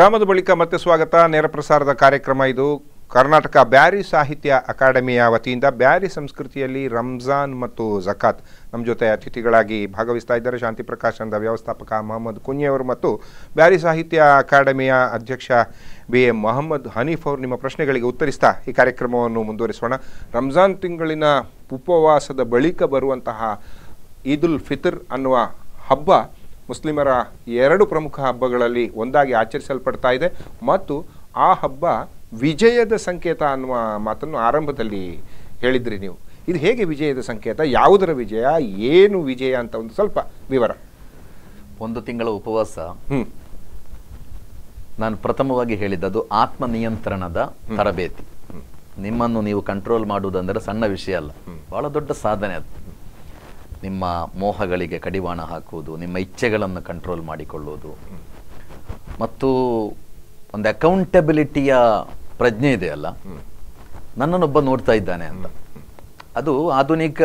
ವಿರಾಮದ ಬಳಿಕ ಮತ್ತೆ ಸ್ವಾಗತ. ನೇರ ಪ್ರಸಾರದ ಕಾರ್ಯಕ್ರಮ ಇದು. ಕರ್ನಾಟಕ ಬ್ಯಾರಿ ಸಾಹಿತ್ಯ ಅಕಾಡೆಮಿಯ ವತಿಯಿಂದ ಬ್ಯಾರಿ ಸಂಸ್ಕೃತಿಯಲ್ಲಿ ರಂಜಾನ್ ಮತ್ತು ಜಕಾತ್ ನಮ್ಮ ಜೊತೆ ಅತಿಥಿಗಳಾಗಿ ಭಾಗವಹಿಸ್ತಾ ಇದ್ದಾರೆ. ಶಾಂತಿ ಪ್ರಕಾಶನದ ವ್ಯವಸ್ಥಾಪಕ ಮೊಹಮ್ಮದ್ ಕುಂಯಿಯವರು ಮತ್ತು ಬ್ಯಾರಿ ಸಾಹಿತ್ಯ ಅಕಾಡೆಮಿಯ ಅಧ್ಯಕ್ಷ ಬಿ ಎಂ ಮೊಹಮ್ಮದ್ ಹನೀಫ್ ಅವರು ನಿಮ್ಮ ಪ್ರಶ್ನೆಗಳಿಗೆ ಉತ್ತರಿಸ್ತಾ ಈ ಕಾರ್ಯಕ್ರಮವನ್ನು ಮುಂದುವರಿಸೋಣ. ರಂಜಾನ್ ತಿಂಗಳಿನ ಉಪವಾಸದ ಬಳಿಕ ಬರುವಂತಹ ಈದ್ ಉಲ್ ಫಿತರ್ ಅನ್ನುವ ಹಬ್ಬ ಮುಸ್ಲಿಮರ ಎರಡು ಪ್ರಮುಖ ಹಬ್ಬಗಳಲ್ಲಿ ಒಂದಾಗಿ ಆಚರಿಸಲ್ಪಡ್ತಾ ಇದೆ. ಮತ್ತು ಆ ಹಬ್ಬ ವಿಜಯದ ಸಂಕೇತ ಅನ್ನುವ ಮಾತನ್ನು ಆರಂಭದಲ್ಲಿ ಹೇಳಿದ್ರಿ ನೀವು. ಇದು ಹೇಗೆ ವಿಜಯದ ಸಂಕೇತ? ಯಾವುದರ ವಿಜಯ? ಏನು ವಿಜಯ ಅಂತ ಒಂದು ಸ್ವಲ್ಪ ವಿವರ. ಒಂದು ತಿಂಗಳ ಉಪವಾಸ. ನಾನು ಪ್ರಥಮವಾಗಿ ಹೇಳಿದ್ದದು ಆತ್ಮ ನಿಯಂತ್ರಣದ ತರಬೇತಿ. ನಿಮ್ಮನ್ನು ನೀವು ಕಂಟ್ರೋಲ್ ಮಾಡುವುದಂದರೆ ಸಣ್ಣ ವಿಷಯ ಅಲ್ಲ. ಬಹಳ ದೊಡ್ಡ ಸಾಧನೆ ಅದು. ನಿಮ್ಮ ಮೋಹಗಳಿಗೆ ಕಡಿವಾಣ ಹಾಕುವುದು, ನಿಮ್ಮ ಇಚ್ಛೆಗಳನ್ನು ಕಂಟ್ರೋಲ್ ಮಾಡಿಕೊಳ್ಳುವುದು. ಮತ್ತು ಒಂದು ಅಕೌಂಟೆಬಿಲಿಟಿಯ ಪ್ರಜ್ಞೆ ಇದೆಯಲ್ಲ ನನ್ನನ್ನೊಬ್ಬ ನೋಡ್ತಾ ಇದ್ದಾನೆ ಅಂತ. ಅದು ಆಧುನಿಕ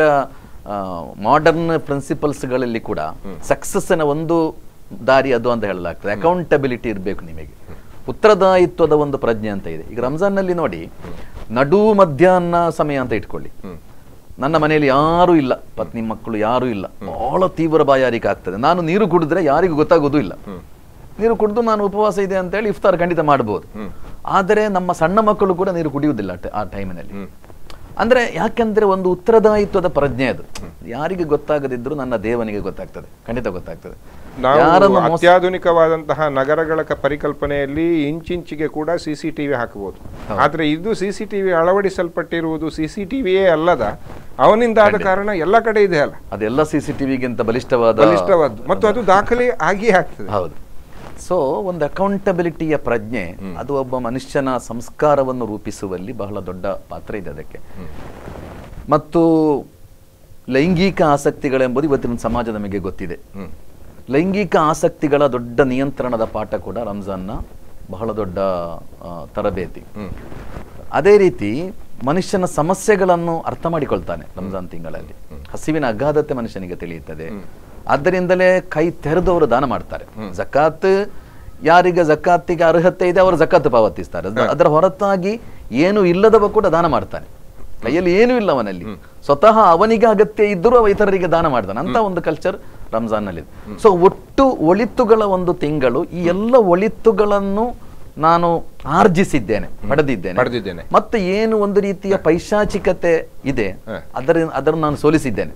ಮಾಡರ್ನ್ ಪ್ರಿನ್ಸಿಪಲ್ಸ್ಗಳಲ್ಲಿ ಕೂಡ ಸಕ್ಸಸ್ಸಿನ ಒಂದು ದಾರಿ ಅದು ಅಂತ ಹೇಳಲಾಗ್ತದೆ. ಅಕೌಂಟಬಿಲಿಟಿ ಇರಬೇಕು ನಿಮಗೆ. ಉತ್ತರದಾಯಿತ್ವದ ಒಂದು ಪ್ರಜ್ಞೆ ಅಂತ ಇದೆ. ಈಗ ರಂಜಾನ್ನಲ್ಲಿ ನೋಡಿ, ನಡು ಮಧ್ಯಾಹ್ನ ಸಮಯ ಅಂತ ಇಟ್ಕೊಳ್ಳಿ. ನನ್ನ ಮನೆಯಲ್ಲಿ ಯಾರೂ ಇಲ್ಲ. ಪತ್ನಿ ಮಕ್ಕಳು ಯಾರೂ ಇಲ್ಲ. ಬಹಳ ತೀವ್ರ ಬಾಯಾರಿಕೆ ಆಗ್ತದೆ. ನಾನು ನೀರು ಕುಡಿದ್ರೆ ಯಾರಿಗೂ ಗೊತ್ತಾಗೋದು ಇಲ್ಲ. ನೀರು ಕುಡಿದು ನಾನು ಉಪವಾಸ ಇದೆ ಅಂತ ಹೇಳಿ ಇಫ್ತಾರ್ ಖಂಡಿತ ಮಾಡಬಹುದು ಆದರೆ ನಮ್ಮ ಸಣ್ಣ ಮಕ್ಕಳು ಕೂಡ ನೀರು ಕುಡಿಯುವುದಿಲ್ಲ ಆ ಟೈಮಿನಲ್ಲಿ. ಅಂದ್ರೆ ಯಾಕೆಂದ್ರೆ ಒಂದು ಉತ್ತರದಾಯಿತ್ವದ ಪ್ರಜ್ಞೆ ಅದು. ಯಾರಿಗೆ ಗೊತ್ತಾಗದಿದ್ರು ನನ್ನ ದೇವನಿಗೆ ಗೊತ್ತಾಗ್ತದೆ. ಖಂಡಿತ ಗೊತ್ತಾಗ್ತದೆ. ಅತ್ಯಾಧುನಿಕವಾದಂತಹ ನಗರಗಳ ಪರಿಕಲ್ಪನೆಯಲ್ಲಿ ಇಂಚಿಂಚಿಗೆ ಕೂಡ ಸಿಸಿಟಿವಿ ಹಾಕಬಹುದು ಆದ್ರೆ ಇದು ಸಿಸಿಟಿವಿ ಅಳವಡಿಸಲ್ಪಟ್ಟಿರುವುದು ಸಿ ಸಿ ಟಿವಿಯೇ ಅಲ್ಲದ ಅವನಿಂದ ಆದ ಕಾರಣ ಎಲ್ಲ ಕಡೆ ಇದೆ ಅಲ್ಲ. ಅದೆಲ್ಲ ಸಿ ಸಿ ಟಿವಿಗಿಂತ ಬಲಿಷ್ಠವಾದ ಬಲಿಷ್ಠವಾದ ಮತ್ತು ಅದು ದಾಖಲೆ ಆಗಿಯೇ ಆಗ್ತದೆ. ಹೌದು. ಸೊ ಒಂದು ಅಕೌಂಟಬಿಲಿಟಿಯ ಪ್ರಜ್ಞೆ ಅದು ಒಬ್ಬ ಮನುಷ್ಯನ ಸಂಸ್ಕಾರವನ್ನು ರೂಪಿಸುವಲ್ಲಿ ಬಹಳ ದೊಡ್ಡ ಪಾತ್ರ ಇದೆ ಅದಕ್ಕೆ. ಮತ್ತು ಲೈಂಗಿಕ ಆಸಕ್ತಿಗಳೆಂಬುದು ಇವತ್ತಿನ ಸಮಾಜ ನಮಗೆ ಗೊತ್ತಿದೆ. ಲೈಂಗಿಕ ಆಸಕ್ತಿಗಳ ದೊಡ್ಡ ನಿಯಂತ್ರಣದ ಪಾಠ ಕೂಡ ರಂಜಾನ್ನ ಬಹಳ ದೊಡ್ಡ ತರಬೇತಿ. ಅದೇ ರೀತಿ ಮನುಷ್ಯನ ಸಮಸ್ಯೆಗಳನ್ನು ಅರ್ಥ ಮಾಡಿಕೊಳ್ತಾನೆ ರಂಜಾನ್ ತಿಂಗಳಲ್ಲಿ. ಹಸಿವಿನ ಅಗಾಧತೆ ಮನುಷ್ಯನಿಗೆ ತಿಳಿಯುತ್ತದೆ. ಆದ್ದರಿಂದಲೇ ಕೈ ತೆರೆದವರು ದಾನ ಮಾಡ್ತಾರೆ. ಜಕಾತ್ ಯಾರಿಗೆ ಜಕಾತಿಗೆ ಅರ್ಹತೆ ಇದೆ ಅವರು ಜಕಾತ್ ಪಾವತಿಸ್ತಾರೆ. ಅದರ ಹೊರತಾಗಿ ಏನು ಇಲ್ಲದವ ಕೂಡ ದಾನ ಮಾಡ್ತಾನೆ. ಕೈಯಲ್ಲಿ ಏನೂ ಇಲ್ಲ ಅವನಲ್ಲಿ. ಸ್ವತಃ ಅವನಿಗೆ ಅಗತ್ಯ ಇದ್ದರೂ ಅವ ಇತರರಿಗೆ ದಾನ ಮಾಡ್ತಾನೆ. ಅಂತ ಒಂದು ಕಲ್ಚರ್ ರಂಜಾನ್ನಲ್ಲಿ ಸೊ ಒಟ್ಟು ಒಳಿತುಗಳ ಒಂದು ತಿಂಗಳು ಈ ಎಲ್ಲ ಒಳಿತುಗಳನ್ನು ನಾನು ಆರ್ಜಿಸಿದ್ದೇನೆ ಪಡೆದಿದ್ದೇನೆ. ಪಡೆದಿದ್ದೇನೆ. ಮತ್ತೆ ಏನು ಒಂದು ರೀತಿಯ ಪೈಶಾಚಿಕತೆ ಇದೆ ಅದರ ಅದನ್ನು ನಾನು ಸೋಲಿಸಿದ್ದೇನೆ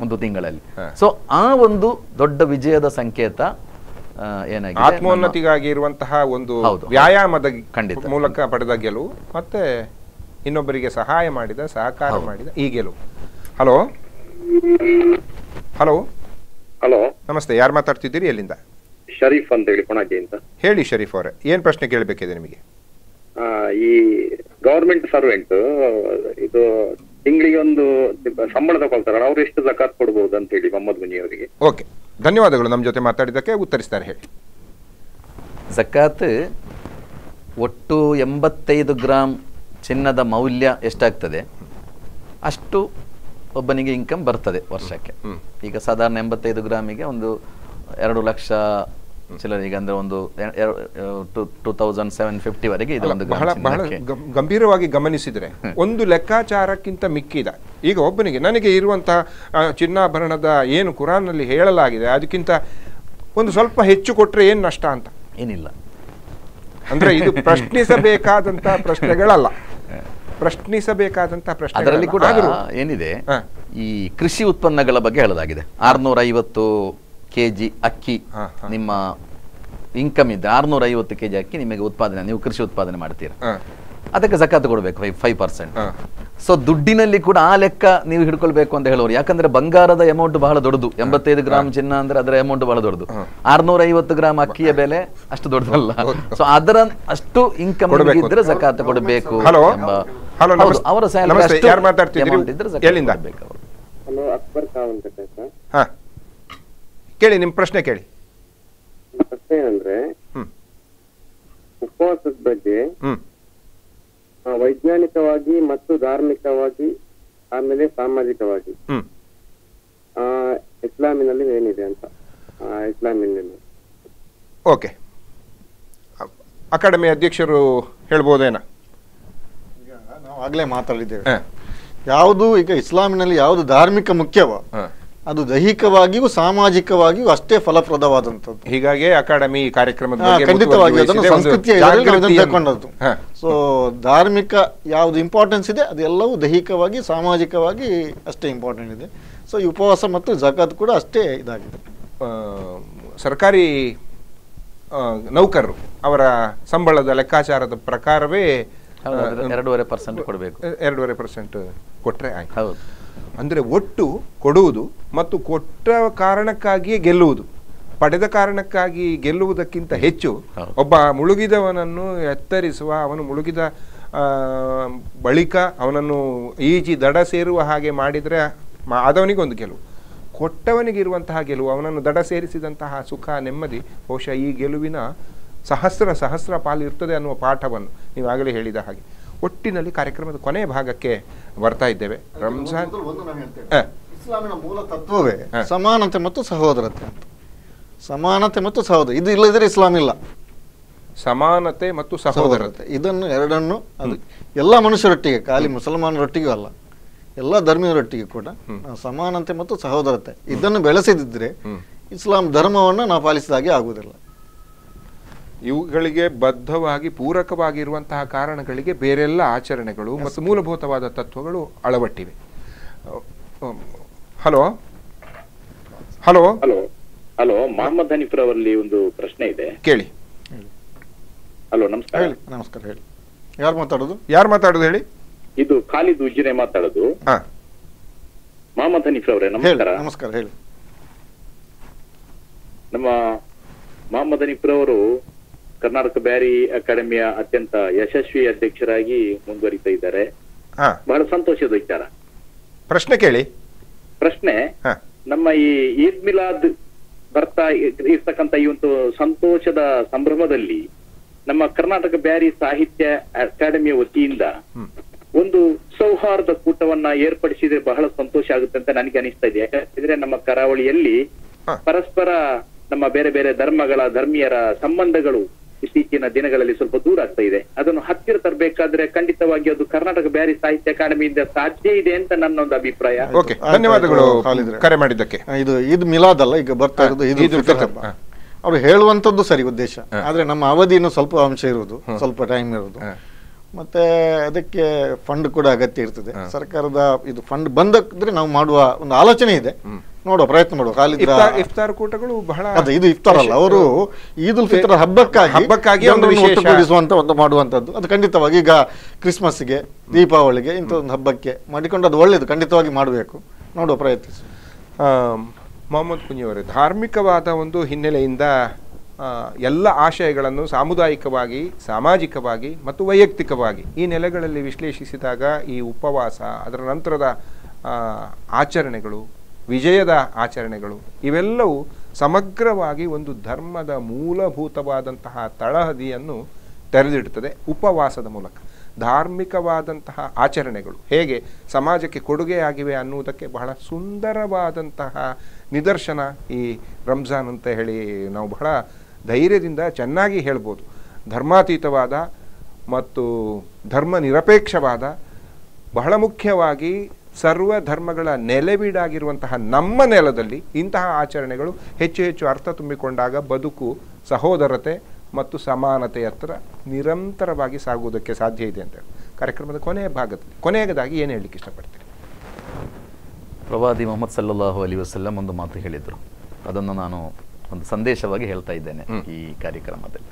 ಒಂದು ತಿಂಗಳಲ್ಲಿ. ಸೊ ಆ ಒಂದು ದೊಡ್ಡ ವಿಜಯದ ಸಂಕೇತ ಆ, ಏನಾಗಿದೆ? ಆತ್ಮೋನ್ನತಿಗಾಗಿ ಇರುವಂತಹ ಒಂದು ವ್ಯಾಯಾಮದ ಖಂಡಿತ. ಮೂಲಕ ಪಡೆದ ಗೆಲುವು ಮತ್ತೆ ಇನ್ನೊಬ್ಬರಿಗೆ ಸಹಾಯ ಮಾಡಿದ ಸಹಕಾರ ಮಾಡಿದ ಈ ಗೆಲುವು. ಹಲೋ ಹಲೋ ಹಲೋ ನಮಸ್ತೆ ಯಾರು ಮಾತಾಡ್ತಿದ್ದೀರಿ ಎಲ್ಲಿಂದ? ಶರೀಫ್ ಅಂತ ಹೇಳಿ ಪಣಜಿ ಅಂತ. ಹೇಳಿ ಶರೀಫ್ ಅವರೇ ಏನ್ ಪ್ರಶ್ನೆ ಕೇಳಬೇಕಿದೆ ನಿಮಗೆ? ಆ, ಈ ಗವರ್ಮೆಂಟ್ ಸರ್ವೆಂಟ್ ಇದು ತಿಂಗಳಿಗೆ ಒಂದು ಸಂಬಳ ತಗೊಳ್ತಾರಲ್ಲ ಅವ್ರು ಎಷ್ಟು ಜಕಾತ್ ಕೊಡ್ಬೋದು ಅಂತ ಹೇಳಿ ಮೊಹಮ್ಮದ್ ಮುನಿ ಅವರಿಗೆ. ಓಕೆ ಧನ್ಯವಾದಗಳು ನಮ್ಮ ಜೊತೆ ಮಾತಾಡಿದ್ದಕ್ಕೆ ಉತ್ತರಿಸ್ತಾರೆ ಹೇಳಿ. ಜಕಾತ್ ಒಟ್ಟು ಎಂಬತ್ತೈದು ಗ್ರಾಮ್ ಚಿನ್ನದ ಮೌಲ್ಯ ಎಷ್ಟಾಗ್ತದೆ? ಅಷ್ಟು ಒಬ್ಬನಿಗೆ ಇನ್ಕಮ್ ಬರ್ತದೆ ವರ್ಷಕ್ಕೆ. ಈಗ ಸಾಧಾರಣ ಎಂಬತ್ತೈದು ಗ್ರಾಮಿಗೆ ಒಂದು ಎರಡು ಲಕ್ಷ ಚಿಲ್ಲರೆ ಈಗ ಅಂದ್ರೆ ಒಂದು ಟೂ ತೌಸಂಡ್ ಸೆವೆನ್ ಫಿಫ್ಟಿ ವರೆಗೆ ಇದು ಒಂದು ಬಹಳ ಬಹಳ ಗಂಭೀರವಾಗಿ ಗಮನಿಸಿದ್ರೆ ಒಂದು ಲೆಕ್ಕಾಚಾರಕ್ಕಿಂತ ಮಿಕ್ಕಿದ. ಈಗ ಒಬ್ಬನಿಗೆ ನನಗೆ ಇರುವಂತಹ ಚಿನ್ನಾಭರಣದ ಏನು ಕುರಾನ್ನಲ್ಲಿ ಹೇಳಲಾಗಿದೆ ಅದಕ್ಕಿಂತ ಒಂದು ಸ್ವಲ್ಪ ಹೆಚ್ಚು ಕೊಟ್ಟರೆ ಏನ್ ನಷ್ಟ ಅಂತ? ಏನಿಲ್ಲ. ಅಂದ್ರೆ ಇದು ಪ್ರಶ್ನಿಸಬೇಕಾದಂತಹ ಪ್ರಶ್ನೆಗಳಲ್ಲ. ಪ್ರಶ್ನಿಸಬೇಕಾದಂತಹ ಪ್ರಶ್ನೆ ಅದರಲ್ಲಿ ಕೂಡ ಏನಿದೆ. ಈ ಕೃಷಿ ಉತ್ಪನ್ನಗಳ ಬಗ್ಗೆ ಹೇಳಲಾಗಿದೆ. ಆರ್ನೂರ ಐವತ್ತು ಕೆಜಿ ಅಕ್ಕಿ. ನಿಮ್ಮ ಇನ್ಕಮ್ ಇದೆ ಆರ್ನೂರ ಐವತ್ತು ಕೆಜಿ ಅಕ್ಕಿ ನಿಮಗೆ ಉತ್ಪಾದನೆ ನೀವು ಕೃಷಿ ಉತ್ಪಾದನೆ ಮಾಡ್ತೀರಾ. ಅದಕ್ಕೆ ಜಕಾತ್ ಕೊಡಬೇಕು ಫೈವ್ ಫೈವ್ ಪರ್ಸೆಂಟ್ ಸೊ ದುಡ್ಡಿನಲ್ಲಿ ಕೂಡ ಆ ಲೆಕ್ಕ ನೀವು ಹಿಡ್ಕೊಳ್ಬೇಕು ಅಂತ ಹೇಳೋರು. ಯಾಕಂದ್ರೆ ಬಂಗಾರದ ಅಮೌಂಟ್ ಬಹಳ ದೊಡ್ಡದು. ಎಂಬತ್ತೈದು ಗ್ರಾಮ್ ಚಿನ್ನ ಅಂದ್ರೆ ಅದರ ಅಮೌಂಟ್ ಬಹಳ ದೊಡ್ಡದು. ಆರ್ನೂರ ಐವತ್ತು ಗ್ರಾಮ್ ಅಕ್ಕಿಯ ಬೆಲೆ ಅಷ್ಟು ದೊಡ್ಡದಲ್ಲ. ಸೊ ಅದರ ಅಷ್ಟು ಇನ್ಕಮ್. ಇದ್ರೆ ಜಕಾತ್ ಕೊಡಬೇಕು ಅವರ ಸ್ಯಾಲರಿ ಅಷ್ಟು ಇದ್ರೆ ಕೊಡ್ಬೇಕು ಅವರು. ಹಲೋ ಅಕ್ಬರ್ ಖಾನ್ ಅಂತ ಸರ್ ಹಾ ಕೇಳಿ ನಿಮ್ ಪ್ರಶ್ನೆ ಕೇಳಿ. ಪ್ರಶ್ನೆ ಅಂದ್ರೆ ಉಪವಾಸದ ಬಗ್ಗೆ ವೈಜ್ಞಾನಿಕವಾಗಿ ಮತ್ತು ಧಾರ್ಮಿಕವಾಗಿ ಆಮೇಲೆ ಸಾಮಾಜಿಕವಾಗಿ. ಇಸ್ಲಾಮಿನಲ್ಲಿ ಏನಿದೆ ಅಂತ ಆ, ಇಸ್ಲಾಮಿನಲ್ಲಿ. ಓಕೆ. ಅಕಾಡೆಮಿ ಅಧ್ಯಕ್ಷರು ಹೇಳ್ಬೋದೇನಾ? ಈಗ ನಾವು ಆಗಲೇ ಮಾತಾಡಿದ್ದೇವೆ. ಯಾವುದು ಈಗ ಇಸ್ಲಾಮಿನಲ್ಲಿ ಯಾವುದು ಧಾರ್ಮಿಕ ಮುಖ್ಯವೋ ಹ. ಅದು ದೈಹಿಕವಾಗಿಯೂ ಸಾಮಾಜಿಕವಾಗಿಯೂ ಅಷ್ಟೇ ಫಲಪ್ರದವಾದಂಥದ್ದು. ಹೀಗಾಗಿ ಅಕಾಡೆಮಿ ಈ ಕಾರ್ಯಕ್ರಮದ ಬಗ್ಗೆ ಖಂಡಿತವಾಗಿ ಅದನ್ನು ಸಂಸ್ಕೃತಿಯ ತಗೊಂಡದ್ದು ಸೊ ಧಾರ್ಮಿಕ ಯಾವುದು ಇಂಪಾರ್ಟೆನ್ಸ್ ಇದೆ ಅದೆಲ್ಲವೂ ದೈಹಿಕವಾಗಿ ಸಾಮಾಜಿಕವಾಗಿ ಅಷ್ಟೇ ಇಂಪಾರ್ಟೆಂಟ್ ಇದೆ. ಸೊ ಈ ಉಪವಾಸ ಮತ್ತು ಜಗತ್ ಕೂಡ ಅಷ್ಟೇ ಇದಾಗಿದೆ. ಆ, ಸರ್ಕಾರಿ ಆ, ನೌಕರರು ಅವರ ಸಂಬಳದ ಲೆಕ್ಕಾಚಾರದ ಪ್ರಕಾರವೇ ಎರಡೂವರೆ ಪರ್ಸೆಂಟ್ ಕೊಡಬೇಕು. ಎರಡೂವರೆ ಪರ್ಸೆಂಟ್ ಕೊಟ್ಟರೆ ಆಯ್ತು. ಹೌದು. ಅಂದರೆ ಒಟ್ಟು ಕೊಡುವುದು ಮತ್ತು ಕೊಟ್ಟ ಕಾರಣಕ್ಕಾಗಿಯೇ ಗೆಲ್ಲುವುದು. ಪಡೆದ ಕಾರಣಕ್ಕಾಗಿ ಗೆಲ್ಲುವುದಕ್ಕಿಂತ ಹೆಚ್ಚು ಒಬ್ಬ ಮುಳುಗಿದವನನ್ನು ಎತ್ತರಿಸುವ ಅವನು ಮುಳುಗಿದ ಆ, ಬಳಿಕ ಅವನನ್ನು ಈಜಿ ದಡ ಸೇರುವ ಹಾಗೆ ಮಾಡಿದರೆ ಅದವನಿಗೆ ಆದವನಿಗೊಂದು ಗೆಲುವು. ಕೊಟ್ಟವನಿಗಿರುವಂತಹ ಗೆಲುವು ಅವನನ್ನು ದಡ ಸೇರಿಸಿದಂತಹ ಸುಖ ನೆಮ್ಮದಿ ಬಹುಶಃ ಈ ಗೆಲುವಿನ ಸಹಸ್ರ ಸಹಸ್ರ ಪಾಲು ಇರ್ತದೆ ಅನ್ನುವ ಪಾಠವನ್ನು ನೀವು ಆಗಲೇ ಹೇಳಿದ ಹಾಗೆ. ಒಟ್ಟಿನಲ್ಲಿ ಕಾರ್ಯಕ್ರಮದ ಕೊನೆಯ ಭಾಗಕ್ಕೆ ಬರ್ತಾ ಇದ್ದೇವೆ. ರಂಜಾನ್. ಇಸ್ಲಾಮಿನ ಮೂಲ ತತ್ವವೇ ಸಮಾನತೆ ಮತ್ತು ಸಹೋದರತೆ ಅಂತ. ಸಮಾನತೆ ಮತ್ತು ಸಹೋದರ ಇದು ಇಲ್ಲದಿದ್ರೆ ಇಸ್ಲಾಂ ಇಲ್ಲ. ಸಮಾನತೆ ಮತ್ತು ಸಹೋದರತೆ. ಇದನ್ನು ಎರಡನ್ನು ಅದು ಎಲ್ಲ ಮನುಷ್ಯರೊಟ್ಟಿಗೆ ಖಾಲಿ ಮುಸಲ್ಮಾನರೊಟ್ಟಿಗೂ ಅಲ್ಲ ಎಲ್ಲ ಧರ್ಮೀಯರೊಟ್ಟಿಗೆ ಕೂಡ ಸಮಾನತೆ ಮತ್ತು ಸಹೋದರತೆ. ಇದನ್ನು ಬೆಳೆಸಿದಿದ್ರೆ ಇಸ್ಲಾಂ ಧರ್ಮವನ್ನು ನಾವು ಪಾಲಿಸಿದಾಗೆ ಆಗುವುದಿಲ್ಲ. ಇವುಗಳಿಗೆ ಬದ್ಧವಾಗಿ ಪೂರಕವಾಗಿರುವಂತಹ ಕಾರಣಗಳಿಗೆ ಬೇರೆಲ್ಲ ಆಚರಣೆಗಳು ಮತ್ತು ಮೂಲಭೂತವಾದ ತತ್ವಗಳು ಅಳವಟ್ಟಿವೆ. Hello? Hello? Hello? Hello Mohammed Hanif ರವರಲ್ಲಿ ಒಂದು ಪ್ರಶ್ನೆ ಇದೆ. ಕೇಳಿ. ಹಲೋ ನಮಸ್ಕಾರ. ಹೇಳಿ ನಮಸ್ಕಾರ ಹೇಳಿ. ಯಾರು ಮಾತಾಡೋದು? ಯಾರು ಮಾತಾಡೋದು ಹೇಳಿ? ಇದು ಖಾಲಿದ್ ಉಜ್ಜಿನೆ ಮಾತಾಡೋದು. ಹಾ. ಮೊಹಮ್ಮದ್ ಹನೀಫ್ ಹೇಳಿ ನಮಸ್ಕಾರ ನಮಸ್ಕಾರ ಹೇಳಿ. ನಮ್ಮ ಮೊಹಮ್ಮದ್ ಹನೀಫ್ ರವರು ಕರ್ನಾಟಕ ಬ್ಯಾರಿ ಅಕಾಡೆಮಿಯ ಅತ್ಯಂತ ಯಶಸ್ವಿ ಅಧ್ಯಕ್ಷರಾಗಿ ಮುಂದುವರಿತಾ ಇದ್ದಾರೆ. ಬಹಳ ಸಂತೋಷದ ವಿಚಾರ. ಪ್ರಶ್ನೆ ಕೇಳಿ. ಪ್ರಶ್ನೆ ನಮ್ಮ ಈ ಈದ್ ಮಿಲಾದ್ ಬರ್ತಾ ಇರ್- ಇರ್ತಕ್ಕಂತ ಈ ಒಂದು ಸಂತೋಷದ ಸಂಭ್ರಮದಲ್ಲಿ ನಮ್ಮ ಕರ್ನಾಟಕ ಬ್ಯಾರಿ ಸಾಹಿತ್ಯ ಅಕಾಡೆಮಿಯ ವತಿಯಿಂದ ಒಂದು ಸೌಹಾರ್ದ ಕೂಟವನ್ನ ಏರ್ಪಡಿಸಿದ್ರೆ ಬಹಳ ಸಂತೋಷ ಆಗುತ್ತೆ ಅಂತ ನನಗೆ ಅನಿಸ್ತಾ ಇದೆ. ಯಾಕಂದ್ರೆ ನಮ್ಮ ಕರಾವಳಿಯಲ್ಲಿ ಪರಸ್ಪರ ನಮ್ಮ ಬೇರೆ ಬೇರೆ ಧರ್ಮಗಳ ಧರ್ಮೀಯರ ಸಂಬಂಧಗಳು ಇತ್ತೀಚಿನ ದಿನಗಳಲ್ಲಿ ಸ್ವಲ್ಪ ದೂರ ಆಗ್ತಾ ಇದೆ. ಅದನ್ನು ಹತ್ತಿರ ತರಬೇಕಾದ್ರೆ ಖಂಡಿತವಾಗಿ ಅದು ಕರ್ನಾಟಕ ಬ್ಯಾರಿ ಸಾಹಿತ್ಯ ಅಕಾಡೆಮಿಯಿಂದ ಸಾಧ್ಯ ಇದೆ ಅಂತ ನನ್ನ ಒಂದು ಅಭಿಪ್ರಾಯ. ಓಕೆ ಧನ್ಯವಾದಗಳು ಕರೆ ಮಾಡಿದ್ದಕ್ಕೆ. ಇದು ಇದು ಮಿಲಾದಲ್ಲ ಮಿಲಾದ್ ಅಲ್ಲ ಈಗ ಬರ್ತಾ ಇರೋದು ಹಾ. ಅವ್ರು ಹೇಳುವಂತದ್ದು ಸರಿ ಉದ್ದೇಶ. ಆದ್ರೆ ನಮ್ಮ ಅವಧಿನೂ ಸ್ವಲ್ಪ ಅಂಶ ಇರುವುದು ಸ್ವಲ್ಪ ಟೈಮ್ ಇರುವುದು ಮತ್ತೆ ಅದಕ್ಕೆ ಫಂಡ್ ಕೂಡ ಅಗತ್ಯ ಇರ್ತದೆ. ಸರ್ಕಾರದ ಇದು ಫಂಡ್ ಬಂದ್ರೆ ನಾವು ಮಾಡುವ ಒಂದು ಆಲೋಚನೆ ಇದೆ. ನೋಡುವ ಪ್ರಯತ್ನ ಮಾಡುವ. ಖಾಲಿ ಇಫ್ತಾರ್ ಕೂಟಗಳು ಬಹಳ ಅದೇ ಇದು ಇಫ್ತಾರ್ ಅಲ್ಲ ಅವರು ಈದ್ ಉಲ್ ಫಿತರ್ ಹಬ್ಬಕ್ಕಾಗಿ ಹಬ್ಬಕ್ಕಾಗಿ ವಿಶೇಷ- ಒಟ್ಟುಗೂಡಿಸುವಂತ ಒಂದು ಮಾಡುವಂತದ್ದು ಅದು ಖಂಡಿತವಾಗಿ ಈಗ ಕ್ರಿಸ್ಮಸ್ಗೆ ದೀಪಾವಳಿಗೆ ಇಂಥ ಒಂದು ಹಬ್ಬಕ್ಕೆ ಮಾಡಿಕೊಂಡು ಅದು ಒಳ್ಳೇದು ಖಂಡಿತವಾಗಿ ಮಾಡಬೇಕು. ನೋಡುವ ಪ್ರಯತ್ನಿಸಿ. ಮೊಹಮ್ಮದ್ ಕುಂಜಿಯವರೇ ಧಾರ್ಮಿಕವಾದ ಒಂದು ಹಿನ್ನೆಲೆಯಿಂದ ಎಲ್ಲ ಆಶಯಗಳನ್ನು ಸಾಮುದಾಯಿಕವಾಗಿ ಸಾಮಾಜಿಕವಾಗಿ ಮತ್ತು ವೈಯಕ್ತಿಕವಾಗಿ ಈ ನೆಲೆಗಳಲ್ಲಿ ವಿಶ್ಲೇಷಿಸಿದಾಗ ಈ ಉಪವಾಸ ಅದರ ನಂತರದ ಆ, ಆಚರಣೆಗಳು ವಿಜಯದ ಆಚರಣೆಗಳು, ಇವೆಲ್ಲವೂ ಸಮಗ್ರವಾಗಿ ಒಂದು ಧರ್ಮದ ಮೂಲಭೂತವಾದಂತಹ ತಳಹದಿಯನ್ನು ತೆರೆದಿಡುತ್ತದೆ ಉಪವಾಸದ ಮೂಲಕ. ಧಾರ್ಮಿಕವಾದಂತಹ ಆಚರಣೆಗಳು ಹೇಗೆ ಸಮಾಜಕ್ಕೆ ಕೊಡುಗೆಯಾಗಿವೆ ಅನ್ನುವುದಕ್ಕೆ ಬಹಳ ಸುಂದರವಾದಂತಹ ನಿದರ್ಶನ ಈ ರಂಜಾನ್ ಅಂತ ಹೇಳಿ ನಾವು ಬಹಳ ಧೈರ್ಯದಿಂದ ಚೆನ್ನಾಗಿ ಹೇಳ್ಬೋದು. ಧರ್ಮಾತೀತವಾದ ಮತ್ತು ಧರ್ಮ ನಿರಪೇಕ್ಷವಾದ ಬಹಳ ಮುಖ್ಯವಾಗಿ ಸರ್ವ ಧರ್ಮಗಳ ನೆಲೆಬೀಡಾಗಿರುವಂತಹ ನಮ್ಮ ನೆಲದಲ್ಲಿ ಇಂತಹ ಆಚರಣೆಗಳು ಹೆಚ್ಚು ಹೆಚ್ಚು ಅರ್ಥ ತುಂಬಿಕೊಂಡಾಗ ಬದುಕು ಸಹೋದರತೆ ಮತ್ತು ಸಮಾನತೆಯತ್ರ ನಿರಂತರವಾಗಿ ಸಾಗುವುದಕ್ಕೆ ಸಾಧ್ಯ ಇದೆ ಅಂತ ಹೇಳಿ. ಕಾರ್ಯಕ್ರಮದ ಕೊನೆಯ ಭಾಗದಲ್ಲಿ ಕೊನೆಯದಾಗಿ ಏನು ಹೇಳಲಿಕ್ಕೆ ಇಷ್ಟಪಡ್ತೀರಿ? ಪ್ರವಾದಿ ಮೊಹಮ್ಮದ್ ಸಲ್ಲಾಹು ಅಲಿ ವಸಲ್ಲಂ ಒಂದು ಮಾತು ಹೇಳಿದರು. ಅದನ್ನು ನಾನು ಒಂದು ಸಂದೇಶವಾಗಿ ಹೇಳ್ತಾ ಇದ್ದೇನೆ ಈ ಕಾರ್ಯಕ್ರಮದಲ್ಲಿ.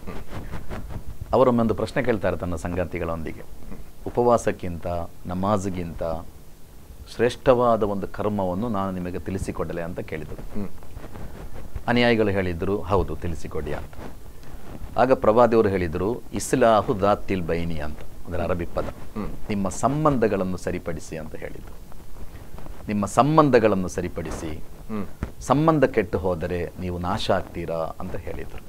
ಅವರೊಮ್ಮೆ ಒಂದು ಪ್ರಶ್ನೆ ಕೇಳ್ತಾರೆ ತನ್ನ ಸಂಗಾತಿಗಳೊಂದಿಗೆ. ಉಪವಾಸಕ್ಕಿಂತ ನಮಾಜ್ಗಿಂತ ಶ್ರೇಷ್ಠವಾದ ಒಂದು ಕರ್ಮವನ್ನು ನಾನು ನಿಮಗೆ ತಿಳಿಸಿಕೊಡಲೆ ಅಂತ ಕೇಳಿದರು. ಅನುಯಾಯಿಗಳು ಹೇಳಿದರು ಹೌದು ತಿಳಿಸಿಕೊಡಿ ಅಂತ. ಆಗ ಪ್ರಭಾದಿಯವರು ಹೇಳಿದರು ಇಸ್ಲಾಹು ದಾತಿಲ್ ಬೈನಿ ಅಂತ ಅದರ ಅರಬಿ ಪದ. ನಿಮ್ಮ ಸಂಬಂಧಗಳನ್ನು ಸರಿಪಡಿಸಿ ಅಂತ ಹೇಳಿದರು. ನಿಮ್ಮ ಸಂಬಂಧಗಳನ್ನು ಸರಿಪಡಿಸಿ ಸಂಬಂಧ ಕೆಟ್ಟು ಹೋದರೆ ನೀವು ನಾಶ ಆಗ್ತೀರಾ ಅಂತ ಹೇಳಿದರು.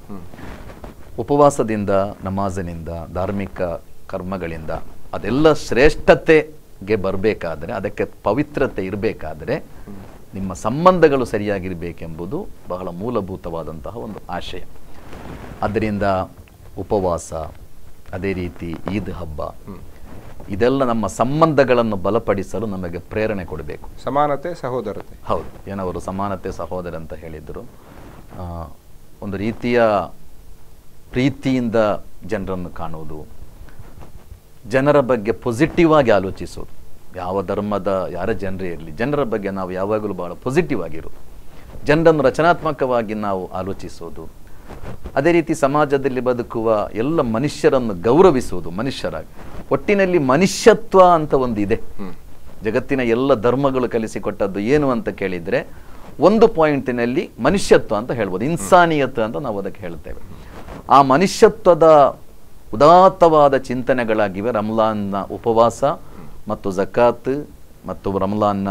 ಉಪವಾಸದಿಂದ ನಮಾಜಿನಿಂದ ಧಾರ್ಮಿಕ ಕರ್ಮಗಳಿಂದ ಅದೆಲ್ಲ ಶ್ರೇಷ್ಠತೆಗೆ ಬರಬೇಕಾದ್ರೆ ಅದಕ್ಕೆ ಪವಿತ್ರತೆ ಇರಬೇಕಾದ್ರೆ ನಿಮ್ಮ ಸಂಬಂಧಗಳು ಸರಿಯಾಗಿರಬೇಕೆಂಬುದು ಬಹಳ ಮೂಲಭೂತವಾದಂತಹ ಒಂದು ಆಶಯ. ಅದರಿಂದ ಉಪವಾಸ ಅದೇ ರೀತಿ ಈದ್ ಹಬ್ಬ ಇದೆಲ್ಲ ನಮ್ಮ ಸಂಬಂಧಗಳನ್ನು ಬಲಪಡಿಸಲು ನಮಗೆ ಪ್ರೇರಣೆ ಕೊಡಬೇಕು. ಸಮಾನತೆ ಸಹೋದರತೆ. ಹೌದು ಏನವರು ಸಮಾನತೆ ಸಹೋದರ ಅಂತ ಹೇಳಿದರು. ಒಂದು ರೀತಿಯ ಪ್ರೀತಿಯಿಂದ ಜನರನ್ನು ಕಾಣುವುದು ಜನರ ಬಗ್ಗೆ ಪಾಸಿಟಿವ್ ಆಗಿ ಆಲೋಚಿಸೋದು. ಯಾವ ಧರ್ಮದ ಯಾರ ಜನರೇ ಇರಲಿ ಜನರ ಬಗ್ಗೆ ನಾವು ಯಾವಾಗಲೂ ಬಹಳ ಪಾಸಿಟಿವ್ ಆಗಿರು. ಜನರನ್ನು ರಚನಾತ್ಮಕವಾಗಿ ನಾವು ಆಲೋಚಿಸೋದು. ಅದೇ ರೀತಿ ಸಮಾಜದಲ್ಲಿ ಬದುಕುವ ಎಲ್ಲ ಮನುಷ್ಯರನ್ನು ಗೌರವಿಸುವುದು ಮನುಷ್ಯರಾಗಿ. ಒಟ್ಟಿನಲ್ಲಿ ಮನುಷ್ಯತ್ವ ಅಂತ ಒಂದು ಇದೆ. ಜಗತ್ತಿನ ಎಲ್ಲ ಧರ್ಮಗಳು ಕಲಿಸಿಕೊಟ್ಟದ್ದು ಏನು ಅಂತ ಕೇಳಿದ್ರೆ ಒಂದು ಪಾಯಿಂಟಿನಲ್ಲಿ ಮನುಷ್ಯತ್ವ ಅಂತ ಹೇಳ್ಬೋದು. ಇನ್ಸಾನಿಯತ್ ಅಂತ ನಾವು ಅದಕ್ಕೆ ಹೇಳ್ತೇವೆ. ಆ ಮನುಷ್ಯತ್ವದ ಉದಾತ್ತವಾದ ಚಿಂತನೆಗಳಾಗಿವೆ. ರಮ್ಲಾನ್ನ ಉಪವಾಸ ಮತ್ತು ಜಕಾತ್ ಮತ್ತು ರಮಲಾನ್ನ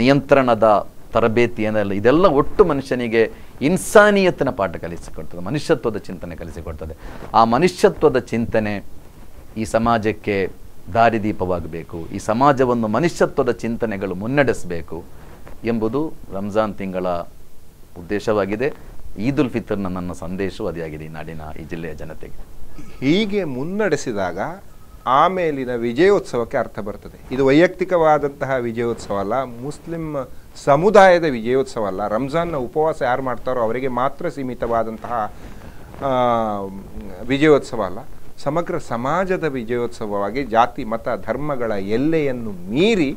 ನಿಯಂತ್ರಣದ ತರಬೇತಿ ಏನೆಲ್ಲ, ಇದೆಲ್ಲ ಒಟ್ಟು ಮನುಷ್ಯನಿಗೆ ಇನ್ಸಾನಿಯತ್ತಿನ ಪಾಠ ಕಲಿಸಿಕೊಡ್ತದೆ, ಮನುಷ್ಯತ್ವದ ಚಿಂತನೆ ಕಲಿಸಿಕೊಡ್ತದೆ. ಆ ಮನುಷ್ಯತ್ವದ ಚಿಂತನೆ ಈ ಸಮಾಜಕ್ಕೆ ದಾರಿದೀಪವಾಗಬೇಕು, ಈ ಸಮಾಜವನ್ನು ಮನುಷ್ಯತ್ವದ ಚಿಂತನೆಗಳು ಮುನ್ನಡೆಸಬೇಕು ಎಂಬುದು ರಂಜಾನ್ ತಿಂಗಳ ಉದ್ದೇಶವಾಗಿದೆ. ಈದ್ ಉಲ್ ಫಿತರ್ನ ನನ್ನ ಸಂದೇಶವೂ ಅದೇ ಆಗಿದೆ ಈ ನಾಡಿನ ಈ ಜಿಲ್ಲೆಯ ಜನತೆಗೆ. ಹೀಗೆ ಮುನ್ನಡೆಸಿದಾಗ ಆಮೇಲಿನ ವಿಜಯೋತ್ಸವಕ್ಕೆ ಅರ್ಥ ಬರ್ತದೆ. ಇದು ವೈಯಕ್ತಿಕವಾದಂತಹ ವಿಜಯೋತ್ಸವ ಅಲ್ಲ, ಮುಸ್ಲಿಂ ಸಮುದಾಯದ ವಿಜಯೋತ್ಸವ ಅಲ್ಲ. ರಂಜಾನ್ನ ಉಪವಾಸ ಯಾರು ಮಾಡ್ತಾರೋ ಅವರಿಗೆ ಮಾತ್ರ ಸೀಮಿತವಾದಂತಹ ವಿಜಯೋತ್ಸವ ಅಲ್ಲ. ಸಮಗ್ರ ಸಮಾಜದ ವಿಜಯೋತ್ಸವವಾಗಿ ಜಾತಿ, ಮತ, ಧರ್ಮಗಳ ಎಲ್ಲೆಯನ್ನು ಮೀರಿ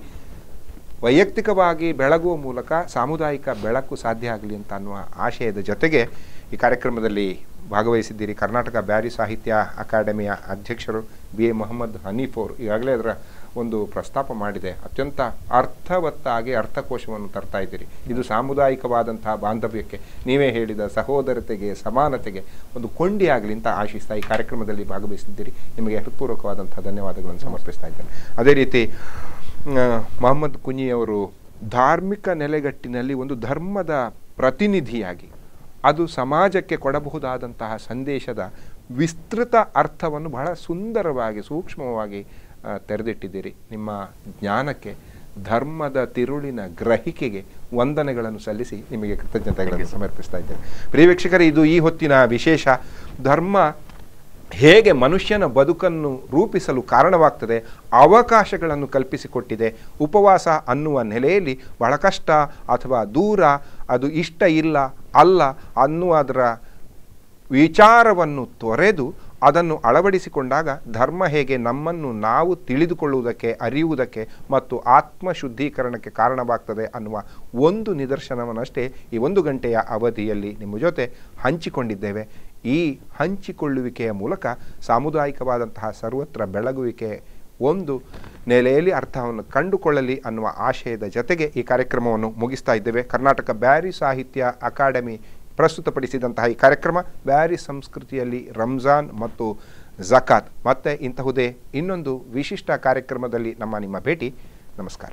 ವೈಯಕ್ತಿಕವಾಗಿ ಬೆಳಗುವ ಮೂಲಕ ಸಾಮುದಾಯಿಕ ಬೆಳಕು ಸಾಧ್ಯ ಆಗಲಿ ಅಂತ ಅನ್ನುವ ಆಶಯದ ಜೊತೆಗೆ ಈ ಕಾರ್ಯಕ್ರಮದಲ್ಲಿ ಭಾಗವಹಿಸಿದ್ದೀರಿ. ಕರ್ನಾಟಕ ಬ್ಯಾರಿ ಸಾಹಿತ್ಯ ಅಕಾಡೆಮಿಯ ಅಧ್ಯಕ್ಷರು ಬಿ ಎ ಮೊಹಮ್ಮದ್ ಹನೀಫ್ ಅವರು ಈಗಾಗಲೇ ಅದರ ಒಂದು ಪ್ರಸ್ತಾಪ ಮಾಡಿದೆ. ಅತ್ಯಂತ ಅರ್ಥವತ್ತಾಗಿ ಅರ್ಥಕೋಶವನ್ನು ತರ್ತಾ ಇದ್ದೀರಿ. ಇದು ಸಾಮುದಾಯಿಕವಾದಂತಹ ಬಾಂಧವ್ಯಕ್ಕೆ, ನೀವೇ ಹೇಳಿದ ಸಹೋದರತೆಗೆ, ಸಮಾನತೆಗೆ ಒಂದು ಕೊಂಡಿ ಆಗಲಿ ಅಂತ ಆಶಿಸ್ತಾ ಈ ಕಾರ್ಯಕ್ರಮದಲ್ಲಿ ಭಾಗವಹಿಸಿದ್ದೀರಿ. ನಿಮಗೆ ಹೃತ್ಪೂರ್ವಕವಾದಂತಹ ಧನ್ಯವಾದಗಳನ್ನು ಸಮರ್ಪಿಸ್ತಾ ಇದ್ದೇನೆ. ಅದೇ ರೀತಿ ಮೊಹಮ್ಮದ್ ಕುನಿ ಅವರು ಧಾರ್ಮಿಕ ನೆಲೆಗಟ್ಟಿನಲ್ಲಿ ಒಂದು ಧರ್ಮದ ಪ್ರತಿನಿಧಿಯಾಗಿ, ಅದು ಸಮಾಜಕ್ಕೆ ಕೊಡಬಹುದಾದಂತಹ ಸಂದೇಶದ ವಿಸ್ತೃತ ಅರ್ಥವನ್ನು ಬಹಳ ಸುಂದರವಾಗಿ ಸೂಕ್ಷ್ಮವಾಗಿ ತೆರೆದಿಟ್ಟಿದ್ದೀರಿ. ನಿಮ್ಮ ಜ್ಞಾನಕ್ಕೆ ಧರ್ಮದ ತಿರುಳಿನ ಗ್ರಹಿಕೆಗೆ ವಂದನೆಗಳನ್ನು ಸಲ್ಲಿಸಿ ನಿಮಗೆ ಕೃತಜ್ಞತೆಗಳನ್ನು ಸಮರ್ಪಿಸ್ತಾ ಇದ್ದೇನೆ. ಪ್ರಿಯ ವೀಕ್ಷಕರೇ ಇದು ಈ ಹೊತ್ತಿನ ವಿಶೇಷ. ಧರ್ಮ ಹೇಗೆ ಮನುಷ್ಯನ ಬದುಕನ್ನು ರೂಪಿಸಲು ಕಾರಣವಾಗ್ತದೆ ಅವಕಾಶಗಳನ್ನು ಕಲ್ಪಿಸಿಕೊಟ್ಟಿದೆ ಉಪವಾಸ ಅನ್ನುವ ನೆಲೆಯಲ್ಲಿ ಬಹಳ ಕಷ್ಟ ಅಥವಾ ದೂರ ಅದು ಇಷ್ಟ ಇಲ್ಲ ಅಲ್ಲ ಅನ್ನುವುದರ ವಿಚಾರವನ್ನು ತೊರೆದು ಅದನ್ನು ಅಳವಡಿಸಿಕೊಂಡಾಗ ಧರ್ಮ ಹೇಗೆ ನಮ್ಮನ್ನು ನಾವು ತಿಳಿದುಕೊಳ್ಳುವುದಕ್ಕೆ, ಅರಿಯುವುದಕ್ಕೆ ಮತ್ತು ಆತ್ಮ ಶುದ್ಧೀಕರಣಕ್ಕೆ ಕಾರಣವಾಗ್ತದೆ ಅನ್ನುವ ಒಂದು ನಿದರ್ಶನವನ್ನಷ್ಟೇ ಈ ಒಂದು ಗಂಟೆಯ ಅವಧಿಯಲ್ಲಿ ನಿಮ್ಮ ಜೊತೆ ಹಂಚಿಕೊಂಡಿದ್ದೇವೆ. ಈ ಹಂಚಿಕೊಳ್ಳುವಿಕೆಯ ಮೂಲಕ ಸಾಮುದಾಯಿಕವಾದಂತಹ ಸರ್ವತ್ರ ಬೆಳಗುವಿಕೆ ಒಂದು ನೆಲೆಯಲ್ಲಿ ಅರ್ಥವನ್ನು ಕಂಡುಕೊಳ್ಳಲಿ ಅನ್ನುವ ಆಶಯದ ಜೊತೆಗೆ ಈ ಕಾರ್ಯಕ್ರಮವನ್ನು ಮುಗಿಸ್ತಾ ಇದ್ದೇವೆ. ಕರ್ನಾಟಕ ಬ್ಯಾರಿ ಸಾಹಿತ್ಯ ಅಕಾಡೆಮಿ ಪ್ರಸ್ತುತಪಡಿಸಿದಂತಹ ಈ ಕಾರ್ಯಕ್ರಮ ಬ್ಯಾರಿ ಸಂಸ್ಕೃತಿಯಲ್ಲಿ ರಂಜಾನ್ ಮತ್ತು ಜಕಾತ್. ಮತ್ತೆ ಇಂತಹುದೇ ಇನ್ನೊಂದು ವಿಶಿಷ್ಟ ಕಾರ್ಯಕ್ರಮದಲ್ಲಿ ನಮ್ಮ ನಿಮ್ಮ ಭೇಟಿ. ನಮಸ್ಕಾರ.